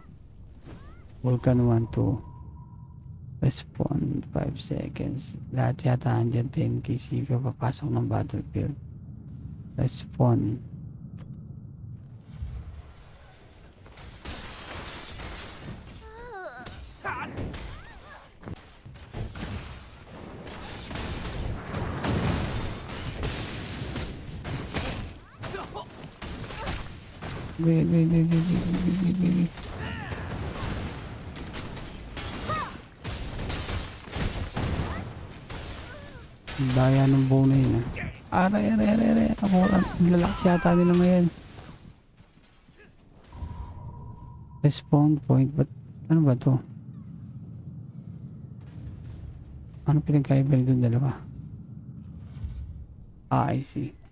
Vulcan 1, 2. Respawn 5 seconds. Lahat yata andyan 10 KCP papasok ng battlefield. Respawn. baby, baby, baby, baby, baby. Daya ng bow na yun ah. Aray, aray, aray, aray. Ako, ah, lalaki yata nila ngayon. Respawn point. But, ano ba to? Ano pinagkaiba nito dalawa? Ah, I see.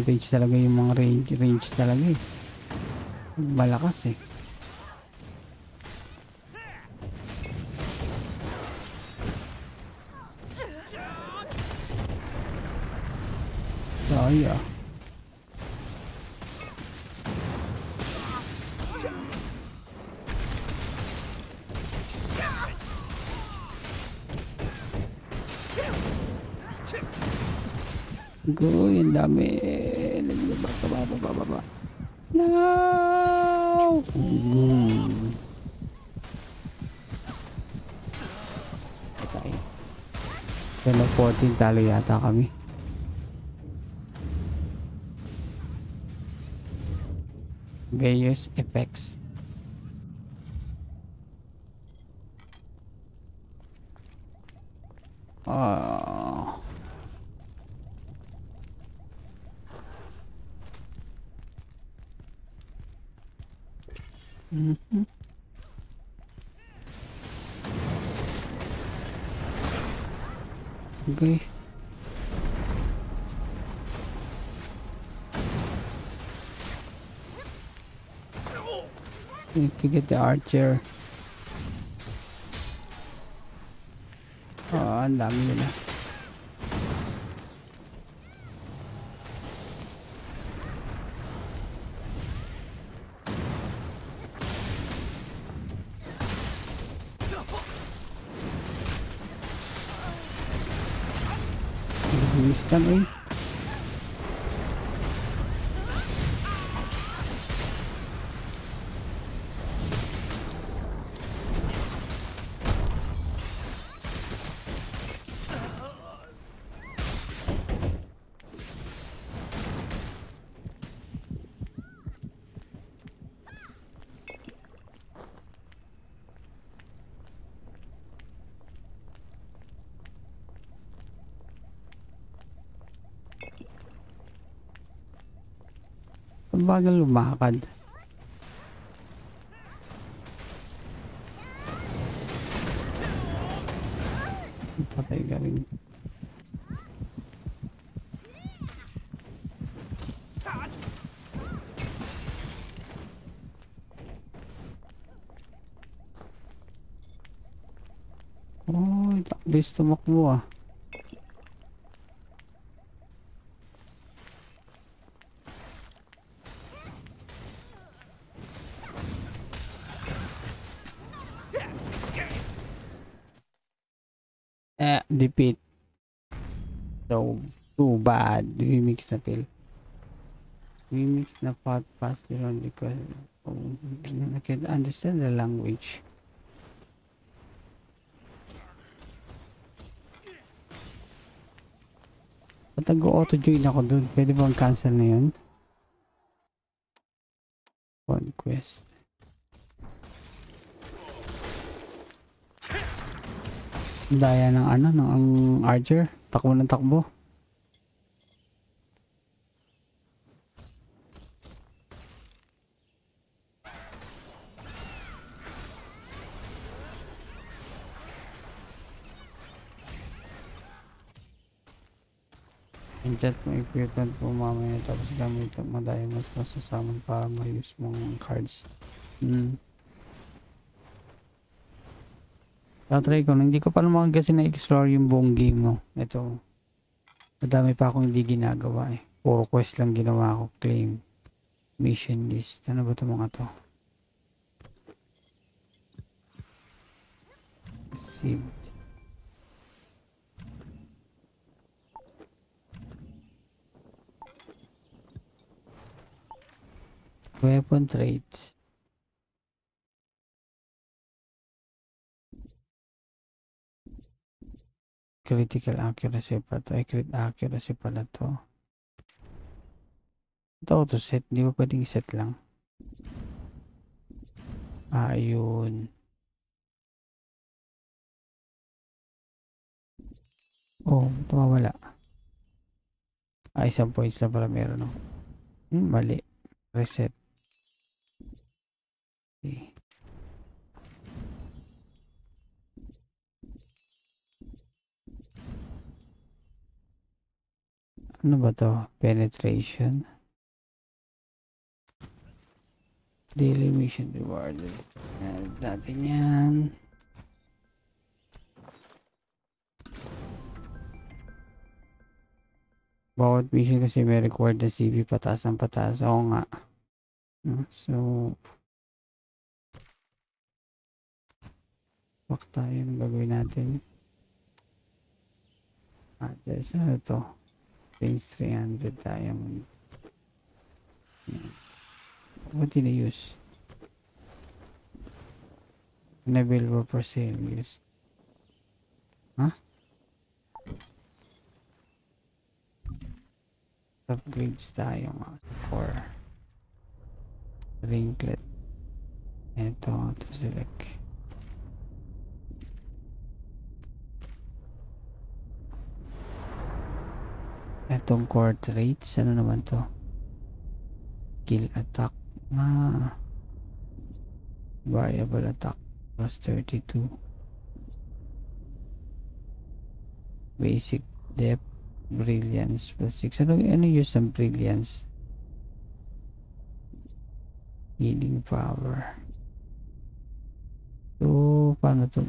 Advantage talaga yung mga range range talaga eh. Malakas eh 14 talo yata kami. Various effects. To get the archer. Oh, ang dami nila. Lang eh. bagal lumakad. Patay ka rin. Oh, gusto mo ah. Bad. We mix na pill. We mix na pot faster on because oh, I can understand the language. Ba't nag-auto-join ako dun? Pwede bang cancel na yun? Conquest. Daya ng ano, ng archer. Takbo ng takbo. Enchat mo equipment po mamaya tapos gamit ang madaya mas masasaman para ma-use mong cards. Hmm. Tatry ko, hindi ko pa naman kasi na-explore yung buong game, no. Ito, madami pa akong hindi ginagawa eh. Puro quest lang ginawa ko. Claim. Mission list. Ano ba ito mga to? Received. Weapon traits. Critical accuracy pa to. Ay, crit accuracy pala to. Ito auto set. Di ba pwedeng set lang? Ah, yun. Oh, ito wala. Ah, isang points na pala meron. No? Hmm, mali. Reset. Ano ba to? Penetration. Daily mission rewarded. Add natin yan. Bawat mission kasi may required na CV pataas ng pataas. Oo nga. No? So, Fuck tayo ng gagawin natin. Ah, there's ano to. Range 300 diamond. What did I use? Unavailable for sale used. Huh? Upgrades tayo mga for ringlet. Ito, to select. Etong core traits, ano naman to? Kill attack. Ah. Variable attack plus 32. Basic depth, brilliance plus 6. Ano, ano use ng brilliance? Healing power. So, paano to?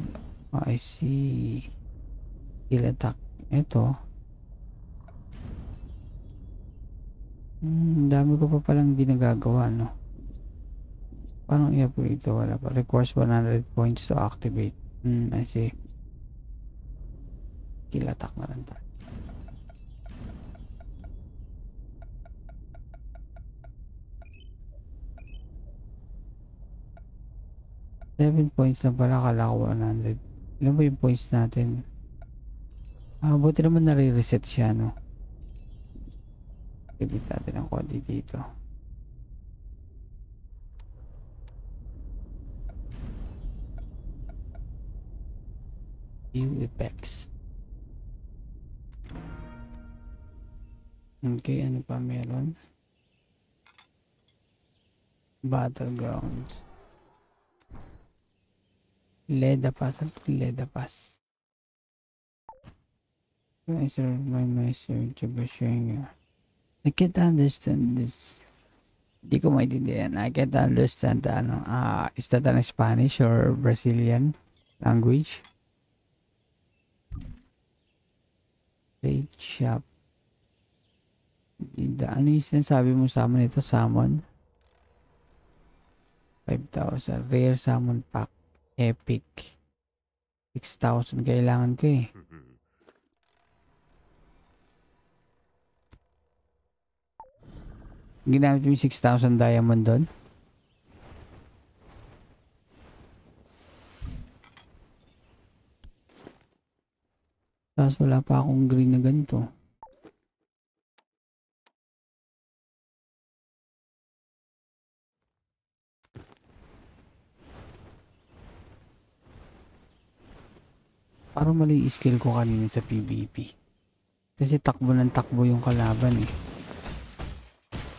Oh, I see. Kill attack. Ito. Hmm, dami ko pa palang hindi nagagawa, no? Paano i-upgrade ito? Wala pa. Requires 100 points to activate. Hmm, I see. Kill attack na lang tayo. Seven points lang pala. Akala ko 100. Ilan ba yung points natin? Ah, buti naman nare-reset siya, no? Ibig natin ang konti dito. View effects. Okay, ano pa meron? Battlegrounds. Leda Pass. Ano ito Leda Pass? I serve my message by sharing I can't understand this. Hindi ko maintindihan. I can't understand ano. Ah, is that an Spanish or Brazilian language? Trade shop. Hindi- Ano yung sinasabi mo sa amin ito? Salmon? 5,000. Rare salmon pack. Epic. 6,000 kailangan ko eh. Ginamit mo yung 6,000 diamond doon? Tapos wala pa akong green na ganito. Parang mali skill ko kanina sa PvP. Kasi takbo ng takbo yung kalaban eh.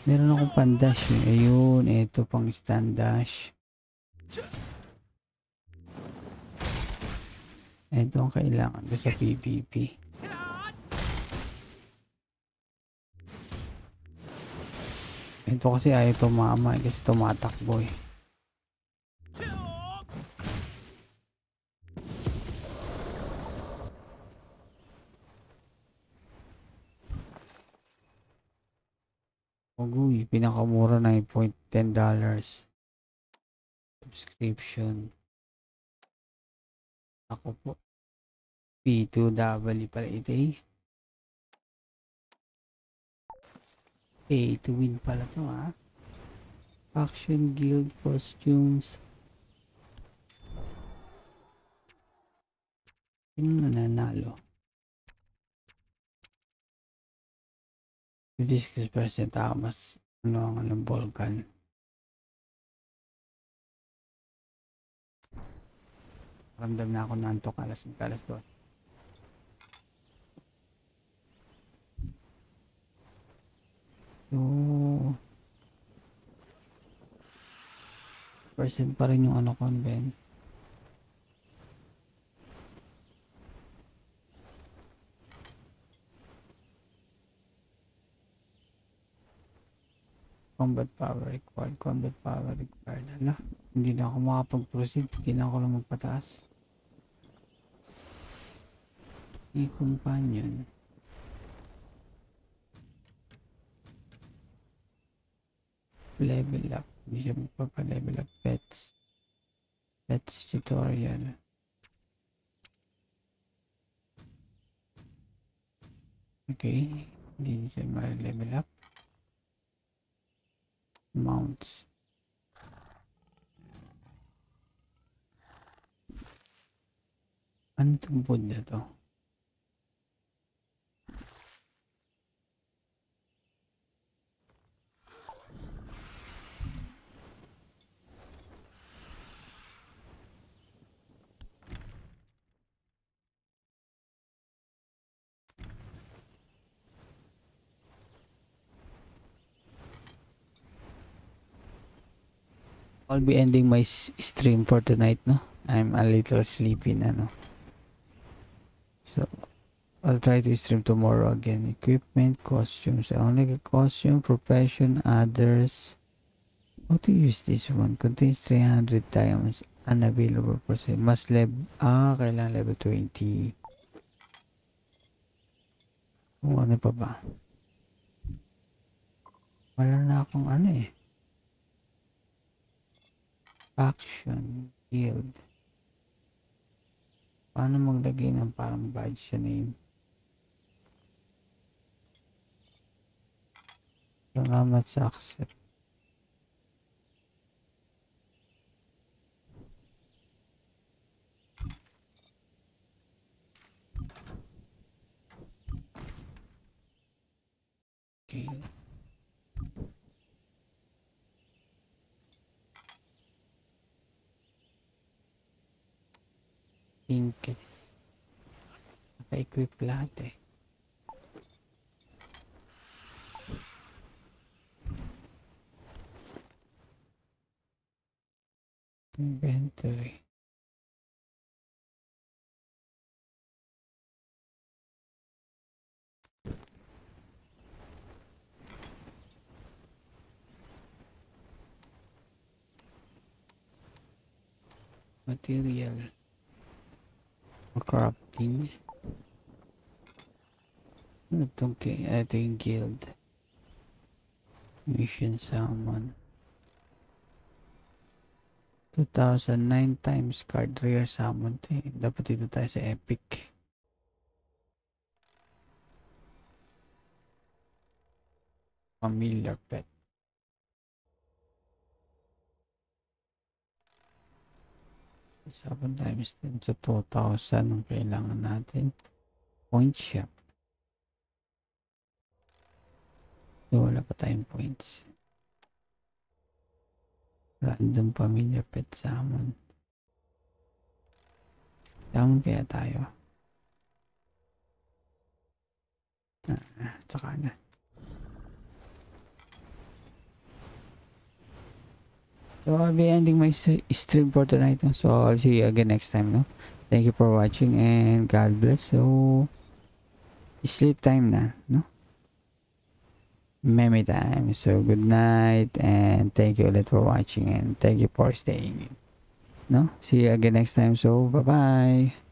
Meron akong pandash eh. Ayun, eto pang stand dash. Ito ang kailangan ko sa PvP. Ito kasi ayaw tumama eh, kasi tumatakbo eh. Uguy, pinakamura na yung point $10 dollars. Subscription. Ako po. P2W pala ito eh. Pay to win pala to ha. Action Guild Costumes. Sino nananalo? 56% ako mas ano ang ano, Volcan. Ramdam na ako nantok alas alas doon. So, percent pa rin yung ano ko, Ben. Combat power required, combat power required. Ala, hindi na ako makapag-proceed. Kailangan ko lang magpataas. I-companion. level up. Hindi siya magpapa-level up pets. Pets tutorial. Okay. Hindi siya ma-level up. Mounts. Ano itong wood na to? I'll be ending my stream for tonight, no? I'm a little sleepy na, no? So, I'll try to stream tomorrow again. Equipment, costumes. I only get costume, profession, others. How to use this one? Contains 300 diamonds. Unavailable for sale. Must level... Ah, kailangan level 20. Kung ano pa ba? Wala na akong ano eh. Faction, guild. Paano maglagay ng parang badge sa name? Salamat sa accept. Okay. Inket. Naka-equip lahat eh. Inventory. Material. Crafting Ito, okay. Ito yung guild. Mission summon. 2009 times card rare summon. to eh. Dapat dito tayo sa epic. Familiar pet. Seven times 10 so 2,000 ang kailangan natin. Point shop. So, wala pa tayong points. Random familiar pet summon. Summon kaya tayo. Ah, tsaka na. So I'll be ending my stream for tonight. So I'll see you again next time. No? Thank you for watching and God bless. So sleep time na. No? Meme time. So good night and thank you ulit for watching and thank you for staying. No? See you again next time. So bye bye.